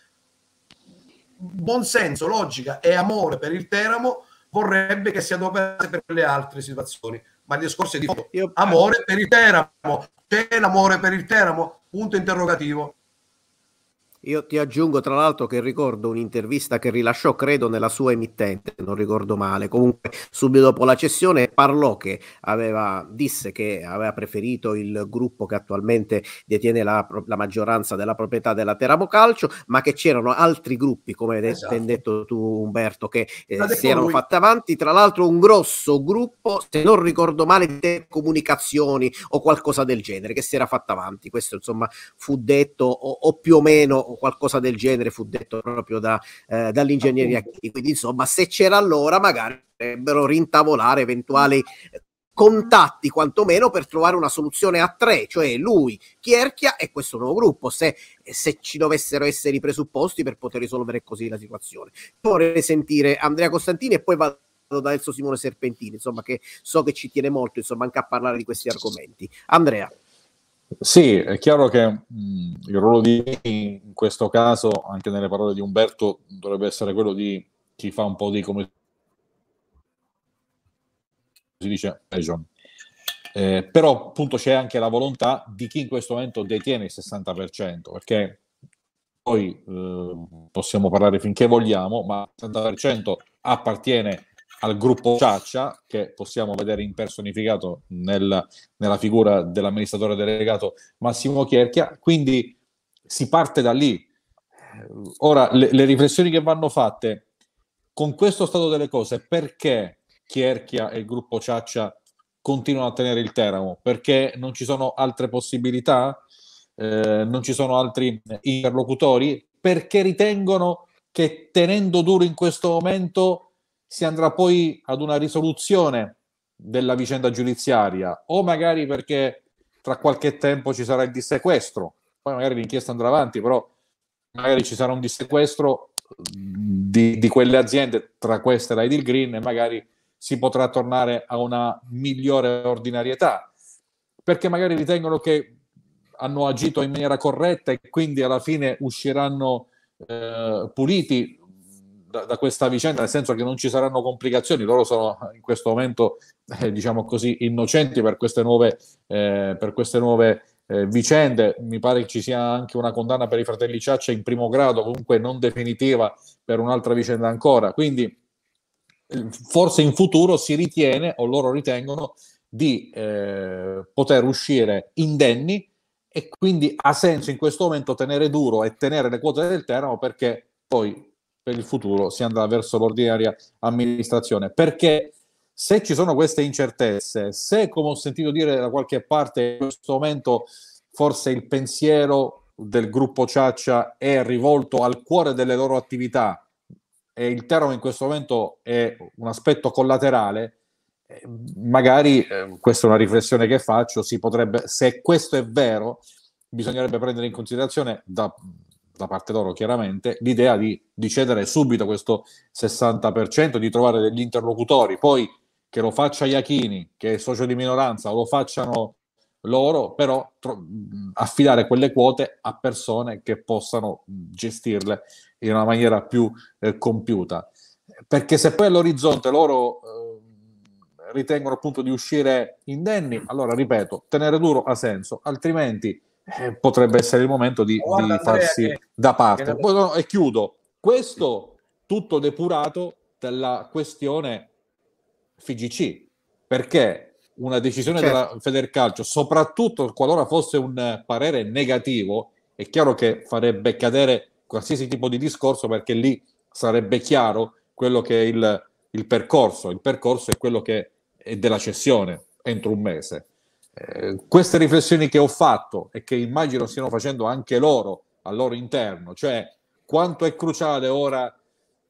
Buon senso, logica e amore per il Teramo vorrebbe che si adoperasse per le altre situazioni ma il discorso è di amore per il Teramo. C'è l'amore per il Teramo? Punto interrogativo. Io ti aggiungo tra l'altro che ricordo un'intervista che rilasciò, credo, nella sua emittente, non ricordo male. Comunque, subito dopo la cessione parlò che aveva, disse che aveva preferito il gruppo che attualmente detiene la, la maggioranza della proprietà della Teramo Calcio, ma che c'erano altri gruppi, come hai esatto. detto tu, Umberto, che eh, si erano fatti avanti. Tra l'altro, un grosso gruppo, se non ricordo male, di comunicazioni o qualcosa del genere, che si era fatto avanti. Questo, insomma, fu detto o, o più o meno o qualcosa del genere fu detto proprio da, eh, dall'ingegneria. Quindi, insomma, se c'era allora, magari potrebbero rintavolare eventuali contatti quantomeno per trovare una soluzione a tre, cioè lui, Chierchia e questo nuovo gruppo, se, se ci dovessero essere i presupposti per poter risolvere così la situazione. Vorrei sentire Andrea Costantini e poi vado da Elso Simone Serpentini, insomma, che so che ci tiene molto, insomma, anche a parlare di questi argomenti. Andrea. Sì, è chiaro che mh, il ruolo di in questo caso, anche nelle parole di Umberto, dovrebbe essere quello di chi fa un po' di come si dice. Eh, però appunto c'è anche la volontà di chi in questo momento detiene il 60%, perché poi eh, possiamo parlare finché vogliamo, ma il 60% appartiene al gruppo Ciaccia, che possiamo vedere impersonificato nel, nella figura dell'amministratore delegato Massimo Chierchia, quindi si parte da lì. Ora, le, le riflessioni che vanno fatte con questo stato delle cose, perché Chierchia e il gruppo Ciaccia continuano a tenere il Teramo? Perché non ci sono altre possibilità? Eh, non ci sono altri interlocutori? Perché ritengono che tenendo duro in questo momento si andrà poi ad una risoluzione della vicenda giudiziaria o magari perché tra qualche tempo ci sarà il dissequestro, poi magari l'inchiesta andrà avanti, però magari ci sarà un dissequestro di, di quelle aziende, tra queste la Edil Green, e magari si potrà tornare a una migliore ordinarietà, perché magari ritengono che hanno agito in maniera corretta e quindi alla fine usciranno eh, puliti da, da, questa vicenda, nel senso che non ci saranno complicazioni, loro sono in questo momento, eh, diciamo così, innocenti per queste nuove, eh, per queste nuove eh, vicende. Mi pare che ci sia anche una condanna per i fratelli Ciaccia in primo grado, comunque non definitiva per un'altra vicenda ancora. Quindi eh, forse in futuro si ritiene, o loro ritengono, di eh, poter uscire indenni e quindi ha senso in questo momento tenere duro e tenere le quote del Teramo perché poi per il futuro si andrà verso l'ordinaria amministrazione. Perché se ci sono queste incertezze, se come ho sentito dire da qualche parte in questo momento forse il pensiero del gruppo Ciaccia è rivolto al cuore delle loro attività e il Teramo in questo momento è un aspetto collaterale, eh, magari eh, questa è una riflessione che faccio, si potrebbe, se questo è vero, bisognerebbe prendere in considerazione da, da parte loro chiaramente, l'idea di, di cedere subito questo 60%, di trovare degli interlocutori, poi che lo faccia Iachini, che è socio di minoranza, o lo facciano loro, però tro- affidare quelle quote a persone che possano gestirle in una maniera più eh, compiuta. Perché se poi all'orizzonte loro eh, ritengono appunto di uscire indenni, allora ripeto, tenere duro ha senso, altrimenti eh, potrebbe essere il momento di, di farsi che, da parte. Che... Poi, no, e chiudo. Questo tutto depurato dalla questione FGC, perché una decisione certo. della Federcalcio, soprattutto qualora fosse un parere negativo, è chiaro che farebbe cadere qualsiasi tipo di discorso perché lì sarebbe chiaro quello che è il, il percorso. Il percorso è quello che è della cessione entro un mese. Eh, queste riflessioni che ho fatto e che immagino stiano facendo anche loro al loro interno, cioè quanto è cruciale ora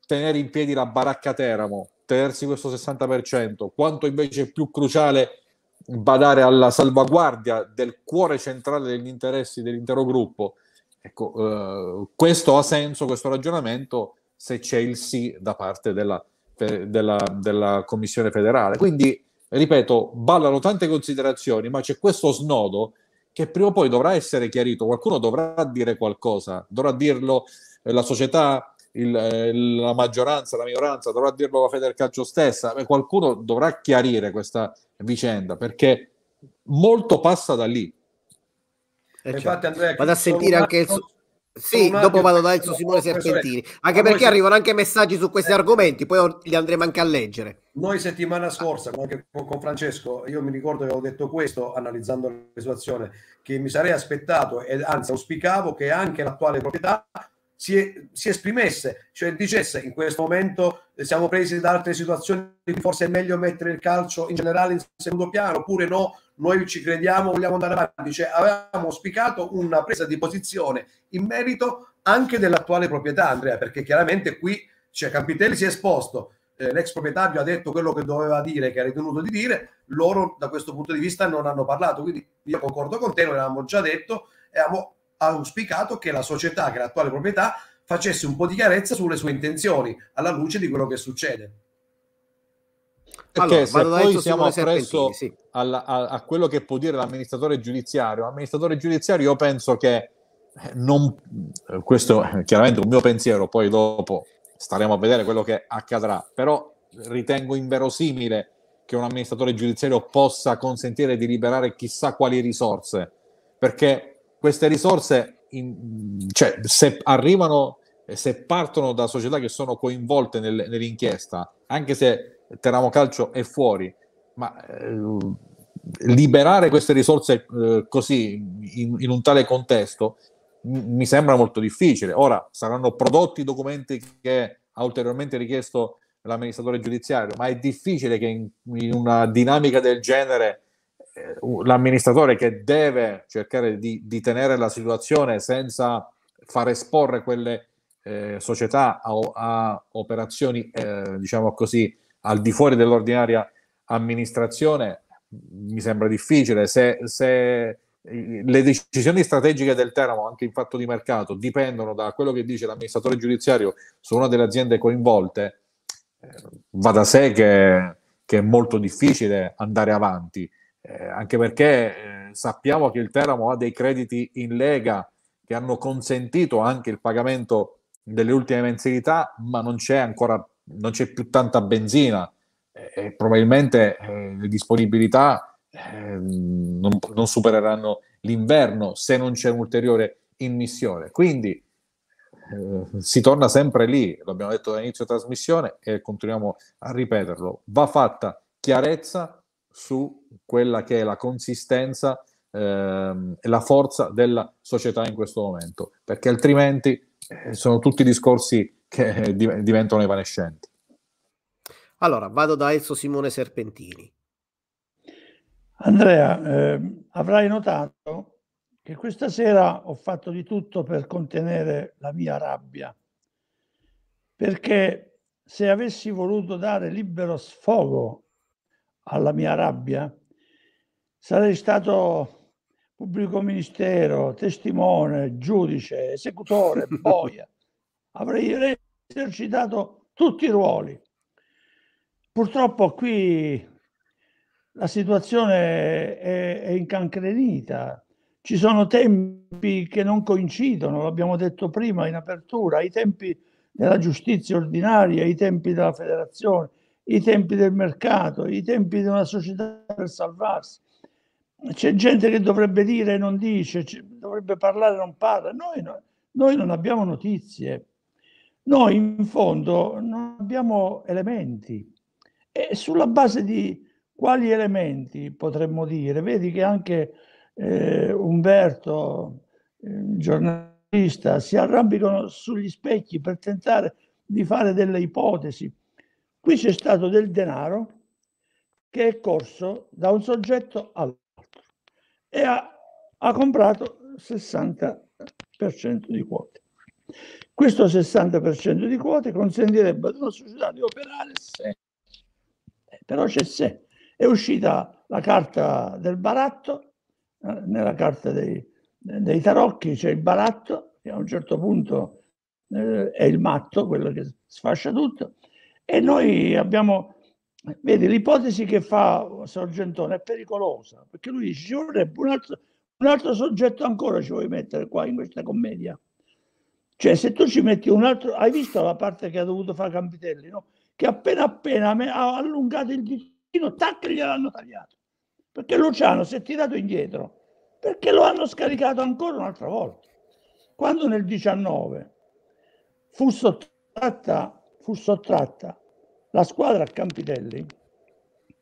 tenere in piedi la baracca Teramo, tenersi questo 60%, quanto invece è più cruciale badare alla salvaguardia del cuore centrale degli interessi dell'intero gruppo. Ecco, eh, questo ha senso, questo ragionamento, se c'è il sì da parte della, della, della Commissione federale. Quindi ripeto, ballano tante considerazioni, ma c'è questo snodo che prima o poi dovrà essere chiarito, qualcuno dovrà dire qualcosa, dovrà dirlo eh, la società, il, eh, la maggioranza, la minoranza, dovrà dirlo la Federcalcio stessa, qualcuno dovrà chiarire questa vicenda perché molto passa da lì. Eh, Infatti, Andrea, vado a sentire anche il, sì, dopo vado da Enzo Simone Serpentini, anche perché arrivano anche messaggi su questi argomenti, poi li andremo anche a leggere. Noi settimana scorsa, anche con Francesco, io mi ricordo che avevo detto questo, analizzando la situazione, che mi sarei aspettato e anzi auspicavo che anche l'attuale proprietà si, si, esprimesse, cioè dicesse in questo momento siamo presi da altre situazioni, forse è meglio mettere il calcio in generale in secondo piano, oppure no, noi ci crediamo, vogliamo andare avanti. Cioè, avevamo auspicato una presa di posizione in merito anche dell'attuale proprietà, Andrea, perché chiaramente qui cioè, Campitelli si è esposto, eh, l'ex proprietario ha detto quello che doveva dire, che ha ritenuto di dire, loro da questo punto di vista non hanno parlato, quindi io concordo con te, lo avevamo già detto, e abbiamo auspicato che la società, che è l'attuale proprietà, facesse un po' di chiarezza sulle sue intenzioni alla luce di quello che succede. Perché allora, se poi siamo appresso sì. alla, a, a, quello che può dire l'amministratore giudiziario, l'amministratore giudiziario io penso che eh, non, questo è chiaramente un mio pensiero, poi dopo staremo a vedere quello che accadrà, però ritengo inverosimile che un amministratore giudiziario possa consentire di liberare chissà quali risorse, perché queste risorse, in, cioè, se arrivano, se partono da società che sono coinvolte nel, nell'inchiesta, anche se Teramo Calcio è fuori, ma eh, liberare queste risorse eh, così in, in, un tale contesto m- mi sembra molto difficile. Ora saranno prodotti documenti che ha ulteriormente richiesto l'amministratore giudiziario, ma è difficile che in, in una dinamica del genere l'amministratore che deve cercare di, di, tenere la situazione senza far esporre quelle eh, società a, a operazioni, eh, diciamo così, al di fuori dell'ordinaria amministrazione, mi sembra difficile. Se, se le decisioni strategiche del Teramo, anche in fatto di mercato, dipendono da quello che dice l'amministratore giudiziario su una delle aziende coinvolte, eh, va da sé che, che, è molto difficile andare avanti, eh, anche perché eh, sappiamo che il Teramo ha dei crediti in Lega che hanno consentito anche il pagamento delle ultime mensilità, ma non c'è ancora non c'è più tanta benzina e probabilmente eh, le disponibilità eh, non, non, supereranno l'inverno se non c'è un'ulteriore immissione. Quindi eh, si torna sempre lì, l'abbiamo detto dall'inizio trasmissione e continuiamo a ripeterlo, va fatta chiarezza su quella che è la consistenza ehm, e la forza della società in questo momento, perché altrimenti eh, sono tutti discorsi che diventano evanescenti. Allora, vado da Enzo Simone Serpentini. Andrea, eh, avrai notato che questa sera ho fatto di tutto per contenere la mia rabbia, perché se avessi voluto dare libero sfogo alla mia rabbia, sarei stato pubblico ministero, testimone, giudice, esecutore, (laughs) boia. Avrei esercitato tutti i ruoli. Purtroppo qui la situazione è, è incancrenita, ci sono tempi che non coincidono, l'abbiamo detto prima in apertura, i tempi della giustizia ordinaria, i tempi della federazione, i tempi del mercato, i tempi di una società per salvarsi. C'è gente che dovrebbe dire e non dice, dovrebbe parlare e non parla. Noi, no, noi non abbiamo notizie, noi in fondo non abbiamo elementi. E sulla base di quali elementi potremmo dire? Vedi che anche eh, Umberto, giornalista, si arrampicano sugli specchi per tentare di fare delle ipotesi. Qui c'è stato del denaro che è corso da un soggetto all'altro e ha, ha comprato 60% di quote. Questo 60% di quote consentirebbe ad una società di operare se, però c'è se. È uscita la carta del baratto, eh, nella carta dei, dei tarocchi c'è il baratto, che a un certo punto eh, è il matto, quello che sfascia tutto, e noi abbiamo, vedi, l'ipotesi che fa Sorgentone è pericolosa, perché lui dice ci vorrebbe un altro, un altro soggetto ancora ci vuoi mettere qua in questa commedia. Cioè, se tu ci metti un altro, hai visto la parte che ha dovuto fare Campitelli, no? Che appena appena ha allungato il ditino, tac, gliel'hanno tagliato. Perché Luciano si è tirato indietro, perché lo hanno scaricato ancora un'altra volta. Quando nel 19 fu sottratta, fu sottratta la squadra a Campitelli,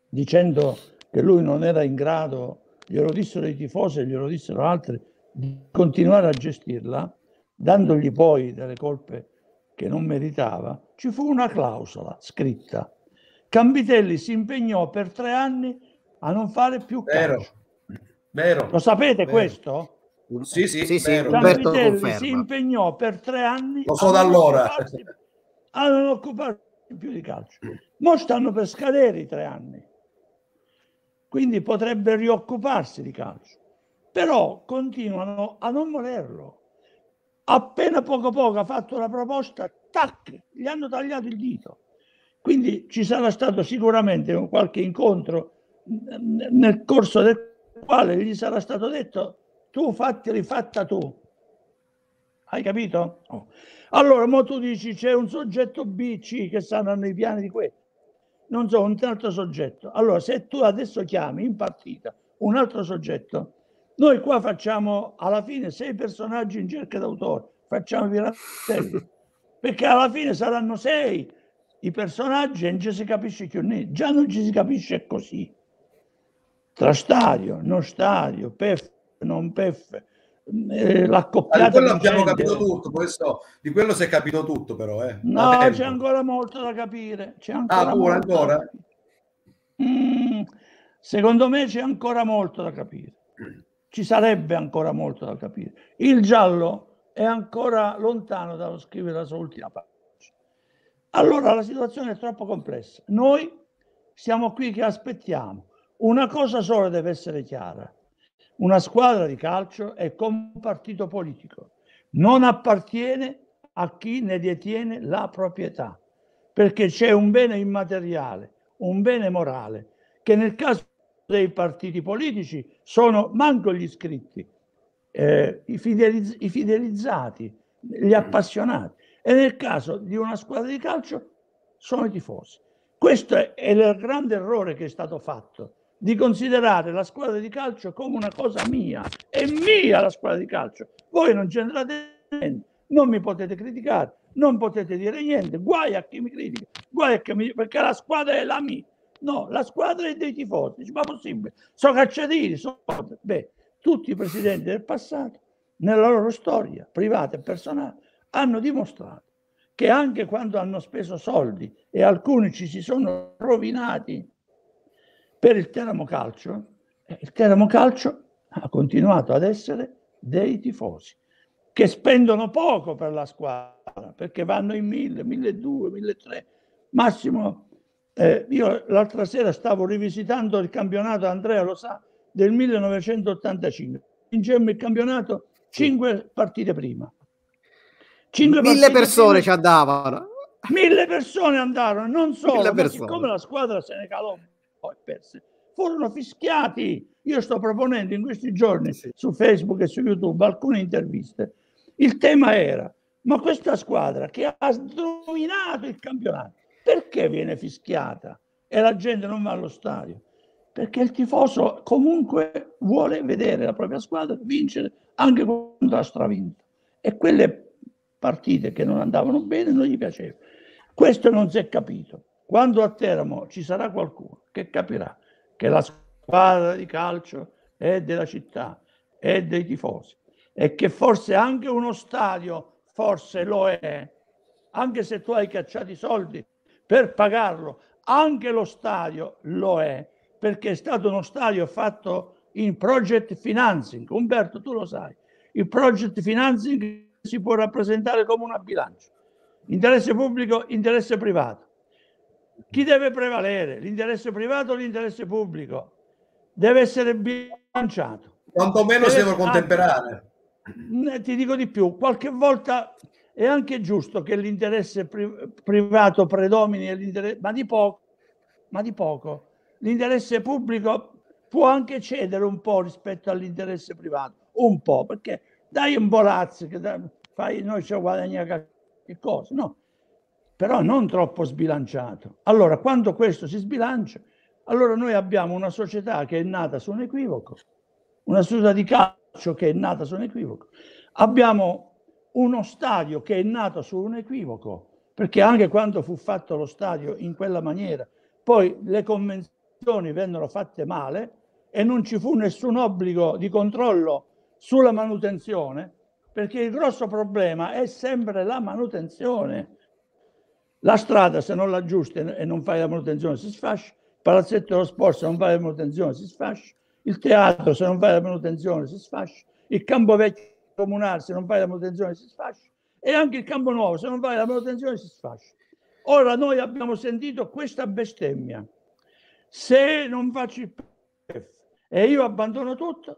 dicendo che lui non era in grado, glielo dissero i tifosi e glielo dissero altri, di continuare a gestirla, dandogli poi delle colpe che non meritava, ci fu una clausola scritta. Campitelli si impegnò per tre anni a non fare più vero, calcio. Vero, Lo sapete vero. questo? Sì, sì, Sì, sì, conferma. si impegnò per tre anni Lo so a da non allora. occuparsi- a non occuparsi più di calcio. Mo stanno per scadere i tre anni, quindi potrebbe rioccuparsi di calcio, però continuano a non volerlo. Appena poco poco ha fatto la proposta, tac, gli hanno tagliato il dito. Quindi ci sarà stato sicuramente un qualche incontro nel corso del quale gli sarà stato detto tu fatteli fatta tu. Hai capito? Oh. Allora, mo tu dici c'è un soggetto B, C che saranno i piani di questo. Non so, un altro soggetto. Allora, se tu adesso chiami in partita un altro soggetto, noi qua facciamo alla fine sei personaggi in cerca d'autore, facciamo pirattelli, (laughs) perché alla fine saranno sei i personaggi non ci si capisce più niente, già non ci si capisce così. Tra stadio, non stadio, PEF, non PEF, l'accoppiata. Di quello abbiamo capito tutto, questo, di quello si è capito tutto però. Eh. No, c'è ancora molto da capire. C'è ah, ancora ah, pure ancora? Mm, secondo me c'è ancora molto da capire. Ci sarebbe ancora molto da capire. Il giallo è ancora lontano dallo scrivere la sua ultima pagina. Allora la situazione è troppo complessa. Noi siamo qui che aspettiamo. Una cosa sola deve essere chiara. Una squadra di calcio è come un partito politico. Non appartiene a chi ne detiene la proprietà, perché c'è un bene immateriale, un bene morale, che nel caso dei partiti politici sono manco gli iscritti, eh, i, fidelizz- i fidelizzati, gli appassionati e nel caso di una squadra di calcio sono i tifosi. Questo è, il grande errore che è stato fatto, di considerare la squadra di calcio come una cosa mia. È mia la squadra di calcio. Voi non c'entrate niente, non mi potete criticare, non potete dire niente. Guai a chi mi critica, guai a chi mi perché la squadra è la mia. No, la squadra è dei tifosi. Ma possibile? Sono cacciatini, sono... Beh, tutti i presidenti del passato, nella loro storia privata e personale, hanno dimostrato che anche quando hanno speso soldi e alcuni ci si sono rovinati per il Teramo Calcio, eh, il Teramo Calcio ha continuato ad essere dei tifosi che spendono poco per la squadra perché vanno in mille, mille due, mille tre, massimo. Eh, io l'altra sera stavo rivisitando il campionato, Andrea lo sa, del 1985. Vincemmo il campionato cinque partite prima. Cinque mille persone ci andavano. Mille persone andarono, non solo, ma siccome la squadra se ne calò poi perse, furono fischiati. Io sto proponendo in questi giorni sì. su Facebook e su YouTube alcune interviste. Il tema era, ma questa squadra che ha dominato il campionato, perché viene fischiata e la gente non va allo stadio? Perché il tifoso comunque vuole vedere la propria squadra vincere anche quando ha stravinto. E quelle partite che non andavano bene non gli piaceva. Questo non si è capito. Quando a Teramo ci sarà qualcuno che capirà che la squadra di calcio è della città, è dei tifosi e che forse anche uno stadio, forse lo è, anche se tu hai cacciato i soldi per pagarlo, anche lo stadio lo è, perché è stato uno stadio fatto in project financing. Umberto, tu lo sai, il project financing si può rappresentare come una bilancia. Interesse pubblico, interesse privato. Chi deve prevalere? L'interesse privato o l'interesse pubblico? Deve essere bilanciato. Quanto meno si devono contemperare. Ti dico di più, qualche volta è anche giusto che l'interesse pri- privato predomini, ma di poco, ma di poco. L'interesse pubblico può anche cedere un po' rispetto all'interesse privato, un po', perché dai un po' lazzi, che da, fai, noi ci guadagniamo che cosa, no, però non troppo sbilanciato. Allora, quando questo si sbilancia, allora noi abbiamo una società che è nata su un equivoco, una società di calcio che è nata su un equivoco, abbiamo uno stadio che è nato su un equivoco, perché anche quando fu fatto lo stadio in quella maniera, poi le convenzioni vennero fatte male e non ci fu nessun obbligo di controllo sulla manutenzione, perché il grosso problema è sempre la manutenzione. La strada, se non la aggiusti e non fai la manutenzione, si sfascia. Il palazzetto dello sport, se non fai la manutenzione, si sfascia. Il teatro, se non fai la manutenzione, si sfascia. Il campo vecchio comunale, se non fai la manutenzione, si sfascia. E anche il campo nuovo, se non fai la manutenzione, si sfascia. Ora noi abbiamo sentito questa bestemmia. Se non faccio il PF e io abbandono tutto,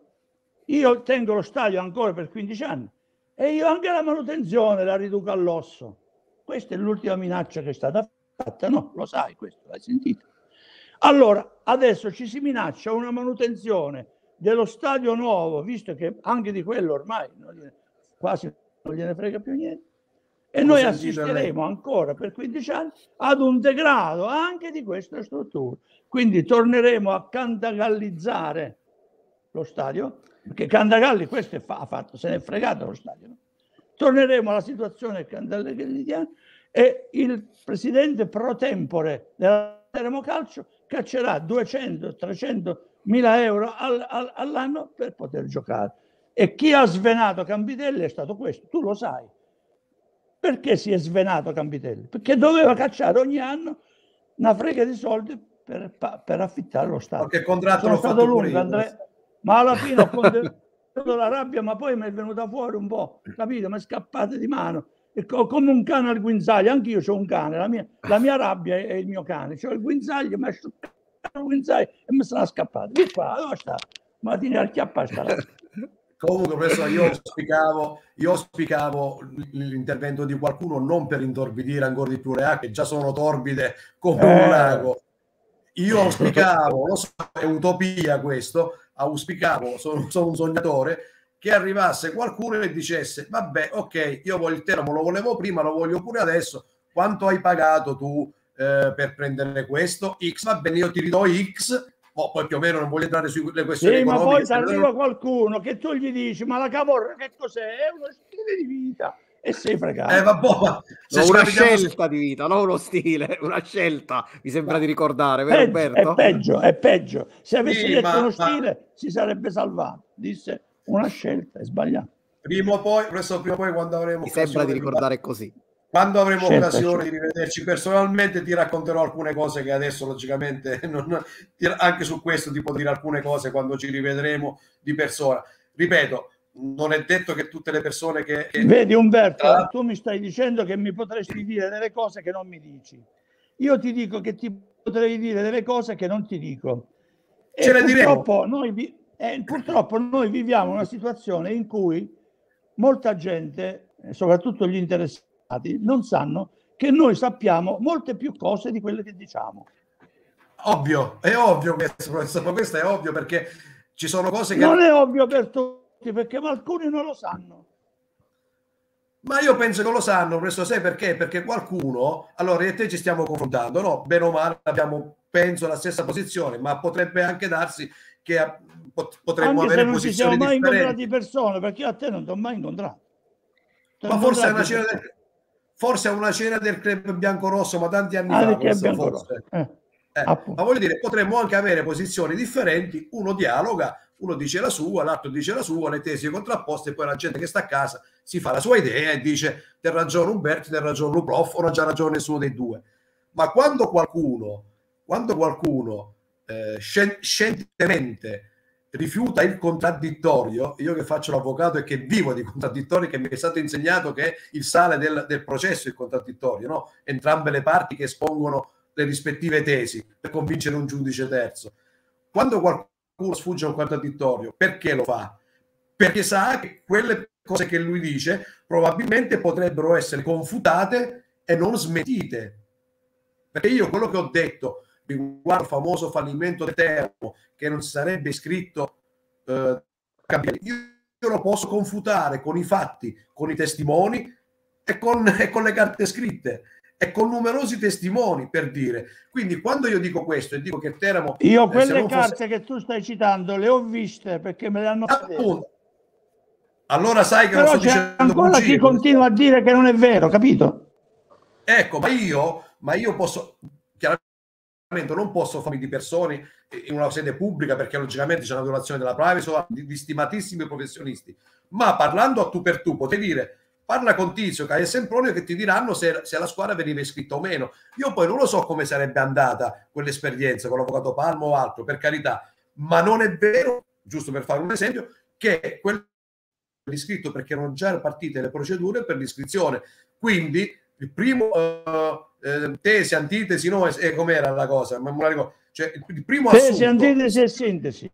io tengo lo stadio ancora per 15 anni e io anche la manutenzione la riduco all'osso. Questa è l'ultima minaccia che è stata fatta, no? Lo sai questo, l'hai sentito. Allora, adesso ci si minaccia una manutenzione dello stadio nuovo, visto che anche di quello ormai non gliene, quasi non gliene frega più niente. E noi assisteremo ancora per 15 anni ad un degrado anche di questa struttura. Quindi torneremo a cantagallizzare lo stadio perché Candagalli questo fa, ha fatto, se ne è fregato lo stadio. No? Torneremo alla situazione Candagallidiana e il presidente pro tempore della Teramo Calcio caccerà 200-300 mila euro all, all, all'anno per poter giocare. E chi ha svenato Campitelli è stato questo, tu lo sai. Perché si è svenato Campitelli? Perché doveva cacciare ogni anno una frega di soldi per, per affittare lo Stato. Qualche contratto Sono stato lungo, Andrea, ma alla fine ho (laughs) la rabbia, ma poi mi è venuta fuori un po', capito? Mi è scappata di mano. E come un cane al guinzaglio, anche io ho un cane, la mia, la mia rabbia è, è, il mio cane. C'ho il guinzaglio, mi è il guinzaglio e mi sono scappato. Di qua, dove sta? Ma tieni al chiappa sta Comunque, professore, io auspicavo, io auspicavo l'intervento di qualcuno non per intorbidire ancora di più le acque, che già sono torbide come eh. un lago. Io auspicavo, lo so, è utopia questo, auspicavo, sono, (laughs) sono un sognatore, che arrivasse qualcuno e dicesse, vabbè, ok, io voglio il Teramo, lo volevo prima, lo voglio pure adesso, quanto hai pagato tu eh, per prendere questo? X, va bene, io ti ridò X, Oh, poi più o meno non voglio entrare sulle questioni sì, ma poi se arriva qualcuno che tu gli dici ma la camorra che cos'è? È uno stile di vita e sei fregato. Eh, vabbè, ma no, una scelta di vita, non uno stile, (laughs) una scelta, mi sembra di ricordare, vero peggio, È peggio, è peggio. Se avessi sì, detto ma, uno stile ma... si sarebbe salvato. Disse una scelta, è sbagliato. Prima o poi, presto prima o poi quando avremo... Mi sembra di ricordare di... così. Quando avremo certo, occasione certo. di rivederci personalmente ti racconterò alcune cose che adesso logicamente (laughs) non, anche su questo ti potrò dire alcune cose quando ci rivedremo di persona. Ripeto, non è detto che tutte le persone che... che... Vedi Umberto, tra... tu mi stai dicendo che mi potresti dire delle cose che non mi dici. Io ti dico che ti potrei dire delle cose che non ti dico. E Ce le purtroppo noi, eh, purtroppo noi viviamo una situazione in cui molta gente, soprattutto gli interessati, non sanno che noi sappiamo molte più cose di quelle che diciamo. Ovvio, è ovvio questo, professore, questo è ovvio perché ci sono cose che... Non è ovvio per tutti, perché alcuni non lo sanno. Ma io penso che lo sanno, professore, sai perché? Perché qualcuno, allora io e te ci stiamo confrontando, no? Bene o male abbiamo, penso, la stessa posizione, ma potrebbe anche darsi che potremmo anche avere posizioni differenti. non ci siamo mai incontrati di persone, perché io a te non ti ho mai incontrato. Ma forse è una cena del forse a una cena del club bianco-rosso, ma tanti anni ah, fa. Forse. Eh. Eh, ma voglio dire, potremmo anche avere posizioni differenti, uno dialoga, uno dice la sua, l'altro dice la sua, le tesi contrapposte, e poi la gente che sta a casa si fa la sua idea e dice te ragione Umberto, te ragione un prof, o non c'ha ragione nessuno dei due. Ma quando qualcuno, quando qualcuno eh, scientemente rifiuta il contraddittorio, io che faccio l'avvocato e che vivo di contraddittori, che mi è stato insegnato che è il sale del, del processo il contraddittorio, no? entrambe le parti che espongono le rispettive tesi per convincere un giudice terzo. Quando qualcuno sfugge a un contraddittorio, perché lo fa? Perché sa che quelle cose che lui dice probabilmente potrebbero essere confutate e non smentite. Perché io quello che ho detto riguardo il famoso fallimento del Termo che non sarebbe iscritto eh, io lo posso confutare con i fatti, con i testimoni e con, e con le carte scritte e con numerosi testimoni per dire. Quindi quando io dico questo e dico che Teramo... Io eh, quelle carte fosse... che tu stai citando le ho viste perché me le hanno... Appunto. Allora sai che Però c'è ancora chi continua a dire che non è vero, capito? Ecco, ma io, ma io posso non posso farmi di persone in una sede pubblica perché logicamente c'è una violazione della privacy di, di stimatissimi professionisti, ma parlando a tu per tu potrei dire parla con Tizio, Caio e Sempronio che ti diranno se, se, la squadra veniva iscritta o meno. Io poi non lo so come sarebbe andata quell'esperienza con l'avvocato Palmo o altro, per carità, ma non è vero, giusto per fare un esempio, che quel iscritto perché erano già partite le procedure per l'iscrizione. Quindi il primo uh, eh, tesi, antitesi, no, e com'era la cosa? Ma me Cioè, il primo tesi, assunto, antitesi e sintesi.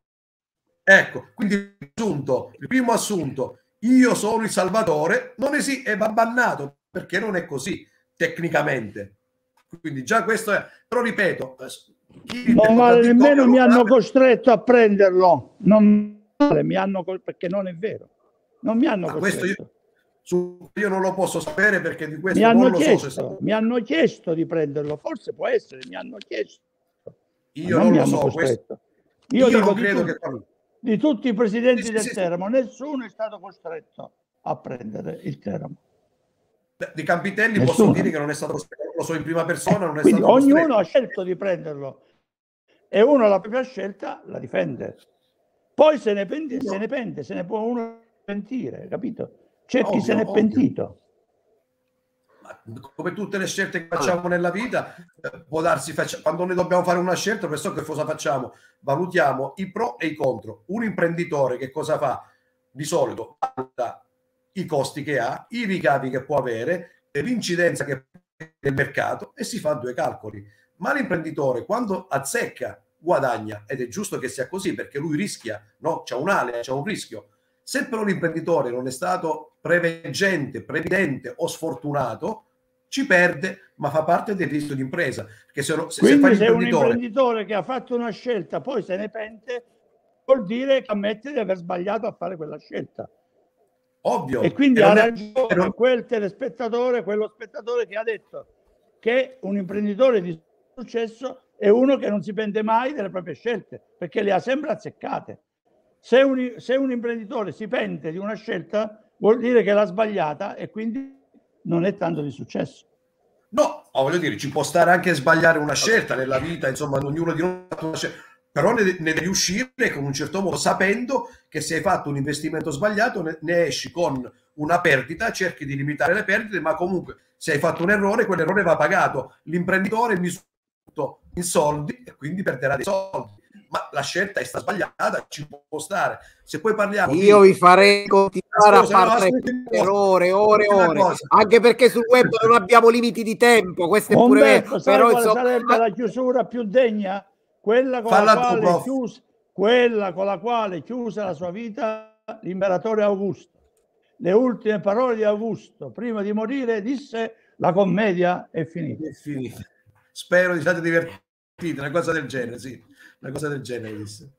Ecco, quindi assunto, il primo assunto, io sono il salvatore, non esiste, va bannato perché non è così tecnicamente. Quindi già questo è, però ripeto, non vale nemmeno mi hanno costretto a prenderlo, non vale, mi hanno perché non è vero. Non mi hanno costretto. Questo io, su, io non lo posso sapere perché di questo mi hanno, chiesto, so mi hanno chiesto di prenderlo, forse può essere, mi hanno chiesto. Io non, non lo so. Questo, io, io non credo che... Di tutti i presidenti del Teramo, nessuno è stato costretto a prendere il Teramo. Di Campitelli Nessuno. posso dire che non è stato lo so in prima persona, non è Quindi stato ognuno costretto. ha scelto di prenderlo e uno la propria scelta la difende. Poi se ne pente, se ne, pente, se ne può uno pentire, capito? C'è chi se ne è pentito. Come tutte le scelte che facciamo nella vita, può darsi, faccia, quando noi dobbiamo fare una scelta, per so che cosa facciamo? Valutiamo i pro e i contro. Un imprenditore che cosa fa? Di solito valuta i costi che ha, i ricavi che può avere, l'incidenza che del mercato e si fa due calcoli. Ma l'imprenditore quando azzecca guadagna ed è giusto che sia così perché lui rischia, no? c'è un'alea, c'è un rischio. Se però l'imprenditore non è stato preveggente, previdente o sfortunato, ci perde, ma fa parte del rischio di impresa. Perché se, se, Quindi se, se un imprenditore che ha fatto una scelta poi se ne pente, vuol dire che ammette di aver sbagliato a fare quella scelta. Ovvio. E quindi e ha ragione non... quel telespettatore, quello spettatore che ha detto che un imprenditore di successo è uno che non si pente mai delle proprie scelte, perché le ha sempre azzeccate. Se un, se un imprenditore si pente di una scelta, vuol dire che l'ha sbagliata e quindi non è tanto di successo. No, voglio dire, ci può stare anche sbagliare una scelta nella vita, insomma, ognuno di noi ha una scelta però ne, ne, devi uscire con un certo modo sapendo che se hai fatto un investimento sbagliato ne, ne, esci con una perdita, cerchi di limitare le perdite, ma comunque se hai fatto un errore, quell'errore va pagato. L'imprenditore misura in soldi e quindi perderà dei soldi. Ma la scelta è stata sbagliata, ci può stare. Se poi parliamo Io di... vi farei continuare a parlare per ore, ore, ore, anche perché sul web non abbiamo limiti di tempo, questo è pure vero. Però insomma... sarebbe la chiusura più degna? quella con, la quale chiuse, quella con la quale chiuse la sua vita l'imperatore Augusto. Le ultime parole di Augusto, prima di morire, disse la commedia è finita. È finita. Spero di siate divertiti, una cosa del genere, sì, una cosa del genere disse.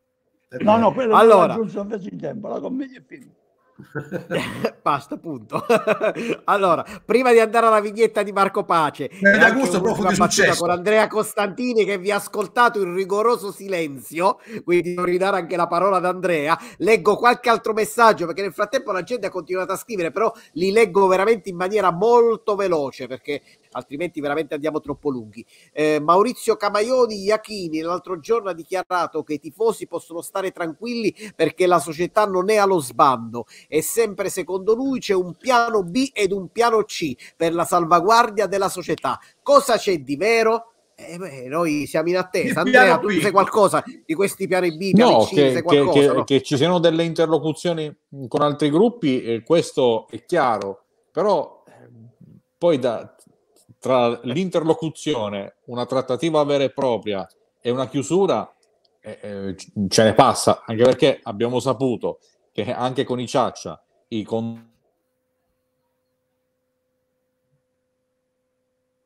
No, no, quello allora, non raggiunto in tempo, la commedia è finita. (laughs) Basta, punto. (laughs) allora, prima di andare alla vignetta di Marco Pace, eh, gusto, con Andrea Costantini che vi ha ascoltato in rigoroso silenzio, quindi devo ridare anche la parola ad Andrea. Leggo qualche altro messaggio perché nel frattempo la gente ha continuato a scrivere, però li leggo veramente in maniera molto veloce perché altrimenti veramente andiamo troppo lunghi. Eh, Maurizio Camaioni Iachini l'altro giorno ha dichiarato che i tifosi possono stare tranquilli perché la società non è allo sbando e sempre secondo lui c'è un piano B ed un piano C per la salvaguardia della società. Cosa c'è di vero? Eh beh, noi siamo in attesa. Andrea, tu sai qualcosa di questi piani B, piani no, C, che, qualcosa, che, no? che, ci siano delle interlocuzioni con altri gruppi, eh, questo è chiaro, però eh, poi da, tra l'interlocuzione, una trattativa vera e propria e una chiusura, eh, eh, ce ne passa, anche perché abbiamo saputo che anche con i Ciaccia i con...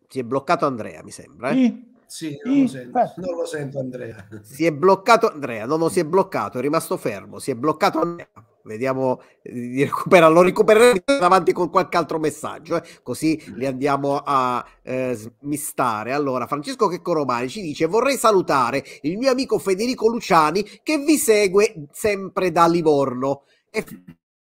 si è bloccato Andrea, mi sembra. Eh? Sì. Sì, non lo, sento, non lo sento Andrea. Si è bloccato Andrea, no, non si è bloccato, è rimasto fermo, si è bloccato Andrea. Vediamo di recuperare, lo recupereremo davanti con qualche altro messaggio, eh? così li andiamo a eh, smistare. Allora, Francesco Checco Romani ci dice: Vorrei salutare il mio amico Federico Luciani che vi segue sempre da Livorno. E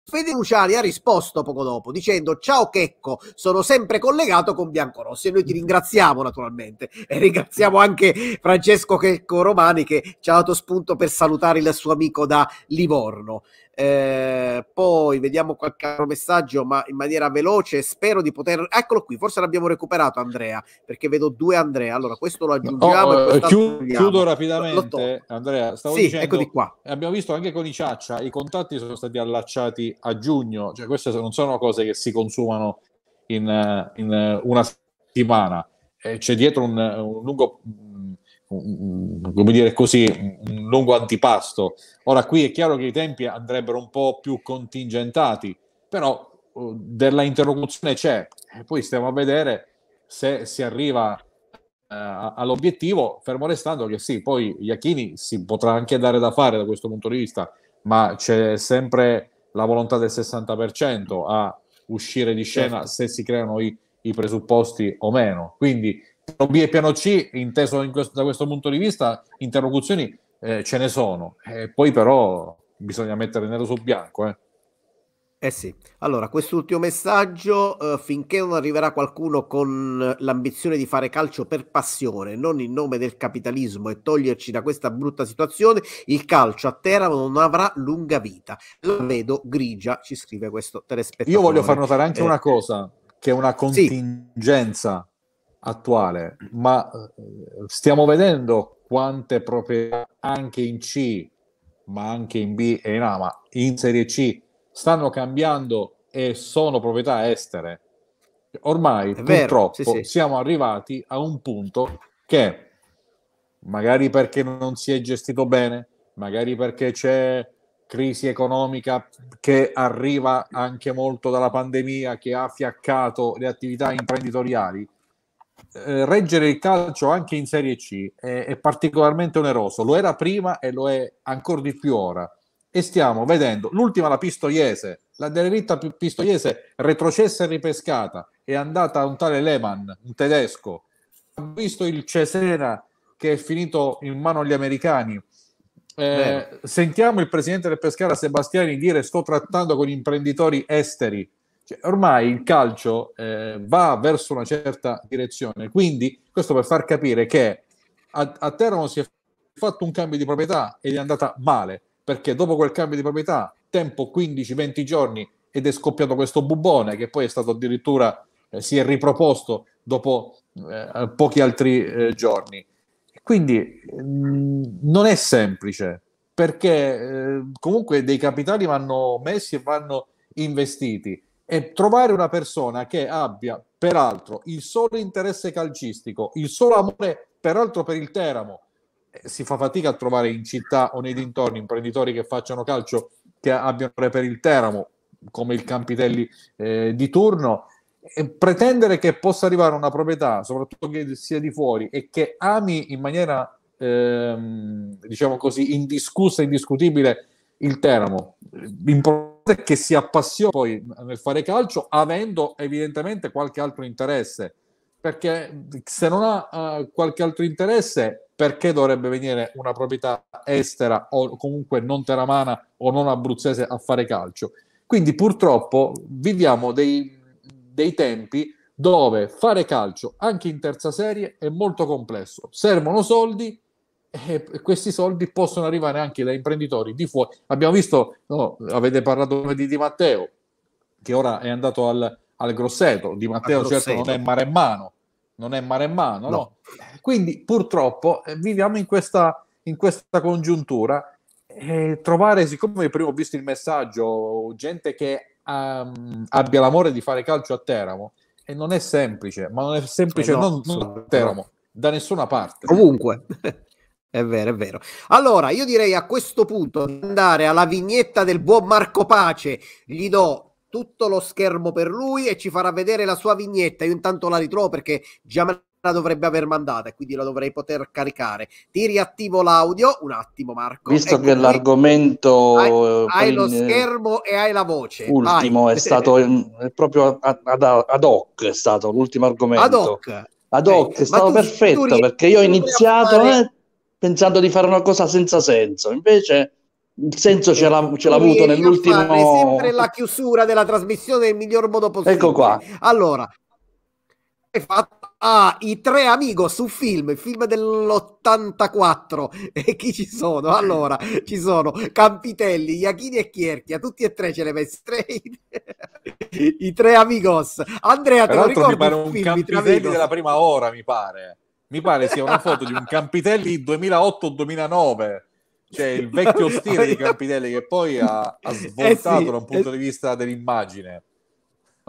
Fede Luciani ha risposto poco dopo dicendo ciao Checco, sono sempre collegato con Biancorossi e noi ti ringraziamo naturalmente e ringraziamo anche Francesco Checco Romani che ci ha dato spunto per salutare il suo amico da Livorno. Eh, poi vediamo qualche altro messaggio, ma in maniera veloce. Spero di poter. Eccolo qui, forse l'abbiamo recuperato, Andrea, perché vedo due Andrea. Allora, questo lo aggiungiamo. Oh, eh, chiudo, chiudo rapidamente, Andrea. Stavo sì, dicendo, eccoli qua. Abbiamo visto anche con i Ciaccia, i contatti sono stati allacciati a giugno, cioè queste non sono cose che si consumano in, in una settimana. Eh, c'è dietro un, un lungo come dire così, un lungo antipasto. Ora qui è chiaro che i tempi andrebbero un po' più contingentati, però uh, della interlocuzione c'è, e poi stiamo a vedere se si arriva uh, all'obiettivo, fermo restando che sì, poi Iachini si potrà anche dare da fare da questo punto di vista, ma c'è sempre la volontà del 60% a uscire di scena certo. se si creano i, i presupposti o meno. Quindi B e piano C, inteso questo, da questo punto di vista, interlocuzioni eh, ce ne sono, eh, poi però bisogna mettere nero su bianco. Eh. Eh sì, allora quest'ultimo messaggio, uh, finché non arriverà qualcuno con l'ambizione di fare calcio per passione, non in nome del capitalismo e toglierci da questa brutta situazione, il calcio a Teramo non avrà lunga vita. La vedo grigia, ci scrive questo telespettatore. Io voglio far notare anche eh, una cosa, che è una contingenza. Attuale, ma eh, stiamo vedendo quante proprietà anche in C, ma anche in B e in A, ma in Serie C stanno cambiando e sono proprietà estere. Ormai È purtroppo vero, sì, sì. siamo arrivati a un punto che magari perché non si è gestito bene, magari perché c'è crisi economica che arriva anche molto dalla pandemia che ha fiaccato le attività imprenditoriali, eh, reggere il calcio anche in Serie C è, è, particolarmente oneroso. Lo era prima e lo è ancora di più ora. E stiamo vedendo l'ultima la Pistoiese la derelitta Pistoiese retrocessa e ripescata. È andata a un tale Lehmann un tedesco. Ha visto il Cesena che è finito in mano agli americani. Eh, sentiamo il presidente del Pescara Sebastiani dire sto trattando con imprenditori esteri cioè, ormai il calcio eh, va verso una certa direzione quindi questo per far capire che a, a Teramo si è fatto un cambio di proprietà ed è andata male perché dopo quel cambio di proprietà, tempo 15-20 giorni, ed è scoppiato questo bubone che poi è stato addirittura, eh, si è riproposto dopo eh, pochi altri eh, giorni. Quindi mh, mm, non è semplice, perché eh, comunque dei capitali vanno messi e vanno investiti e trovare una persona che abbia peraltro il solo interesse calcistico, il solo amore peraltro per il Teramo, si fa fatica a trovare in città o nei dintorni imprenditori che facciano calcio che abbiano per il Teramo come il Campitelli eh, di turno. E pretendere che possa arrivare una proprietà soprattutto che sia di fuori e che ami in maniera ehm, diciamo così indiscussa indiscutibile il Teramo l'importante è che si appassioni poi nel fare calcio avendo evidentemente qualche altro interesse perché se non ha uh, qualche altro interesse perché dovrebbe venire una proprietà estera o comunque non teramana o non abruzzese a fare calcio. Quindi purtroppo viviamo dei, dei tempi dove fare calcio anche in terza serie è molto complesso. Servono soldi e questi soldi possono arrivare anche da imprenditori di fuori. Abbiamo visto, no, avete parlato di Di Matteo, che ora è andato al, al Grosseto. Di Matteo certo non è maremmano, non è maremmano, no. no. Quindi purtroppo eh, viviamo in questa, in questa congiuntura e trovare, siccome prima ho visto il messaggio, gente che um, abbia l'amore di fare calcio a Teramo, e non è semplice, ma non è semplice eh no, non, non a Teramo, da nessuna parte. Comunque. È vero, è vero. Allora, io direi a questo punto andare alla vignetta del buon Marco Pace. Gli do tutto lo schermo per lui e ci farà vedere la sua vignetta. Io intanto la ritrovo perché già me la dovrebbe aver mandata e quindi la dovrei poter caricare. Ti riattivo l'audio, un attimo Marco. Visto ecco che qui. l'argomento... Hai, hai lo schermo e hai la voce. Ultimo Vai. è stato (laughs) è proprio ad, ad, hoc, è stato l'ultimo argomento. Ad hoc. Ad hoc, è stato tu, perfetto tu perché io ho iniziato fare... eh, pensando di fare una cosa senza senso, invece il senso ce l'ha, ce l'ha avuto nell'ultimo... sempre la chiusura della trasmissione nel miglior modo possibile. Ecco qua. Allora, hai fatto Ah, i tre amigos su film, il film dell'84. E chi ci sono? Allora, ci sono Campitelli, Iachini e Chierchia, tutti e tre ce le messi tre. I tre amigos. Andrea, te lo ricordi? Mi pare un film, Campitelli della prima ora, mi pare. Mi pare sia una foto di un Campitelli 2008-2009 cioè il vecchio stile di Campitelli che poi ha, ha eh svoltato eh sì, da un punto eh... di vista dell'immagine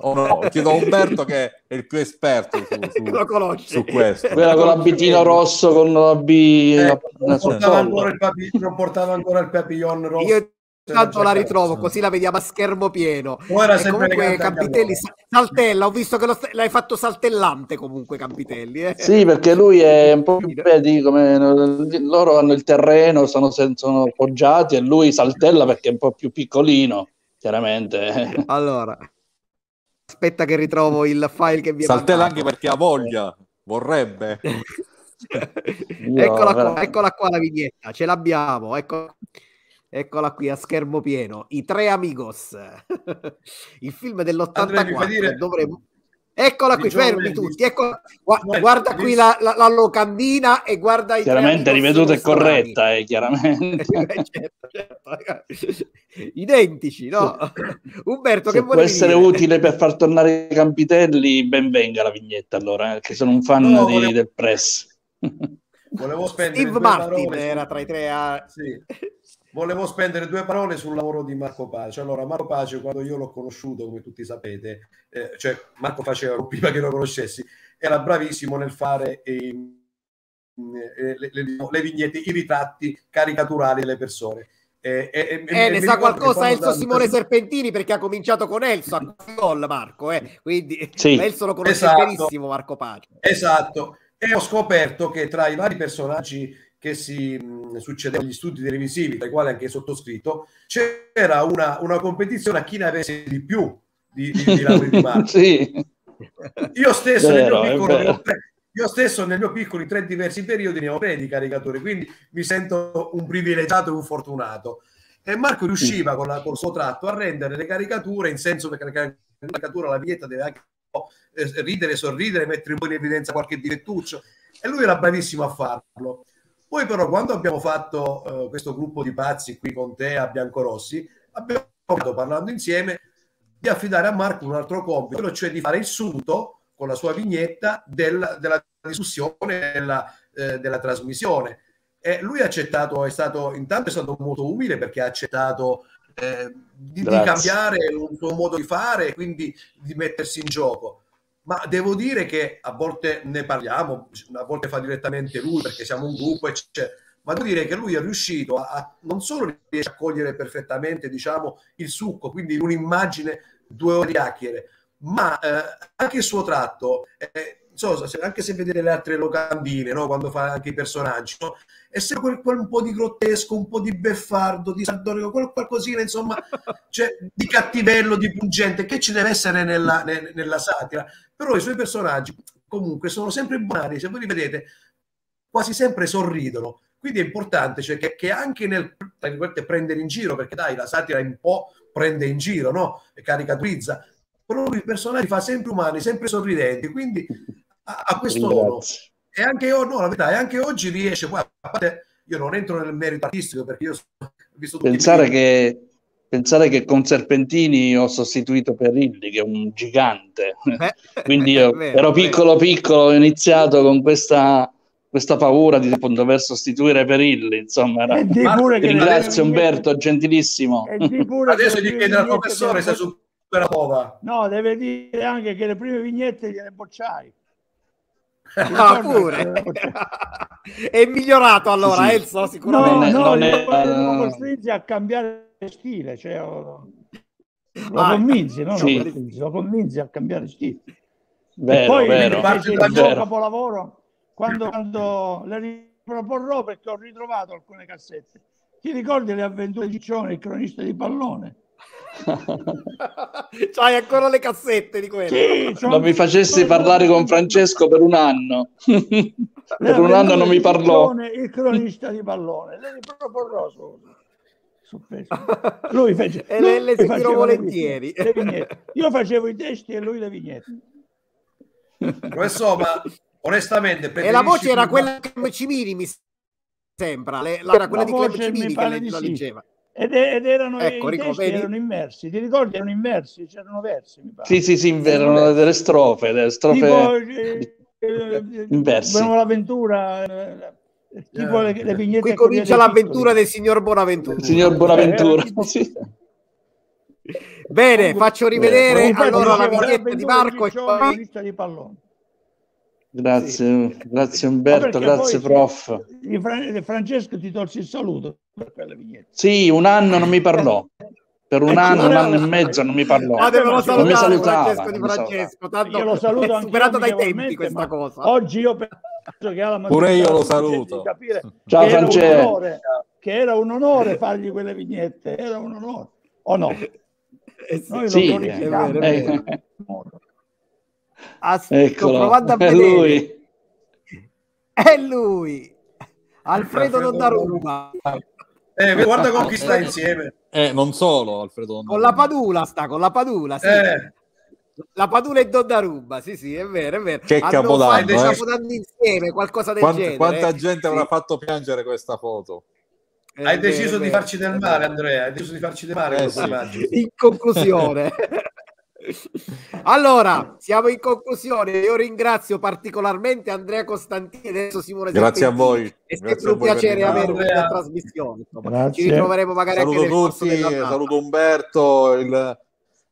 o no? Chiedo a Umberto che è il più esperto su, su, (laughs) su questo. Quella con l'abitino rosso con la B. Eh, non, portava ancora il papi, non portava ancora il papillon rosso. Io tanto la ritrovo così la vediamo a schermo pieno. Ora e comunque Campitelli saltella, ho visto che lo, l'hai fatto saltellante comunque Campitelli. Eh. Sì, perché lui è un po' più vedi come loro hanno il terreno, sono, sono poggiati e lui saltella perché è un po' più piccolino, chiaramente. (laughs) Allora, Aspetta che ritrovo il file che vi Saltella anche perché ha voglia, vorrebbe. (laughs) eccola, qua, eccola qua la vignetta, ce l'abbiamo. Ecco. Eccola qui a schermo pieno, I Tre Amigos, (laughs) il film dell'84 dire... dovremmo... Eccola qui, fermi tutti. Ecco, guarda, qui la, la, la, locandina e guarda i Chiaramente riveduta e corretta, eh, chiaramente. (laughs) certo, certo. Identici, no? (laughs) Umberto, Se che può essere dire? utile per far tornare i Campitelli, ben venga la vignetta allora, eh, che sono un fan no, di, volevo... del press. Volevo spendere Steve Martin era tra i tre a... Sì volevo spendere due parole sul lavoro di Marco Pace. Allora, Marco Pace, quando io l'ho conosciuto, come tutti sapete, eh, cioè Marco faceva prima che lo conoscessi, era bravissimo nel fare eh, le, le, le, vignette, i ritratti caricaturali delle persone. Eh, eh, eh, ne sa qualcosa Elso Simone Serpentini perché ha cominciato con Elso a gol Marco eh? quindi sì. Elso lo conosce esatto. benissimo Marco Pace esatto e ho scoperto che tra i vari personaggi che si mh, succedeva agli studi televisivi, tra i quali anche sottoscritto, c'era una, una competizione a chi ne avesse di più di, di, (laughs) di lauree di Marco. sì. Io stesso, vero, nel mio piccolo, io stesso nel mio piccolo, in tre diversi periodi ne ho tre di caricatori, quindi mi sento un privilegiato e un fortunato. E Marco riusciva con, la, con il suo tratto a rendere le caricature in senso perché la caricatura, la vieta deve anche eh, ridere, sorridere, mettere un po' in evidenza qualche difettuccio. E lui era bravissimo a farlo. Poi però quando abbiamo fatto uh, questo gruppo di pazzi qui con te a Biancorossi, abbiamo parlando insieme di affidare a Marco un altro compito, cioè di fare il sunto con la sua vignetta del, della discussione, della, eh, della trasmissione. E lui ha accettato, è stato intanto è stato molto umile perché ha accettato eh, di, di, cambiare un suo modo di fare, quindi di mettersi in gioco ma devo dire che a volte ne parliamo, a volte fa direttamente lui perché siamo un gruppo, eccetera. Ma devo dire che lui è riuscito a, a non solo riesce a cogliere perfettamente diciamo, il succo, quindi un'immagine, due ore di chiacchiere, ma eh, anche il suo tratto, eh, so, anche se vedete le altre locandine, no? quando fa anche i personaggi, no? È sempre quel, quel, un po' di grottesco, un po' di beffardo, di sardonico, quel qualcosina, insomma, (laughs) cioè, di cattivello, di pungente, che ci deve essere nella, nella satira. Però i suoi personaggi comunque sono sempre buoni, se voi li vedete, quasi sempre sorridono. Quindi è importante cioè, che, che, anche nel prendere in giro, perché dai, la satira un po' prende in giro, no? E caricaturizza, però lui i personaggi fa sempre umani, sempre sorridenti, quindi a, a questo tono. E anche, no, la verità, e anche oggi riesce, poi a parte, io non entro nel merito artistico perché io ho visto Pensare che pensare che con Serpentini ho sostituito Perilli, che è un gigante. Eh, (laughs) Quindi io (laughs) vero, ero piccolo piccolo, ho iniziato con questa, questa paura di dover sostituire Perilli. Insomma, era... pure che ringrazio Umberto, gentilissimo. Adesso gli chiede al professore se supera Pova. No, deve dire anche che le prime vignette gliele bocciai. (laughs) Ah, pure. è migliorato allora, sì. Elso, sicuramente. No, no, no, no, no, costringe a cambiare stile, cioè, lo ah, convinzi, no? Sì. lo convinzi a cambiare stile. Vero, e poi vero, fece il suo capolavoro quando, quando le riproporrò perché ho ritrovato alcune cassette. Ti ricordi le avventure di Ciccione, il cronista di pallone? (laughs) C'hai ancora le cassette di quelle? Sì, non mi facessi parlare con Francesco per un anno. per un anno non mi parlò. Il cronista di pallone, le riproporrò solo su Lui fece, (laughs) e lui le seguirò volentieri. Le vignette. Io facevo i testi e lui le vignette. Questo, ma onestamente... E la voce era quella di Clem Cimini, mi sembra. Le, la, era quella la di Clem Cimini che le, la sì. leggeva. Ed, ed, erano ecco, i testi erano immersi, ti ricordi? Erano immersi, c'erano versi. Mi pare. Sì, sì, sì, erano delle strofe, delle strofe tipo, eh, (laughs) eh inversi. l'avventura eh, tipo le, le vignette qui comincia l'avventura del signor Bonaventura il signor Bonaventura eh, (laughs) sì. bene faccio rivedere eh, allora la vignetta di Marco e poi... di pallone Grazie, sì. grazie Umberto, grazie prof. Francesco ti tolse il saluto per quella vignetta. Sì, un anno non mi parlò. Per un anno, un anno e mezzo non mi parlò. Ma non mi salutava. Francesco di Francesco, tanto io lo saluto è superato dai tempi questa cosa. Oggi io penso che ha la Pure io lo saluto. Ciao Francesco. Che era un onore fargli quelle vignette, era un onore. O no? Eh, Noi sì, lo glorifichiamo. Eh, eh. Aspetta, sto provando a (laughs) vedere. È lui. È lui. Alfredo Donnarumma. Eh, guarda con chi sta insieme. Eh, non solo, Alfredo. Donnarumma. Con la Padula sta, con la Padula, sì. Eh. La Padula e Donnarumma, sì, sì, è vero, è vero. Che Hanno capodanno, eh? capodanno insieme, qualcosa del quanta, genere. Quanta eh? gente avrà fatto piangere questa foto? Hai vero, deciso di farci del male, Andrea. Hai deciso di farci del male. Eh, sì. In conclusione. (laughs) allora, siamo in conclusione. Io ringrazio particolarmente Andrea Costantini e adesso Simone Grazie a voi. È sempre un piacere avervi in trasmissione. Ci ritroveremo magari saluto anche tutti, saluto Umberto, il,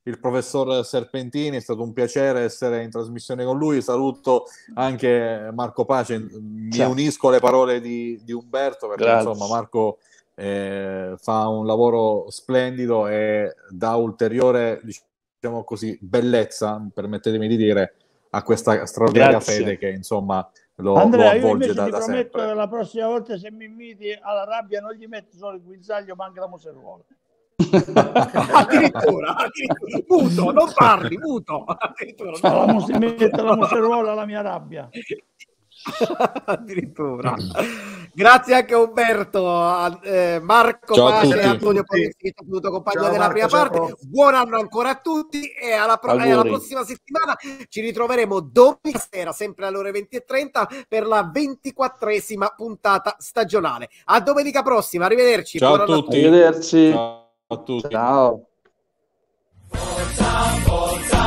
il, professor Serpentini, è stato un piacere essere in trasmissione con lui. Saluto anche Marco Pace, mi Ciao. unisco alle parole di, di Umberto perché Grazie. insomma Marco eh, fa un lavoro splendido e dà ulteriore diciamo così, bellezza, permettetemi di dire, a questa straordinaria Grazie. fede che insomma lo, Andrea, lo avvolge da, ti da prometto sempre. che la prossima volta se mi inviti alla rabbia non gli metto solo il guinzaglio ma anche la museruola. (laughs) addirittura, addirittura, muto, non parli, muto. Addirittura, no. la mus- metto la museruola alla mia rabbia. (laughs) addirittura. Grazie anche a Umberto a, eh, Marco Pace e Antonio Polizzi tenuto compagno della Marco, prima parte. buon anno ancora a tutti e alla, pro- e alla, prossima settimana ci ritroveremo domenica sera sempre alle ore 20 e 30 per la ventiquattresima puntata stagionale. A domenica prossima arrivederci ciao a tutti. arrivederci. Ciao a tutti. Ciao. Forza, forza,